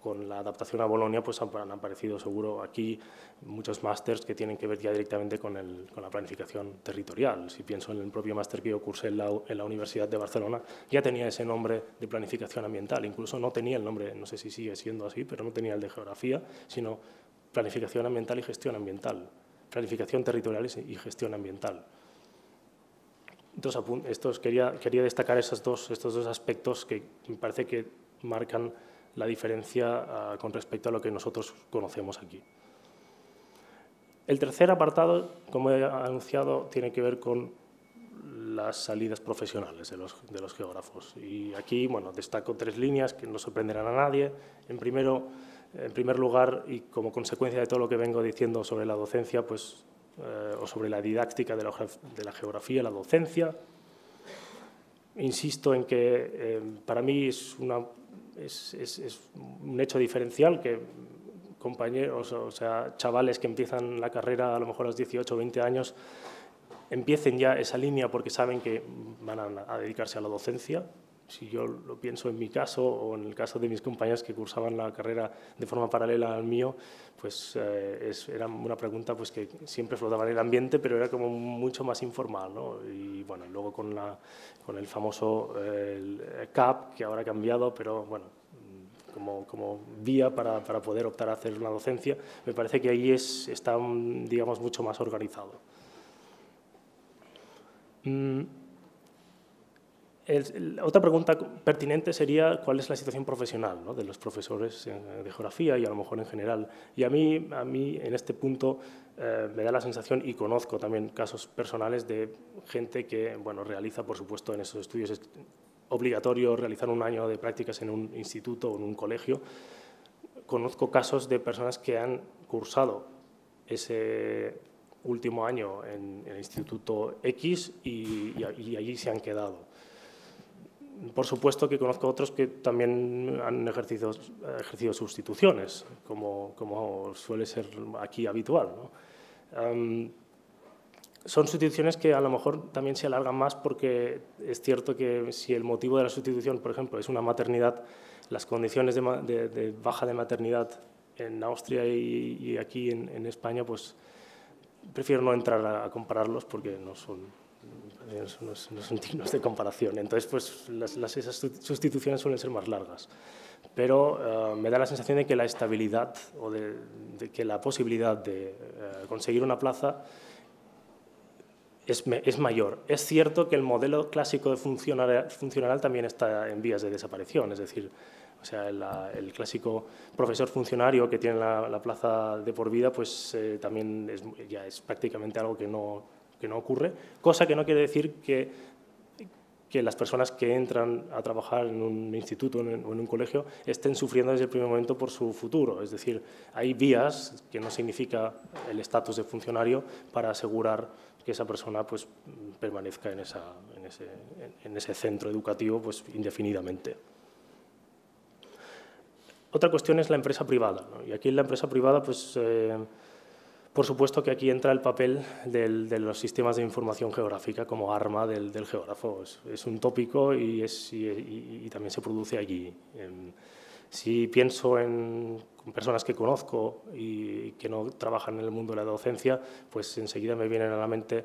con la adaptación a Bolonia pues han, aparecido seguro aquí muchos másters que tienen que ver ya directamente con, el, con, la planificación territorial. Si pienso en el propio máster que yo cursé en la, en la, Universidad de Barcelona, ya tenía ese nombre de planificación ambiental. Incluso no tenía el nombre, no sé si sigue siendo así, pero no tenía el de geografía, sino planificación ambiental y gestión ambiental. Planificación territorial y gestión ambiental. Estos, quería, quería destacar esos dos, estos dos aspectos que me parece que marcan la diferencia ah, con respecto a lo que nosotros conocemos aquí. El tercer apartado, como he anunciado, tiene que ver con las salidas profesionales de los, de los geógrafos. Y aquí bueno, destaco tres líneas que no sorprenderán a nadie. En, primero, en primer lugar, y como consecuencia de todo lo que vengo diciendo sobre la docencia, pues, eh, o sobre la didáctica de la, de la, geografía, la docencia, insisto en que eh, para mí es una es, un hecho diferencial que compañeros, o sea, chavales que empiezan la carrera a lo mejor a los 18 o 20 años, empiecen ya esa línea porque saben que van a, dedicarse a la docencia. Si yo lo pienso en mi caso o en el caso de mis compañeros que cursaban la carrera de forma paralela al mío, pues eh, era una pregunta pues, que siempre flotaba en el ambiente, pero era como mucho más informal. ¿no? Y bueno, luego con la con el famoso el CAP, que ahora ha cambiado, pero bueno, como, como vía para, para, poder optar a hacer una docencia, me parece que ahí es, está, digamos, mucho más organizado. Mm, otra pregunta pertinente sería cuál es la situación profesional de los profesores de geografía y a lo mejor en general. Y a mí, a mí en este punto eh, me da la sensación, y conozco también casos personales de gente que bueno, realiza, por supuesto, en esos estudios es obligatorio realizar un año de prácticas en un instituto o en un colegio. Conozco casos de personas que han cursado ese último año en el instituto X y allí se han quedado por supuesto que conozco otros que también han ejercido, ejercido sustituciones, como, como, suele ser aquí habitual. son sustituciones que a lo mejor también se alargan más porque es cierto que si el motivo de la sustitución, por ejemplo, es una maternidad, las condiciones de, baja de maternidad en Austria y, aquí en, en, España, pues prefiero no entrar a compararlos porque no son, no, son (laughs) dignos de comparación. Entonces, pues las, esas sustituciones suelen ser más largas. Pero eh, me da la sensación de que la estabilidad o de, que la posibilidad de eh, conseguir una plaza es, mayor. Es cierto que el modelo clásico de funcional, funcional también está en vías de desaparición, es decir, o sea, el clásico profesor funcionario que tiene la, plaza de por vida, pues eh, también ya es prácticamente algo que no, que no ocurre, cosa que no quiere decir que, que las personas que entran a trabajar en un instituto o en un colegio estén sufriendo desde el primer momento por su futuro. Es decir, hay vías, que no significa el estatus de funcionario, para asegurar que esa persona pues, permanezca en, esa, en, ese, en ese, centro educativo pues, indefinidamente. Otra cuestión es la empresa privada. Y aquí en la empresa privada pues, eh, por supuesto que aquí entra el papel de los sistemas de información geográfica como arma del, geógrafo. Es, un tópico y, también se produce allí. Em, si pienso en personas que conozco y que no trabajan en el mundo de la docencia, pues enseguida me vienen a la mente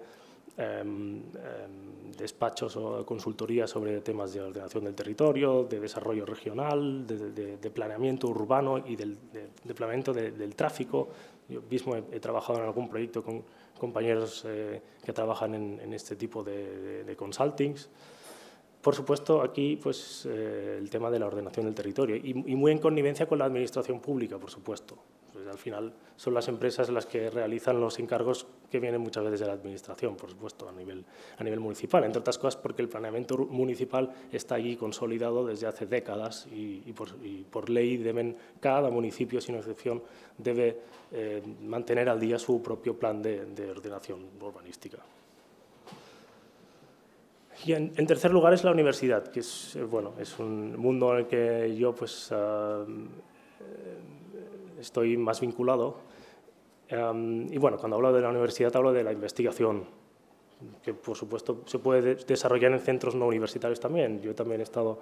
em, em, despachos o consultorías sobre temas de ordenación del territorio, de desarrollo regional, de, planeamiento urbano y del, de, planeamiento del tráfico, yo mismo he, trabajado en algún proyecto con compañeros eh, que trabajan en, este tipo de, consultings. por supuesto, aquí pues, eh, el tema de la ordenación del territorio y, muy en connivencia con la administración pública, por supuesto. Pues, al final son las empresas las que realizan los encargos que vienen muchas veces de la administración, por supuesto, a nivel, a nivel municipal. Entre otras cosas porque el planeamiento municipal está allí consolidado desde hace décadas y, por, ley deben, cada municipio, sin excepción, debe eh, mantener al día su propio plan de, de ordenación urbanística. Y en, tercer lugar es la universidad, que es, eh, bueno, es un mundo en el que yo pues, ah, eh, estoy más vinculado. y bueno, cuando hablo de la universidad hablo de la investigación, que por supuesto se puede desarrollar en centros no universitarios también. Yo también he estado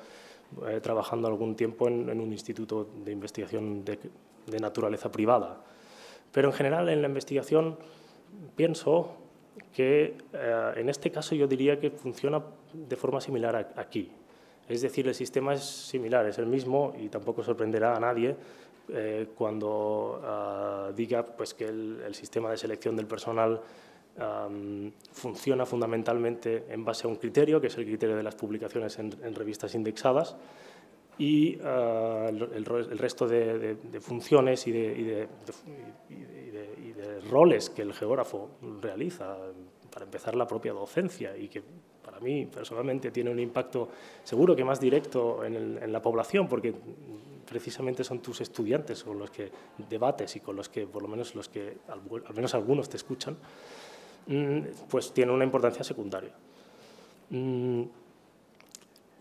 eh, trabajando algún tiempo en, un instituto de investigación de, de naturaleza privada. Pero en general en la investigación pienso que eh, en este caso yo diría que funciona de forma similar aquí. Es decir, el sistema es similar, es el mismo y tampoco sorprenderá a nadie eh, cuando ah, diga pues, que el, sistema de selección del personal funciona fundamentalmente en base a un criterio, que es el criterio de las publicaciones en, revistas indexadas, y ah, el, resto de, funciones y de, roles que el geógrafo realiza, para empezar la propia docencia y que para mí personalmente tiene un impacto seguro que más directo en, la población porque precisamente son tus estudiantes con los que debates y con los que por lo menos los que al, menos algunos te escuchan mm, pues tiene una importancia secundaria. Mm,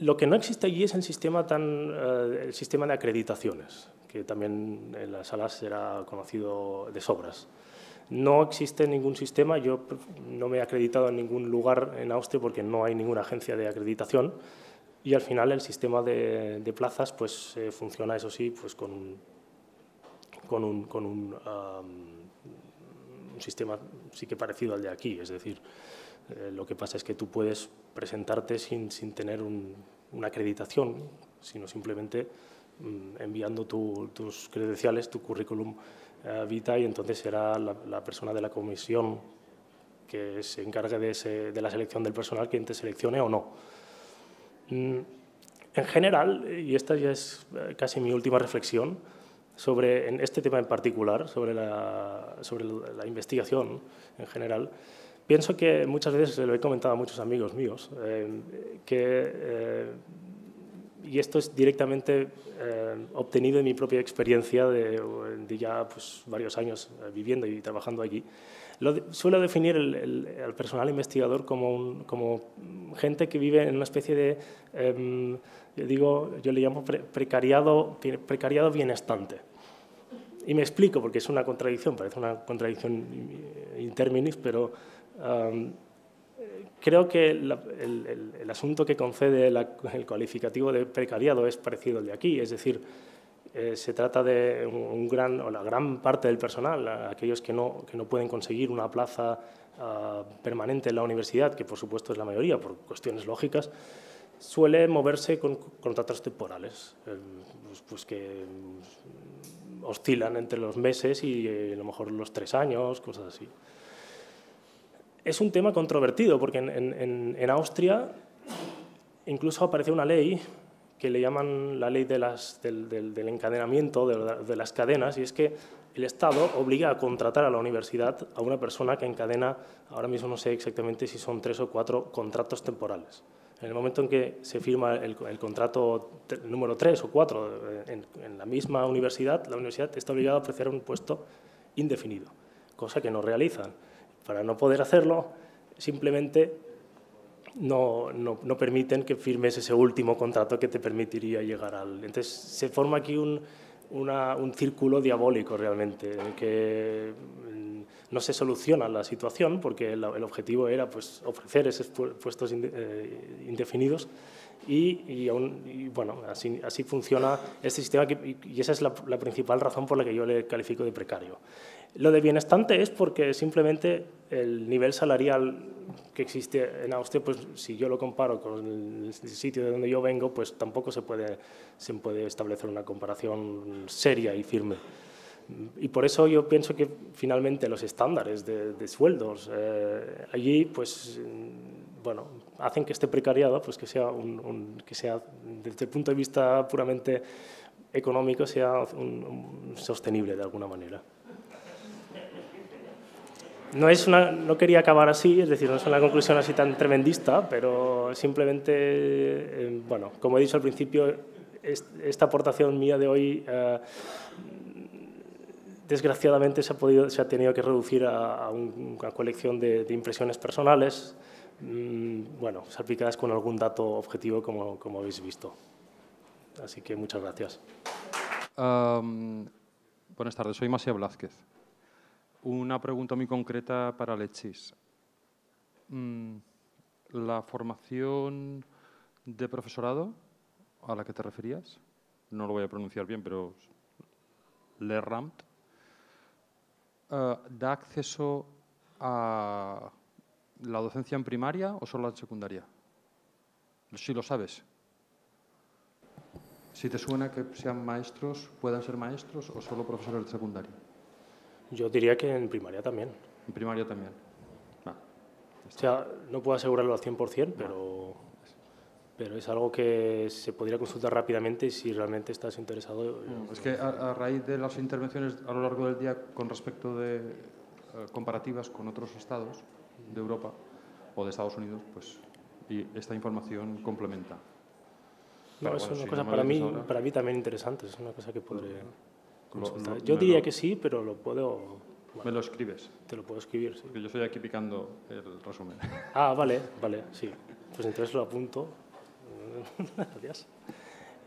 lo que no existe allí es el sistema, tan, eh, el sistema de acreditaciones, que también en las salas será conocido de sobras. No existe ningún sistema, yo no me he acreditado en ningún lugar en Austria porque no hay ninguna agencia de acreditación y al final el sistema de, plazas pues, eh, funciona, eso sí, pues con un, sistema sí que parecido al de aquí, es decir, eh, lo que pasa es que tú puedes presentarte sin, sin tener una acreditación, sino simplemente mm, enviando tus credenciales, tu currículum eh, Vita y entonces será la, persona de la comisión que se encargue de, la selección del personal quien te seleccione o no. Mm, en general, y esta ya es eh, casi mi última reflexión, sobre en este tema en particular, sobre la, sobre la investigación en general, pienso que muchas veces, se lo he comentado a muchos amigos míos, eh, que y esto es directamente eh, obtenido en mi propia experiencia de, ya pues, varios años eh, viviendo y trabajando allí. Lo suelo definir el, personal investigador como, gente que vive en una especie de, em, yo, digo, yo le llamo precariado, precariado bienestante. Y me explico, porque es una contradicción, parece una contradicción interminis, pero Creo que el, asunto que concede el cualificativo de precariado es parecido al de aquí, es decir, eh, se trata de un gran, o la gran parte del personal, aquellos que no, que no pueden conseguir una plaza ah, permanente en la universidad, que por supuesto es la mayoría por cuestiones lógicas, suele moverse con contratos temporales, eh, pues, pues, que oscilan entre los meses y eh, a lo mejor los tres años, cosas así. Es un tema controvertido porque en, Austria incluso aparece una ley que le llaman la ley del, encadenamiento de, las cadenas y es que el Estado obliga a contratar a la universidad a una persona que encadena, ahora mismo no sé exactamente si son tres o cuatro contratos temporales. En el momento en que se firma el, contrato número tres o cuatro eh, en la misma universidad, la universidad está obligada a ofrecer un puesto indefinido, cosa que no realizan. Para no poder hacerlo, simplemente no, no, permiten que firmes ese último contrato que te permitiría llegar al... Entonces se forma aquí un, un círculo diabólico realmente, en que mm, no se soluciona la situación porque el, objetivo era pues, ofrecer esos puestos eh, indefinidos y, y, bueno, así, así, funciona este sistema y esa es la, la principal razón por la que yo le califico de precario. Lo de bienestante es porque simplemente el nivel salarial que existe en Austria, pues si yo lo comparo con el sitio de donde yo vengo, pues tampoco se puede, se puede establecer una comparación seria y firme. Y por eso yo pienso que finalmente los estándares de, sueldos eh, allí, pues, bueno, hacen que este precariado, pues que sea, un, que sea desde el punto de vista puramente económico, sea sostenible de alguna manera. No, es una, no quería acabar así, es decir, no es una conclusión así tan tremendista, pero simplemente, eh, bueno, como he dicho al principio, esta aportación mía de hoy eh, desgraciadamente se ha, podido, se ha tenido que reducir a, una colección de, impresiones personales, mm, bueno, salpicadas con algún dato objetivo como, como habéis visto. Así que muchas gracias. buenas tardes, soy Masia Blázquez. Una pregunta muy concreta para Lechis. Mm, la formación de profesorado a la que te referías, no lo voy a pronunciar bien, pero LERAMT, eh, ¿da acceso a la docencia en primaria o solo en secundaria? Si lo sabes. Si te suena que sean maestros, puedan ser maestros o solo profesores de secundaria. Yo diría que en primaria también. En primaria también. o sea, no puedo asegurarlo al 100%, pero pero es algo que se podría consultar rápidamente si realmente estás interesado. es que a, raíz de las intervenciones a lo largo del día con respecto de eh, comparativas con otros estados de Europa o de Estados Unidos, pues y esta información complementa. No, es una cosa para, mí, para mí también interesante, es una cosa que podré consultar. yo diría que sí, pero lo puedo... ¿Me lo escribes? Te lo puedo escribir, sí. Porque yo estoy aquí picando el resumen. (laughs) Ah, vale, vale, sí. Pues entonces lo apunto (laughs) Gracias.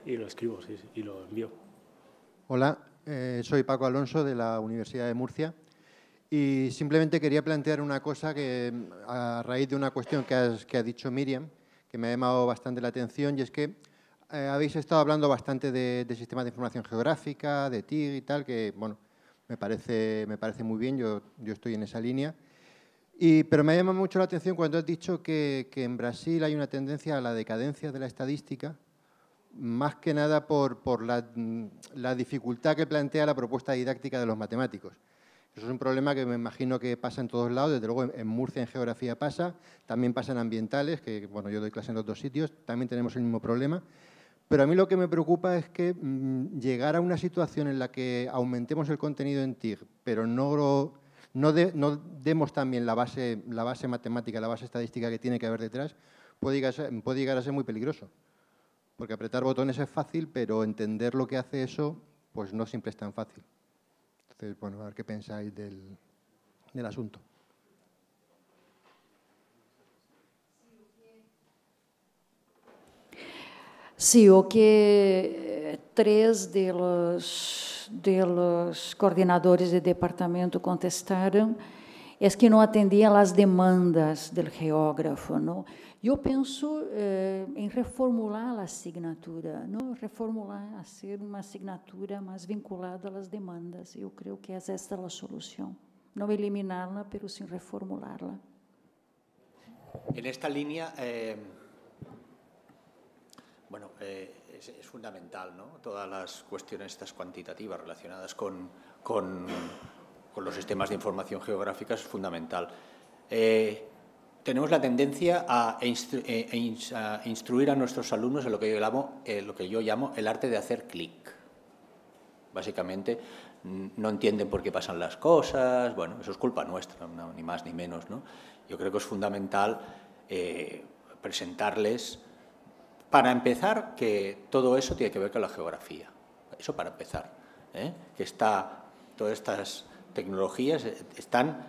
Y lo escribo, sí, y lo envío. Hola, eh, soy Paco Alonso de la Universidad de Murcia y simplemente quería plantear una cosa que a raíz de una cuestión que, ha dicho Miriam, que me ha llamado bastante la atención y es que eh, habéis estado hablando bastante de, de, sistemas de información geográfica, de TIG y tal, que bueno, me parece, me parece muy bien, yo, yo estoy en esa línea. Pero me llama mucho la atención cuando has dicho que, que, en Brasil hay una tendencia a la decadencia de la estadística, más que nada por, por la, la, dificultad que plantea la propuesta didáctica de los matemáticos. Eso es un problema que me imagino que pasa en todos lados, desde luego en, Murcia en geografía pasa, también pasa en ambientales, que bueno, yo doy clase en los dos sitios, también tenemos el mismo problema. Pero a mí lo que me preocupa es que mm, llegar a una situación en la que aumentemos el contenido en TIG, pero no lo no, demos también la base, la base matemática, la base estadística que tiene que haber detrás, puede llegar, a ser, muy peligroso. Porque apretar botones es fácil, pero entender lo que hace eso, pues no siempre es tan fácil. Entonces, bueno, a ver qué pensáis del, del asunto. Sí, o que tres de los de los coordenadores de departamento contestaram é que não atendiam às demandas do geógrafo. Não? Eu penso eh, em reformular a assinatura, não? reformular a ser uma assinatura mais vinculada às demandas. Eu creio que essa é a solução. Não eliminá-la, mas sim reformulá-la. En esta línea, eh, bueno, eh, es, fundamental, ¿no? Todas las cuestiones estas cuantitativas relacionadas con, con, los sistemas de información geográfica es fundamental. Eh, tenemos la tendencia eh, a, instruir a nuestros alumnos en lo que yo llamo, eh, lo que yo llamo el arte de hacer clic. Básicamente, no entienden por qué pasan las cosas, bueno, eso es culpa nuestra, ni más ni menos. ¿no? Yo creo que es fundamental presentarles para empezar, que todo eso tiene que ver con la geografía. Eso para empezar. ¿eh? Que está, todas estas tecnologías están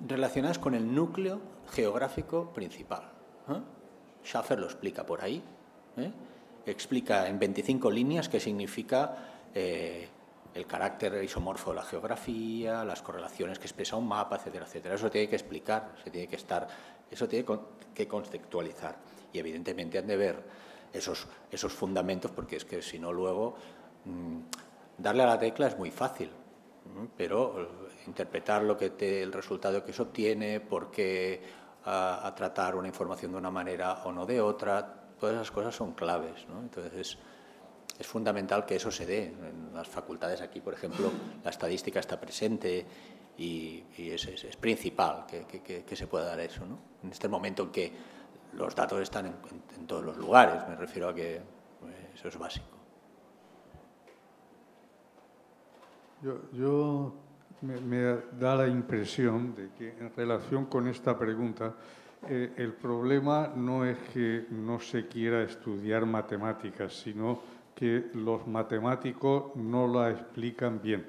relacionadas con el núcleo geográfico principal. ¿eh? Lo explica por ahí. ¿eh? Explica en 25 líneas qué significa el carácter isomorfo de la geografía, las correlaciones que expresa un mapa, etcétera, etcétera. Eso tiene que explicar, se tiene que estar, eso tiene que conceptualizar y evidentemente han de ver esos, esos fundamentos porque es que si no luego mm, darle a la tecla es muy fácil, pero eh, interpretar lo que el resultado que se obtiene, por qué a, tratar una información de una manera o no de otra, todas esas cosas son claves. Entonces, es fundamental que eso se dé. En las facultades aquí, por ejemplo, la estadística está presente y, es, es, principal que, se pueda dar eso. ¿no? En este momento en que los datos están en, todos los lugares, me refiero a que pues, eso es básico. Yo, me, da la impresión de que en relación con esta pregunta, eh, el problema no es que no se quiera estudiar matemáticas, sino que los matemáticos no la explican bien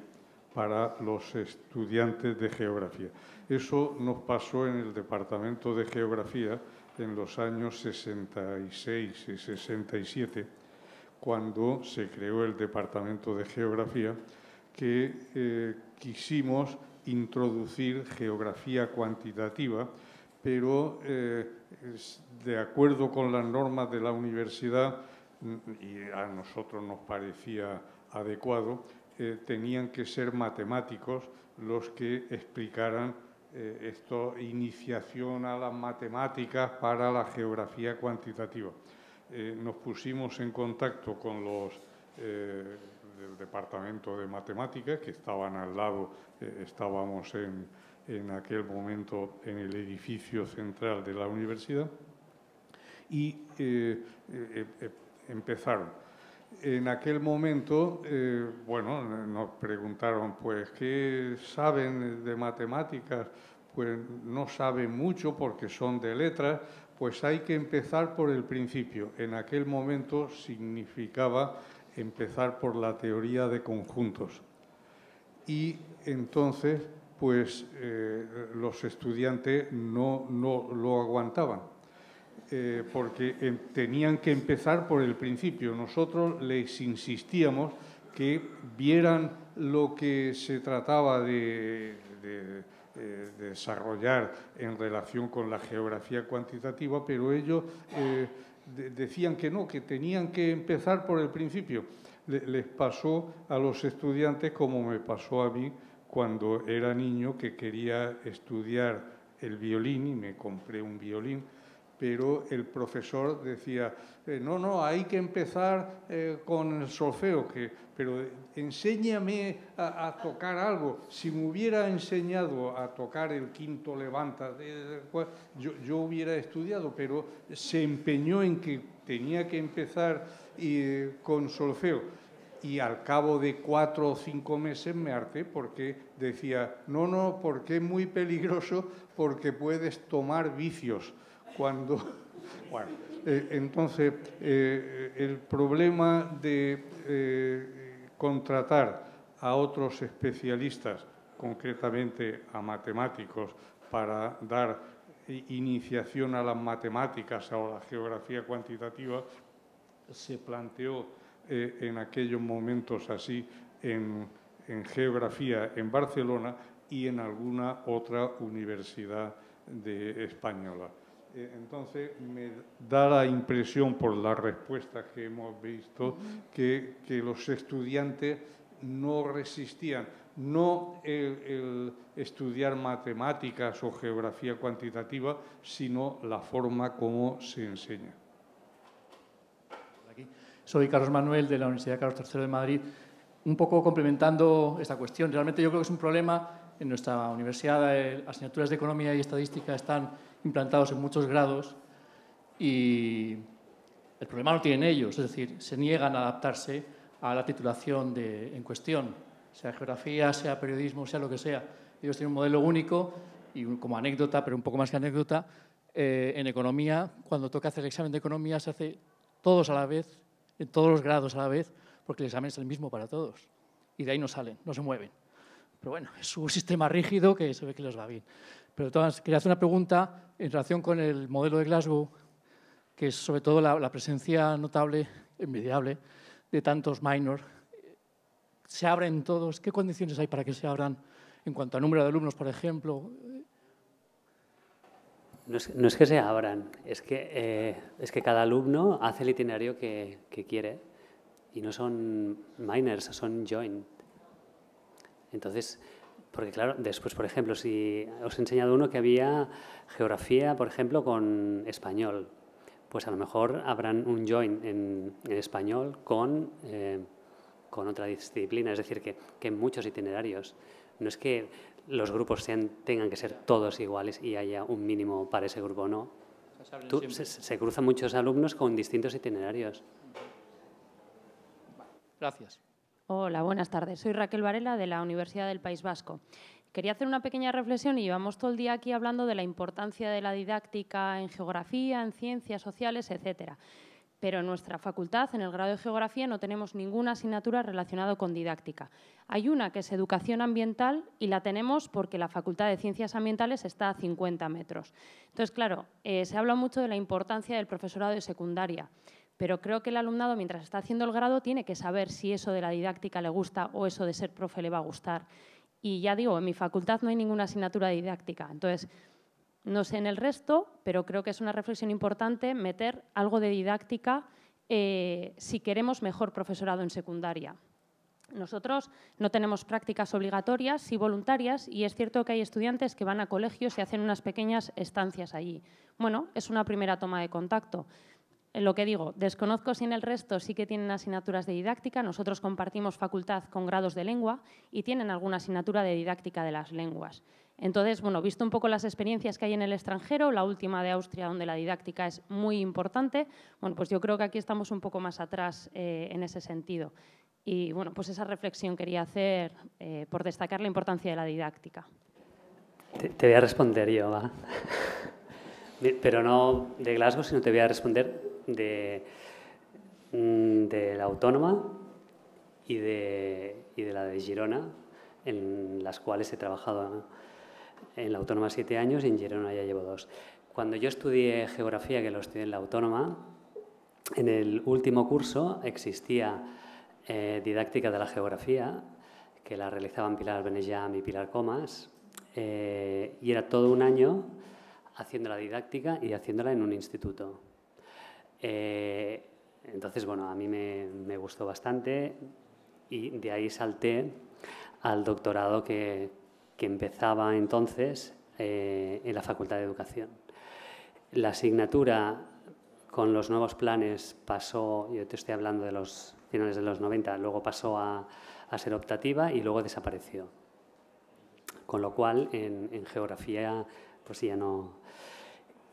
para los estudiantes de geografía. Eso nos pasó en el Departamento de Geografía en los años 66 y 67, cuando se creó el Departamento de Geografía, que eh, quisimos introducir geografía cuantitativa, pero eh, de acuerdo con las normas de la universidad, y a nosotros nos parecía adecuado, eh, tenían que ser matemáticos los que explicaran eh, esto, iniciación a las matemáticas para la geografía cuantitativa. Eh, nos pusimos en contacto con los del Departamento de Matemáticas, que estaban al lado, estábamos en, en aquel momento en el edificio central de la universidad, y empezaron. En aquel momento, eh, bueno, nos preguntaron, pues, ¿qué saben de matemáticas? Pues no saben mucho porque son de letras, pues hay que empezar por el principio. En aquel momento significaba empezar por la teoría de conjuntos. Y entonces, pues eh, los estudiantes no, no lo aguantaban eh, porque em, tenían que empezar por el principio. Nosotros les insistíamos que vieran lo que se trataba de, eh, desarrollar en relación con la geografía cuantitativa, pero ellos eh, decían que no, que tenían que empezar por el principio. les pasó a los estudiantes como me pasó a mí cuando era niño que quería estudiar el violín y me compré un violín pero el profesor decía, eh, no, no, hay que empezar eh, con el solfeo, que, pero enséñame a, tocar algo. Si me hubiera enseñado a tocar el quinto levanta, yo, yo, hubiera estudiado, pero se empeñó en que tenía que empezar eh, con solfeo. Y al cabo de cuatro o cinco meses me harté porque decía, no, no, porque es muy peligroso, porque puedes tomar vicios cuando... (laughs) Bueno, eh, entonces, eh, el problema de eh, contratar a otros especialistas, concretamente a matemáticos, para dar iniciación a las matemáticas o a la geografía cuantitativa, se planteó en aquellos momentos así en, en geografía en Barcelona y en alguna otra universidad de española. Eh, entonces, me da la impresión, por la respuesta que hemos visto, que, los estudiantes no resistían, no el, estudiar matemáticas o geografía cuantitativa, sino la forma como se enseña. Soy Carlos Manuel de la Universidad Carlos III de Madrid. Un poco complementando esta cuestión, realmente yo creo que es un problema en nuestra universidad, las eh, asignaturas de economía y estadística están implantados en muchos grados y el problema no tienen ellos, es decir, se niegan a adaptarse a la titulación de, en cuestión, sea geografía, sea periodismo, sea lo que sea. Ellos tienen un modelo único y como anécdota, pero un poco más que anécdota, eh, en economía, cuando toca hacer el examen de economía, se hace todos a la vez, en todos los grados a la vez, porque el examen es el mismo para todos. Y de ahí no salen, no se mueven. Pero bueno, es su (laughs) sistema rígido que se ve que les va bien. Pero todas, quería hacer una pregunta en relación con el modelo de Glasgow, que es sobre todo la, presencia notable, envidiable, de tantos minor. ¿Se abren todos? ¿Qué condiciones hay para que se abran en cuanto a número de alumnos, por ejemplo? No es, que se abran, es que, eh, es que cada alumno hace el itinerario que, que quiere y no son minors, son joint. Entonces, porque claro, después, por ejemplo, si os he enseñado uno que había geografía, por ejemplo, con español. pues a lo mejor habrán un join en, español con, eh, con otra disciplina, es decir, que, que en muchos itinerarios. No es que los grupos sean, tengan que ser todos iguales y haya un mínimo para ese grupo, no. se, se, cruzan muchos alumnos con distintos itinerarios. Gracias. Hola, buenas tardes. Soy Raquel Varela de la Universidad del País Vasco. Quería hacer una pequeña reflexión y llevamos todo el día aquí hablando de la importancia de la didáctica en geografía, en ciencias sociales, etcétera. Pero en nuestra facultad, en el grado de geografía, no tenemos ninguna asignatura relacionada con didáctica. Hay una que es educación ambiental y la tenemos porque la Facultad de Ciencias Ambientales está a 50 metros. Entonces, claro, eh, se habla mucho de la importancia del profesorado de secundaria pero creo que el alumnado, mientras está haciendo el grado, tiene que saber si eso de la didáctica le gusta o eso de ser profe le va a gustar. Y ya digo, en mi facultad no hay ninguna asignatura didáctica. Entonces, no sé en el resto, pero creo que es una reflexión importante meter algo de didáctica eh, si queremos mejor profesorado en secundaria. Nosotros no tenemos prácticas obligatorias, sí voluntarias, y es cierto que hay estudiantes que van a colegios y hacen unas pequeñas estancias allí. Bueno, es una primera toma de contacto lo que digo, desconozco si en el resto sí que tienen asignaturas de didáctica. Nosotros compartimos facultad con grados de lengua y tienen alguna asignatura de didáctica de las lenguas. Entonces, bueno, visto un poco las experiencias que hay en el extranjero, la última de Austria, donde la didáctica es muy importante, bueno, pues yo creo que aquí estamos un poco más atrás eh, en ese sentido. Y bueno, pues esa reflexión quería hacer eh, por destacar la importancia de la didáctica. Te, te voy a responder yo, ¿va? (laughs) Pero no de Glasgow, sino te voy a responder de, mm, de la autónoma y de, y de la de Girona, en las cuales he trabajado en la autónoma siete años y en Girona ya llevo dos. Cuando yo estudié geografía, que lo estudié en la autónoma, en el último curso existía eh, didáctica de la geografía, que la realizaban Pilar Benejam y Pilar Comas, eh, y era todo un año haciendo la didáctica y haciéndola en un instituto. Eh, entonces, bueno, a mí me, gustó bastante y de ahí salté al doctorado que, que empezaba entonces eh, en la Facultad de Educación. La asignatura con los nuevos planes pasó, yo te estoy hablando de los finales de los 90, luego pasó a, a ser optativa y luego desapareció. Con lo cual, en, en geografía, pues ya no,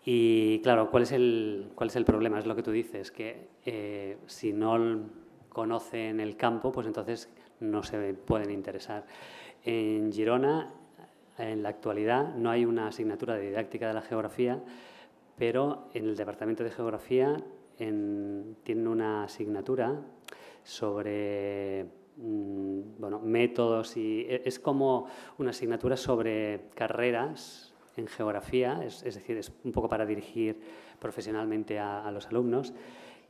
y claro, ¿cuál es el, cuál es el problema? Es lo que tú dices, que eh, si no conocen el campo, pues entonces no se pueden interesar. En Girona, en la actualidad, no hay una asignatura de didáctica de la geografía, pero en el Departamento de Geografía tienen una asignatura sobre mm, bueno, métodos y e, es como una asignatura sobre carreras en geografía, es, decir, es un poco para dirigir profesionalmente a, los alumnos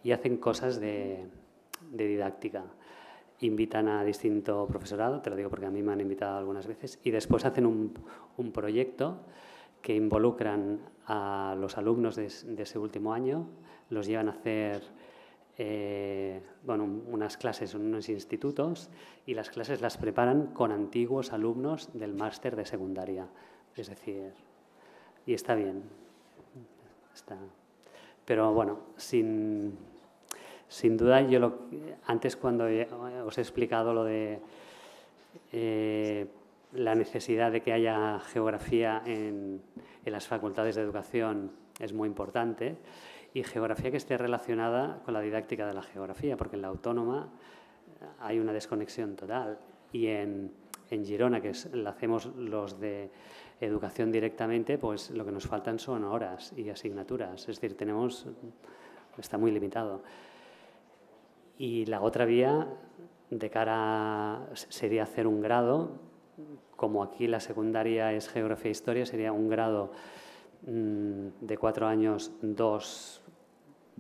y hacen cosas de, didáctica. Invitan a distinto profesorado, te lo digo porque a mí me han invitado algunas veces, y después hacen un, proyecto que involucran a los alumnos de, ese último año, los llevan a hacer eh, bueno, unas clases en unos institutos y las clases las preparan con antiguos alumnos del máster de secundaria. Es decir, y está bien. Está. Pero bueno, sin, sin duda, yo lo, antes cuando os he explicado lo de eh, la necesidad de que haya geografía en, en las facultades de educación es muy importante y geografía que esté relacionada con la didáctica de la geografía, porque en la autónoma hay una desconexión total y en, en Girona, que es, la hacemos los de educación directamente, pues lo que nos faltan son horas y asignaturas. Es decir, tenemos, está muy limitado. Y la otra vía de cara sería hacer un grado, como aquí la secundaria es geografía e historia, sería un grado mm, de cuatro años, dos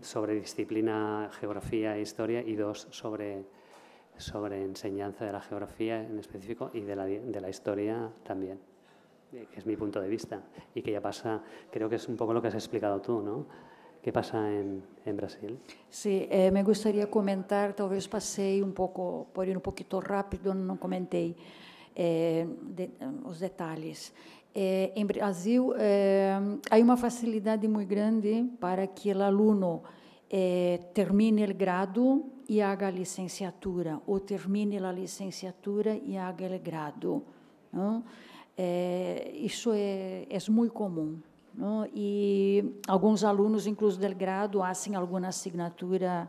sobre disciplina geografía e historia y dos sobre, sobre enseñanza de la geografía en específico y de la, de la historia también que es mi punto de vista, y que ya pasa, creo que es un poco lo que has explicado tú, ¿no? ¿Qué pasa en, en Brasil? Sí, eh, me gustaría comentar, talvez passei um pouco, por ir um pouquinho rápido, não comentei eh, de, os detalhes. É, em Brasil, é, há uma facilidade muito grande para que o aluno é, termine o grado e haga a licenciatura, ou termine a licenciatura e haga o grado. Não? É, isso é, é muito comum. Não? E alguns alunos, incluso do grado, fazem alguma assinatura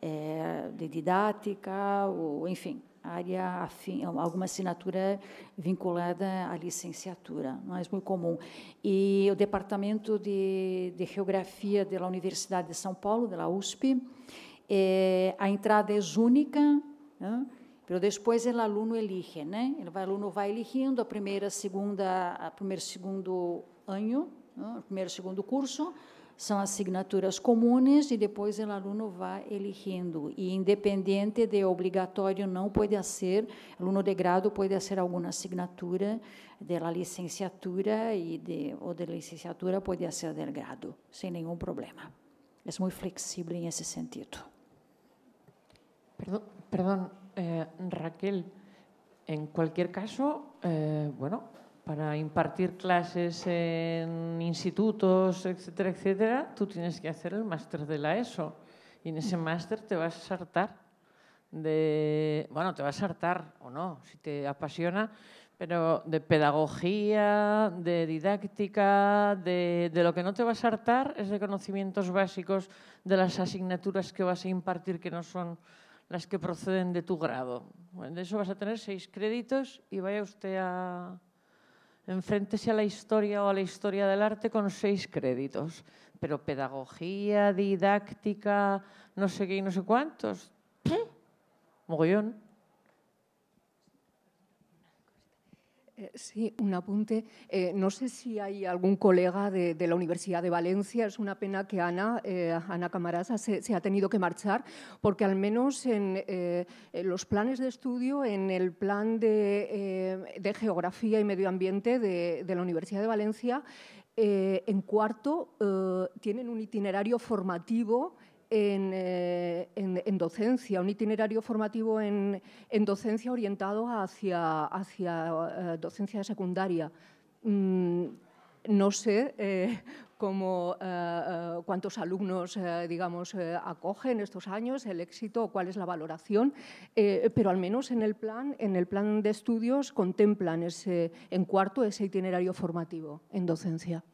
é, de didática, ou enfim, área afim, alguma assinatura vinculada à licenciatura, não é muito comum. E o Departamento de, de Geografia da Universidade de São Paulo, da USP, é, a entrada é única, né? Mas depois o aluno elige, né? O aluno vai eligindo a primeira, segunda, a primeiro, segundo ano, primeiro, segundo curso, são assignaturas comuns e depois o aluno vai eligindo. E independente de obrigatório, não pode ser, aluno de grado pode ser alguma assinatura da licenciatura e de, ou de licenciatura pode ser del grado, sem nenhum problema. É muito flexível nesse sentido. Perdón, perdón eh, Raquel, en cualquier caso, eh, bueno, para impartir clases en institutos, etcétera, etcétera, tú tienes que hacer el máster de la ESO. Y en ese máster te vas a saltar de, bueno, te vas a saltar o no, si te apasiona, pero de pedagogía, de didáctica, de, de, lo que no te vas a hartar es de conocimientos básicos de las asignaturas que vas a impartir que no son las que proceden de tu grado. De eso vas a tener seis créditos y vaya usted a, enfréntese a la historia o a la historia del arte con seis créditos, pero pedagogía, didáctica, no sé qué y no sé cuántos, mogollón. Sí, un apunte. Eh, no sé si hay algún colega de, la Universidad de Valencia. Es una pena que Ana, eh, Ana Camarasa se, ha tenido que marchar, porque al menos en, los planes de estudio, en el plan de, Geografía y Medio Ambiente de, de la Universidad de Valencia, en cuarto tienen un itinerario formativo eh, en, docencia, un itinerario formativo en, docencia orientado hacia, hacia eh, docencia secundaria. Mm, no sé eh, cómo, cuántos alumnos digamos, acogen estos años, el éxito, cuál es la valoración, pero al menos en el, plan, en el plan de estudios contemplan ese, en cuarto ese itinerario formativo en docencia.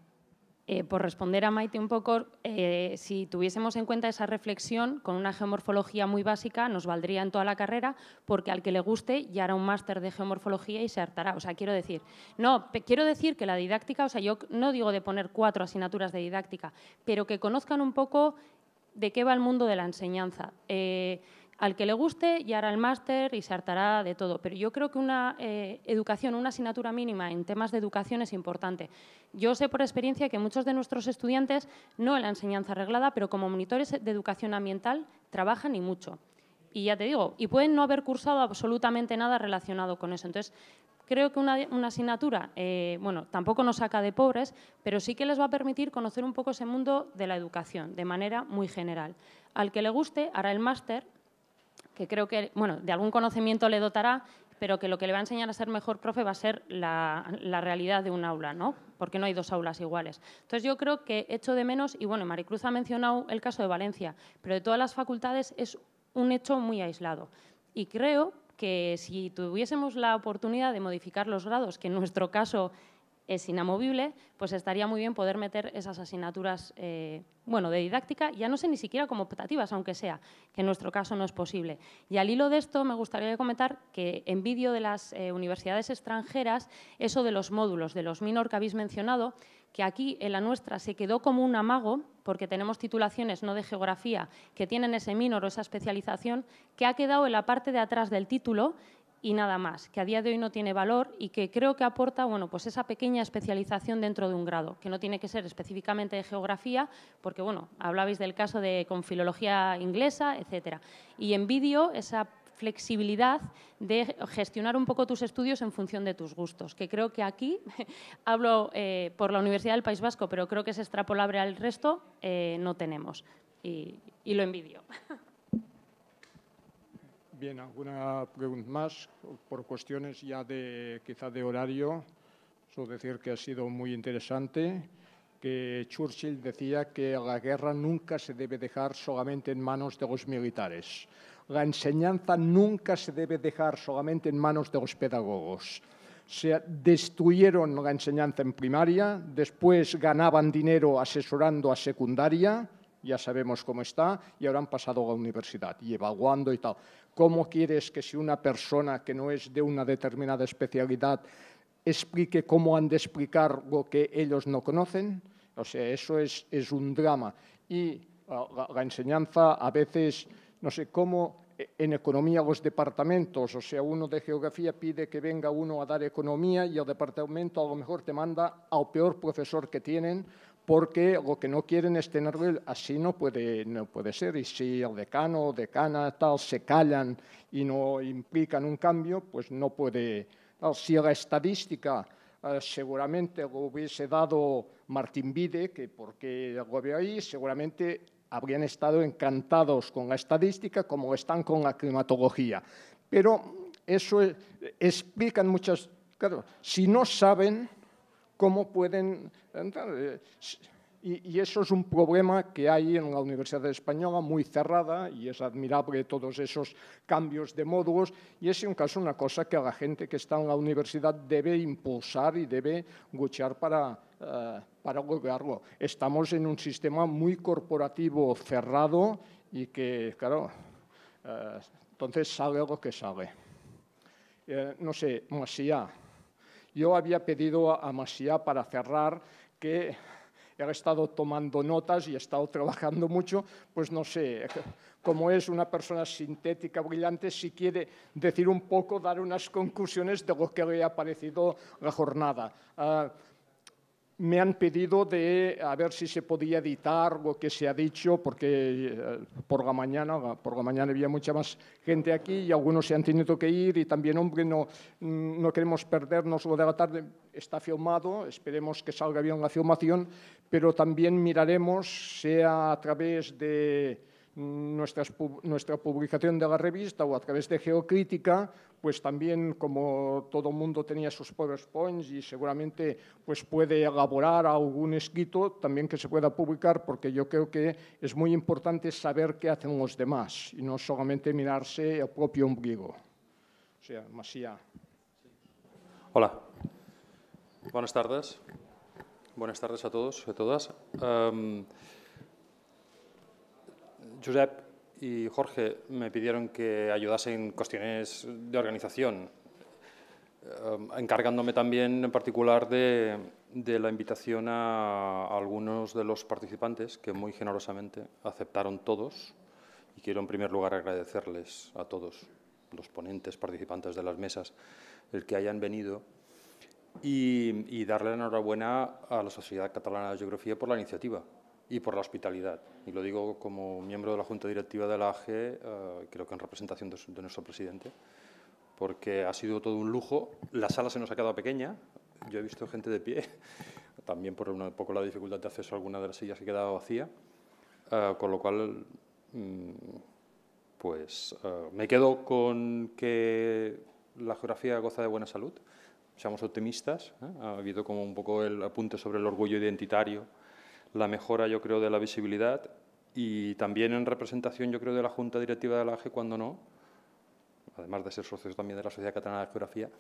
Eh, por responder a Maite un poco, eh, si tuviésemos en cuenta esa reflexión con una geomorfología muy básica, nos valdría en toda la carrera, porque al que le guste ya hará un máster de geomorfología y se hartará. O sea, quiero decir, no, quiero decir que la didáctica, o sea, yo no digo de poner cuatro asignaturas de didáctica, pero que conozcan un poco de qué va el mundo de la enseñanza. Eh, al que le guste ya hará el máster y se hartará de todo. Pero yo creo que una eh, educación, una asignatura mínima en temas de educación es importante. Yo sé por experiencia que muchos de nuestros estudiantes, no en la enseñanza arreglada, pero como monitores de educación ambiental, trabajan y mucho. Y ya te digo, y pueden no haber cursado absolutamente nada relacionado con eso. Entonces, creo que una, asignatura, eh, bueno, tampoco nos saca de pobres, pero sí que les va a permitir conocer un poco ese mundo de la educación de manera muy general. Al que le guste, hará el máster que creo que, bueno, de algún conocimiento le dotará, pero que lo que le va a enseñar a ser mejor profe va a ser la, realidad de un aula, ¿no? Porque no hay dos aulas iguales. Entonces yo creo que echo de menos, y bueno, Maricruz ha mencionado el caso de Valencia, pero de todas las facultades es un hecho muy aislado. Y creo que si tuviésemos la oportunidad de modificar los grados, que en nuestro caso es inamovible, pues estaría muy bien poder meter esas asignaturas eh, bueno, de didáctica, ya no sé ni siquiera como optativas, aunque sea, que en nuestro caso no es posible. Y al hilo de esto me gustaría comentar que en vídeo de las eh, universidades extranjeras, eso de los módulos, de los minor que habéis mencionado, que aquí en la nuestra se quedó como un amago, porque tenemos titulaciones no de geografía que tienen ese minor o esa especialización, que ha quedado en la parte de atrás del título y nada más, que a día de hoy no tiene valor y que creo que aporta bueno, pues esa pequeña especialización dentro de un grado, que no tiene que ser específicamente de geografía, porque bueno, hablabais del caso de con filología inglesa, etcétera. Y en vídeo esa flexibilidad de gestionar un poco tus estudios en función de tus gustos, que creo que aquí, (laughs) hablo eh, por la Universidad del País Vasco, pero creo que es extrapolable al resto, eh, no tenemos. Y, y lo envidio. (laughs) Bien, alguna pregunta más por cuestiones ya de quizá de horario. Solo decir que ha sido muy interesante, que Churchill decía que la guerra nunca se debe dejar solamente en manos de los militares. La enseñanza nunca se debe dejar solamente en manos de los pedagogos. Se destruyeron la enseñanza en primaria, después ganaban dinero asesorando a secundaria, ya sabemos cómo está, y ahora han pasado a la universidad y evaluando y tal. ¿Cómo quieres que si una persona que no es de una determinada especialidad explique cómo han de explicar lo que ellos no conocen? O sea, eso es, un drama. Y la, la enseñanza a veces, no sé cómo en economía los departamentos, o sea, uno de geografía pide que venga uno a dar economía y el departamento a lo mejor te manda al peor profesor que tienen porque lo que no quieren es tenerlo así no puede, no puede ser. Y si el decano o decana tal se callan y no implican un cambio, pues no puede. Si la estadística eh, seguramente lo hubiese dado Martín Vide, que porque lo veo ahí, seguramente habrían estado encantados con la estadística como están con la climatología. Pero eso explican muchas... Claro, si no saben cómo pueden. Eh, y, eso es un problema que hay en la Universidad Española muy cerrada y es admirable todos esos cambios de módulos y es en caso una cosa que la gente que está en la universidad debe impulsar y debe luchar para, uh, para lograrlo. Estamos en un sistema muy corporativo cerrado y que, claro, uh, entonces sale lo que sale. Eh, no sé, Masía. Yo había pedido a Masía para cerrar que he estado tomando notas y he estado trabajando mucho, pues no sé, como es una persona sintética, brillante, si quiere decir un poco, dar unas conclusiones de lo que le ha parecido la jornada. Uh, me han pedido de a ver si se podía editar lo que se ha dicho, porque eh, por la mañana, por la mañana había mucha más gente aquí y algunos se han tenido que ir y también, hombre, no, mm, no queremos perdernos lo de la tarde. Está filmado, esperemos que salga bien la filmación, pero también miraremos, sea a través de nuestras, nuestra publicación de la revista o a través de Geocrítica, pues también como todo mundo tenía sus PowerPoints y seguramente pues puede elaborar algún escrito también que se pueda publicar porque yo creo que es muy importante saber qué hacen los demás y no solamente mirarse el propio ombligo. O sea, Masía. Hola. Buenas tardes. Buenas tardes a todos y a todas. Um, Josep y Jorge me pidieron que ayudase en cuestiones de organización, eh, encargándome también en particular de, la invitación a, algunos de los participantes que muy generosamente aceptaron todos. Y quiero en primer lugar agradecerles a todos los ponentes, participantes de las mesas, el que hayan venido y, y darle la enhorabuena a la Sociedad Catalana de Geografía por la iniciativa y por la hospitalidad. Y lo digo como miembro de la Junta Directiva de la AG, eh, creo que en representación de, nuestro presidente, porque ha sido todo un lujo. La sala se nos ha quedado pequeña, yo he visto gente de pie, (laughs) también por un poco la dificultad de acceso a alguna de las sillas que quedaba vacía, eh, con lo cual, mm, pues eh, me quedo con que la geografía goza de buena salud, seamos optimistas, ha habido como un poco el apunte sobre el orgullo identitario, la mejora, yo creo, de la visibilidad y también en representación, yo creo, de la Junta Directiva de la AGE, cuando no, además de ser socios también de la Sociedad Catalana de Geografía,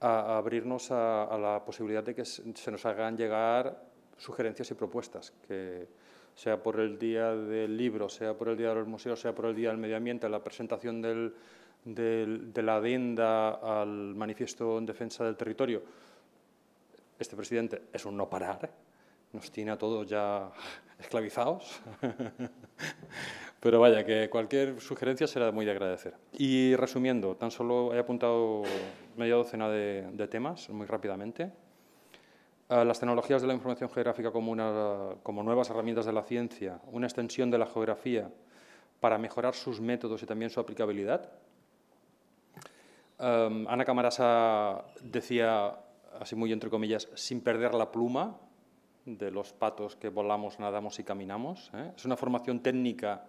a, abrirnos a, la posibilidad de que se nos hagan llegar sugerencias y propuestas, que sea por el Día del Libro, sea por el Día de los Museos, sea por el Día del Medio Ambiente, la presentación del, de la adenda al manifiesto en defensa del territorio. Este presidente es un no parar, nos tiene a todos ya (laughs) esclavizados. Pero vaya, que cualquier sugerencia será muy de agradecer. Y resumiendo, tan solo he apuntado media docena de, temas, muy rápidamente. las tecnologías de la información geográfica como, como nuevas herramientas de la ciencia, una extensión de la geografía para mejorar sus métodos y también su aplicabilidad. Ana Camarasa decía, así muy entre comillas, sin perder la pluma, de los patos que volamos, nadamos y caminamos. ¿eh? Es una formación técnica,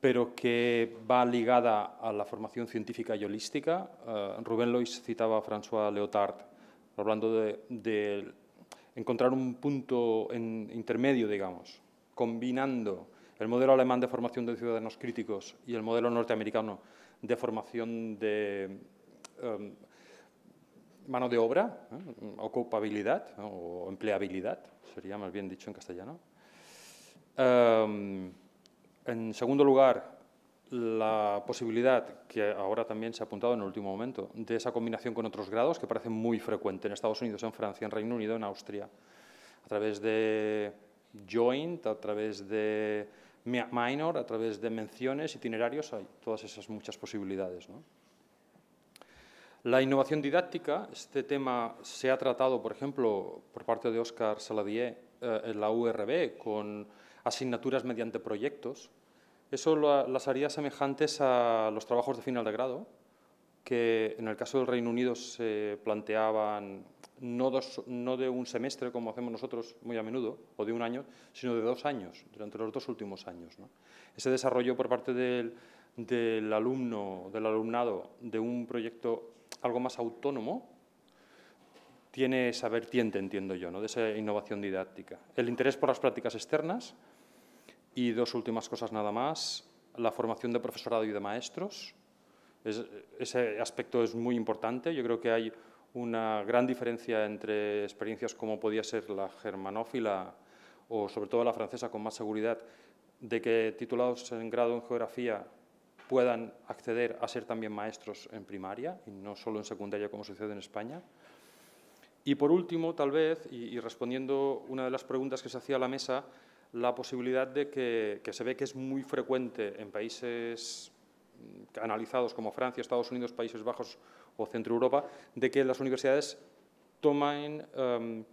pero que va ligada a la formación científica y holística. Uh, Rubén Lois citaba a François Leotard hablando de, encontrar un punto intermedio, digamos, combinando el modelo alemán de formación de ciudadanos críticos y el modelo norteamericano de formación de em, mano de obra, ocupabilidad o empleabilidad, sería más bien dicho en castellano. Em, en segundo lugar, la posibilidad, que ahora también se ha apuntado en el último momento, de esa combinación con otros grados, que parece muy frecuente en Estados Unidos, en Francia, en Reino Unido, en Austria, a través de joint, a través de minor, a través de menciones, itinerarios, hay todas esas muchas posibilidades. La innovación didáctica, este tema se ha tratado, por ejemplo, por parte de Oscar Saladier eh, en la URB, con asignaturas mediante proyectos, eso las haría semejantes a los trabajos de final de grado, que en el caso del Reino Unido se planteaban no, no, de un semestre, como hacemos nosotros muy a menudo, o de un año, sino de dos años, durante los dos últimos años. Ese desarrollo por parte del, del, alumno, del alumnado, de un proyecto algo más autónomo, tiene esa vertiente, entiendo yo, ¿no? de esa innovación didáctica. El interés por las prácticas externas, y dos últimas cosas nada más. La formación de profesorado y de maestros. ese aspecto es muy importante. Yo creo que hay una gran diferencia entre experiencias como podía ser la germanófila o sobre todo la francesa con más seguridad, de que titulados en grado en geografía puedan acceder a ser también maestros en primaria y no solo en secundaria como sucede en España. Y por último, tal vez, y, y respondiendo una de las preguntas que se hacía a la mesa, la posibilidad de que, se ve que es muy frecuente en países analizados como Francia, Estados Unidos, Países Bajos o Centro Europa, de que las universidades tomen em,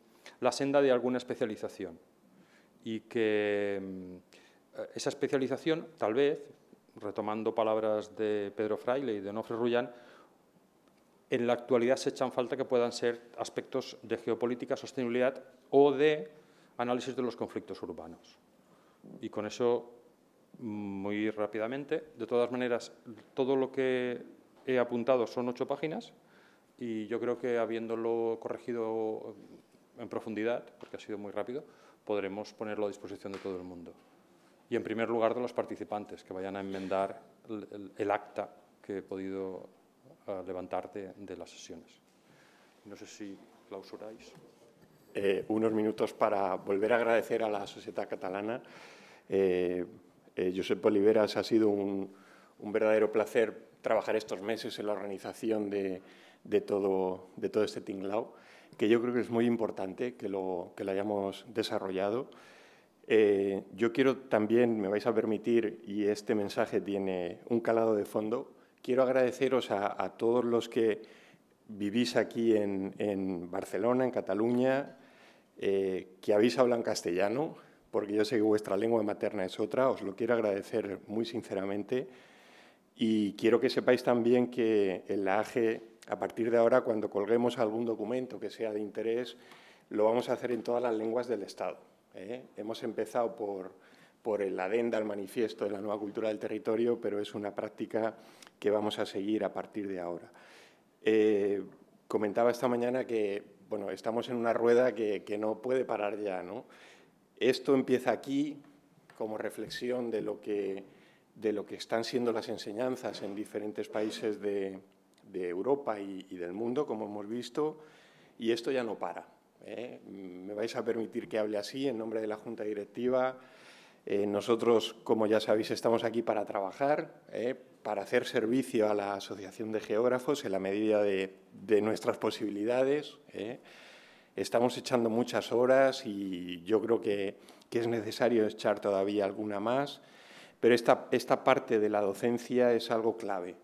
la senda de alguna especialización y que em, esa especialización, tal vez, retomando palabras de Pedro Fraile y de Onofre Rullán, en la actualidad se echan falta que puedan ser aspectos de geopolítica, sostenibilidad o de análisis de los conflictos urbanos. Y con eso, muy rápidamente, de todas maneras, todo lo que he apuntado son ocho páginas y yo creo que habiéndolo corregido en profundidad, porque ha sido muy rápido, podremos ponerlo a disposición de todo el mundo. Y en primer lugar de los participantes, que vayan a enmendar el, acta que he podido eh, levantar de, de las sesiones. No sé si clausuráis. Eh, unos minutos para volver a agradecer a la sociedad catalana. Eh, eh, Josep Oliveras, ha sido un, verdadero placer trabajar estos meses en la organización de, todo, de todo este tinglao, que yo creo que es muy importante que lo, que lo hayamos desarrollado. Yo quiero también, me vais a permitir, y este mensaje tiene un calado de fondo, quiero agradeceros a, todos los que vivís aquí en, en Barcelona, en Cataluña, eh, que habéis hablado en castellano, porque yo sé que vuestra lengua materna es otra, os lo quiero agradecer muy sinceramente. Y quiero que sepáis también que en la AGE, a partir de ahora, cuando colguemos algún documento que sea de interés, lo vamos a hacer en todas las lenguas del Estado. ¿Eh? Hemos empezado por, por el adenda al manifiesto de la nueva cultura del territorio, pero es una práctica que vamos a seguir a partir de ahora. Eh, comentaba esta mañana que bueno, estamos en una rueda que, no puede parar ya. ¿no? Esto empieza aquí como reflexión de lo que, de lo que están siendo las enseñanzas en diferentes países de, Europa y, del mundo, como hemos visto, y esto ya no para. ¿Eh? Me vais a permitir que hable así en nombre de la Junta Directiva. Eh, nosotros, como ya sabéis, estamos aquí para trabajar, ¿eh? para hacer servicio a la Asociación de Geógrafos en la medida de, nuestras posibilidades. Estamos echando muchas horas y yo creo que, es necesario echar todavía alguna más, pero esta, esta parte de la docencia es algo clave.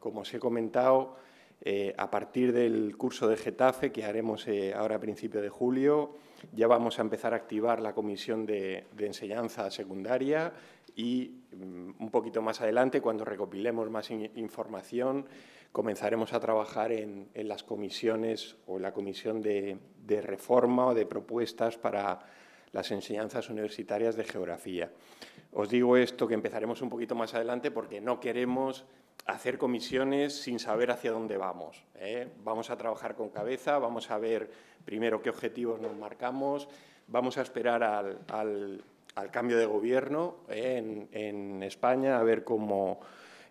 Como os he comentado, eh, a partir del curso de Getafe, que haremos ahora a principio de julio, ya vamos a empezar a activar la comisión de, de enseñanza secundaria y mm, un poquito más adelante, cuando recopilemos más información, comenzaremos a trabajar en, las comisiones o la comisión de, reforma o de propuestas para las enseñanzas universitarias de geografía. Os digo esto que empezaremos un poquito más adelante porque no queremos hacer comisiones sin saber hacia dónde vamos. ¿eh? Vamos a trabajar con cabeza, vamos a ver primero qué objetivos nos marcamos, vamos a esperar al, cambio de gobierno ¿eh? en, España, a ver cómo,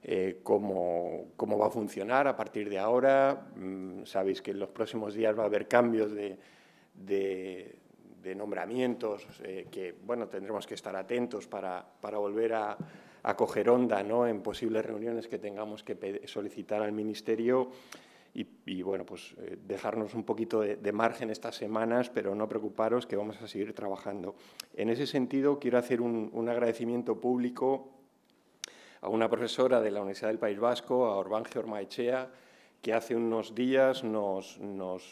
eh, cómo, cómo, va a funcionar a partir de ahora. Mm, sabéis que en los próximos días va a haber cambios de, de, nombramientos que bueno, tendremos que estar atentos para, para volver a a coger onda ¿no? en posibles reuniones que tengamos que solicitar al Ministerio y, bueno, pues eh, dejarnos un poquito de, margen estas semanas, pero no preocuparos que vamos a seguir trabajando. En ese sentido, quiero hacer un, agradecimiento público a una profesora de la Universidad del País Vasco, a Orbán Ormaechea, que hace unos días nos,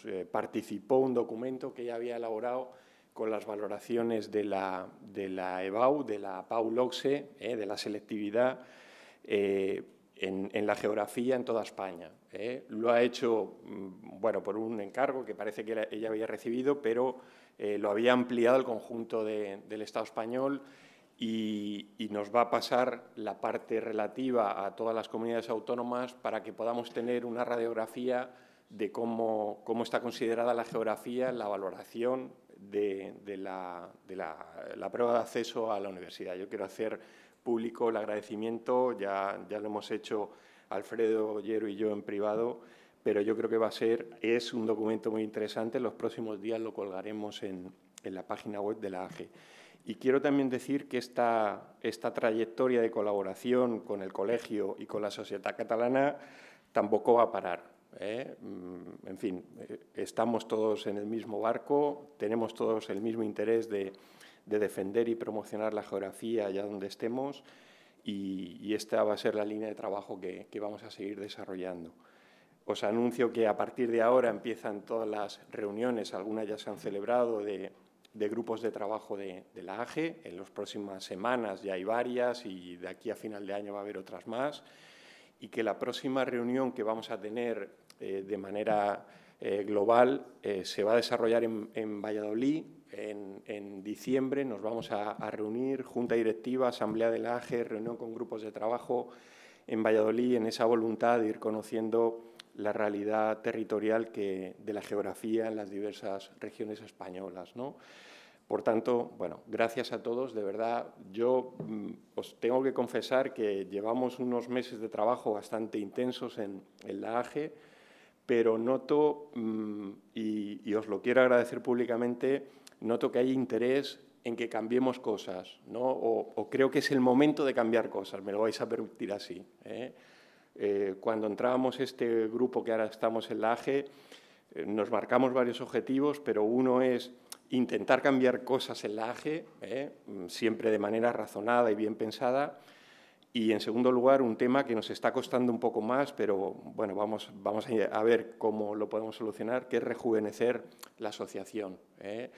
eh, participó un documento que ella había elaborado con las valoraciones de la, de la EBAU, de la PAU-LOCSE, eh, de la selectividad eh, en, la geografía en toda España. Eh. Lo ha hecho mm, bueno, por un encargo que parece que ella había recibido, pero lo había ampliado el conjunto del Estado español y, y, nos va a pasar la parte relativa a todas las comunidades autónomas para que podamos tener una radiografía de cómo, cómo está considerada la geografía en la valoración de, la, prueba de acceso a la universidad. Yo quiero hacer público el agradecimiento, ya, ya lo hemos hecho Alfredo Llero y yo en privado, pero yo creo que va a ser, es un documento muy interesante, en los próximos días lo colgaremos en, la página web de la AGE. Y quiero también decir que esta, esta trayectoria de colaboración con el colegio y con la sociedad catalana tampoco va a parar. ¿Eh? Mm, en fin, eh, estamos todos en el mismo barco, tenemos todos el mismo interés de, defender y promocionar la geografía allá donde estemos y, esta va a ser la línea de trabajo que, vamos a seguir desarrollando. Os anuncio que a partir de ahora empiezan todas las reuniones, algunas ya se han celebrado, de, grupos de trabajo de, de, la AGE. En las próximas semanas ya hay varias y de aquí a final de año va a haber otras más y que la próxima reunión que vamos a tener eh, de manera eh, global eh, se va a desarrollar en, Valladolid en, diciembre. Nos vamos a, reunir, Junta Directiva, Asamblea de la AGE, reunión con grupos de trabajo en Valladolid en esa voluntad de ir conociendo la realidad territorial que, de la geografía en las diversas regiones españolas. ¿no? Por tanto, bueno, gracias a todos. De verdad, yo mm, os tengo que confesar que llevamos unos meses de trabajo bastante intensos en, la AGE, pero noto, mm, y, os lo quiero agradecer públicamente, noto que hay interés en que cambiemos cosas, ¿no? o, creo que es el momento de cambiar cosas, me lo vais a permitir así. ¿eh? Eh, cuando entrábamos este grupo que ahora estamos en la AGE, eh, nos marcamos varios objetivos, pero uno es intentar cambiar cosas en la AGE, ¿eh? mm, siempre de manera razonada y bien pensada. Y, en segundo lugar, un tema que nos está costando un poco más, pero bueno, vamos, vamos a ver cómo lo podemos solucionar, que es rejuvenecer la asociación. ¿eh?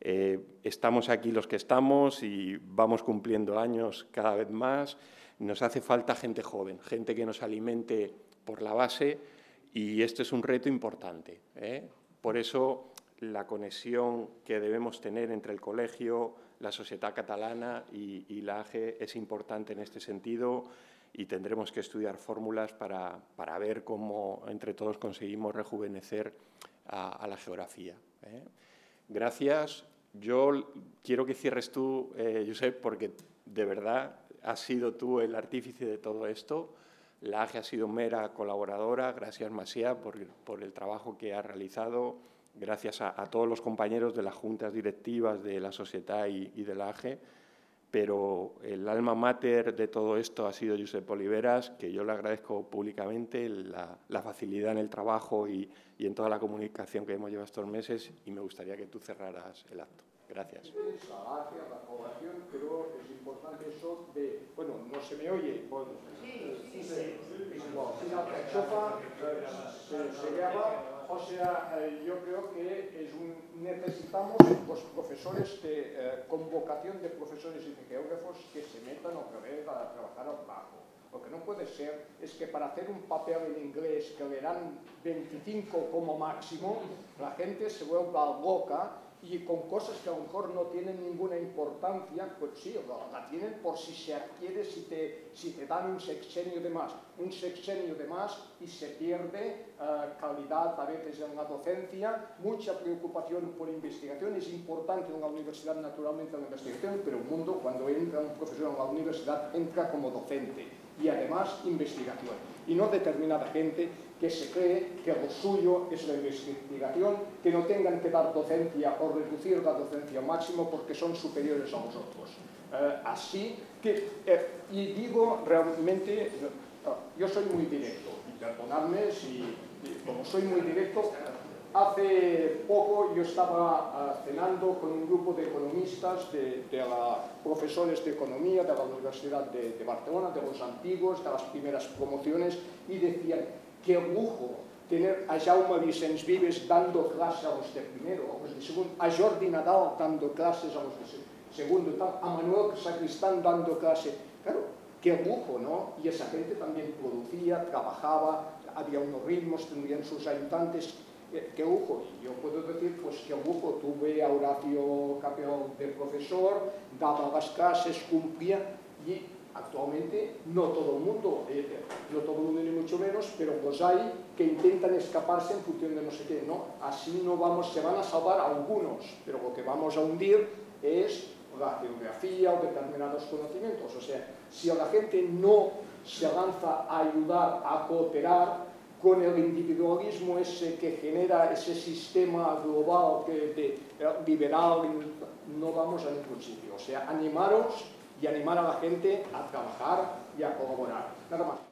Eh, estamos aquí los que estamos y vamos cumpliendo años cada vez más. Nos hace falta gente joven, gente que nos alimente por la base y este es un reto importante. Por eso la conexión que debemos tener entre el colegio, la sociedad catalana y, la AGE es importante en este sentido y tendremos que estudiar fórmulas para, ver cómo entre todos conseguimos rejuvenecer a, la geografía. ¿eh? Gracias. Yo quiero que cierres tú, eh, Josep, porque de verdad has sido tú el artífice de todo esto. La AGE ha sido mera colaboradora. Gracias, Masía, por, por el trabajo que ha realizado gracias a, todos los compañeros de las juntas directivas de la Sociedad y, de la AGE, pero el alma mater de todo esto ha sido Josep Oliveras, que yo le agradezco públicamente la, facilidad en el trabajo y, y, en toda la comunicación que hemos llevado estos meses y me gustaría que tú cerraras el acto. Gracias. la población, pero es importante eso de... Bueno, no se me oye. sí, sí, sí. se, llama, o sea, eh, yo creo que necesitamos los profesores de eh, convocación de profesores y de geógrafos que se metan otra vez a trabajar abajo. Lo que no puede ser es que para hacer un papel en inglés que le dan 25 como máximo, la gente se vuelva loca y con cosas que a lo mejor no tienen ninguna importancia, pues sí, la, tienen por si se adquiere, si te, si te dan un sexenio de más, un sexenio de más y se pierde eh, calidad a veces en la docencia, mucha preocupación por investigación, es importante en la universidad naturalmente la investigación, pero un mundo cuando entra un profesor en la universidad entra como docente y además investigación, y no determinada gente que se cree que lo suyo es la investigación, que no tengan que dar docencia o reducir la docencia al máximo porque son superiores a nosotros. Eh, así que, eh, y digo realmente, yo soy muy directo, y perdonadme si, como soy muy directo, Hace poco yo estaba eh, cenando con un grupo de economistas, de, profesores de economía de la Universidad de, Barcelona, de los antiguos, de las primeras promociones, y decían, qué lujo tener a Jaume Vicens Vives dando clase a los de primero, a los de segundo, a Jordi Nadal dando clases a los de segundo, a Manuel Sacristán dando clase. Claro, qué lujo, ¿no? Y esa gente también producía, trabajaba, había unos ritmos, tendrían sus ayudantes, qué lujo. Y yo puedo decir, pues qué lujo, tuve a Horacio Capel de profesor, daba las clases, cumplía, y Actualmente no todo el mundo, eh, eh, no todo el mundo ni mucho menos, pero los hay que intentan escaparse en función de no sé qué, ¿no? Así no vamos, se van a salvar algunos, pero lo que vamos a hundir es la geografía o determinados conocimientos. O sea, si a la gente no se lanza a ayudar, a cooperar, con el individualismo ese que genera ese sistema global que de, liberal, no vamos a ningún sitio. O sea, animaros y animar a la gente a trabajar y a colaborar. Nada más.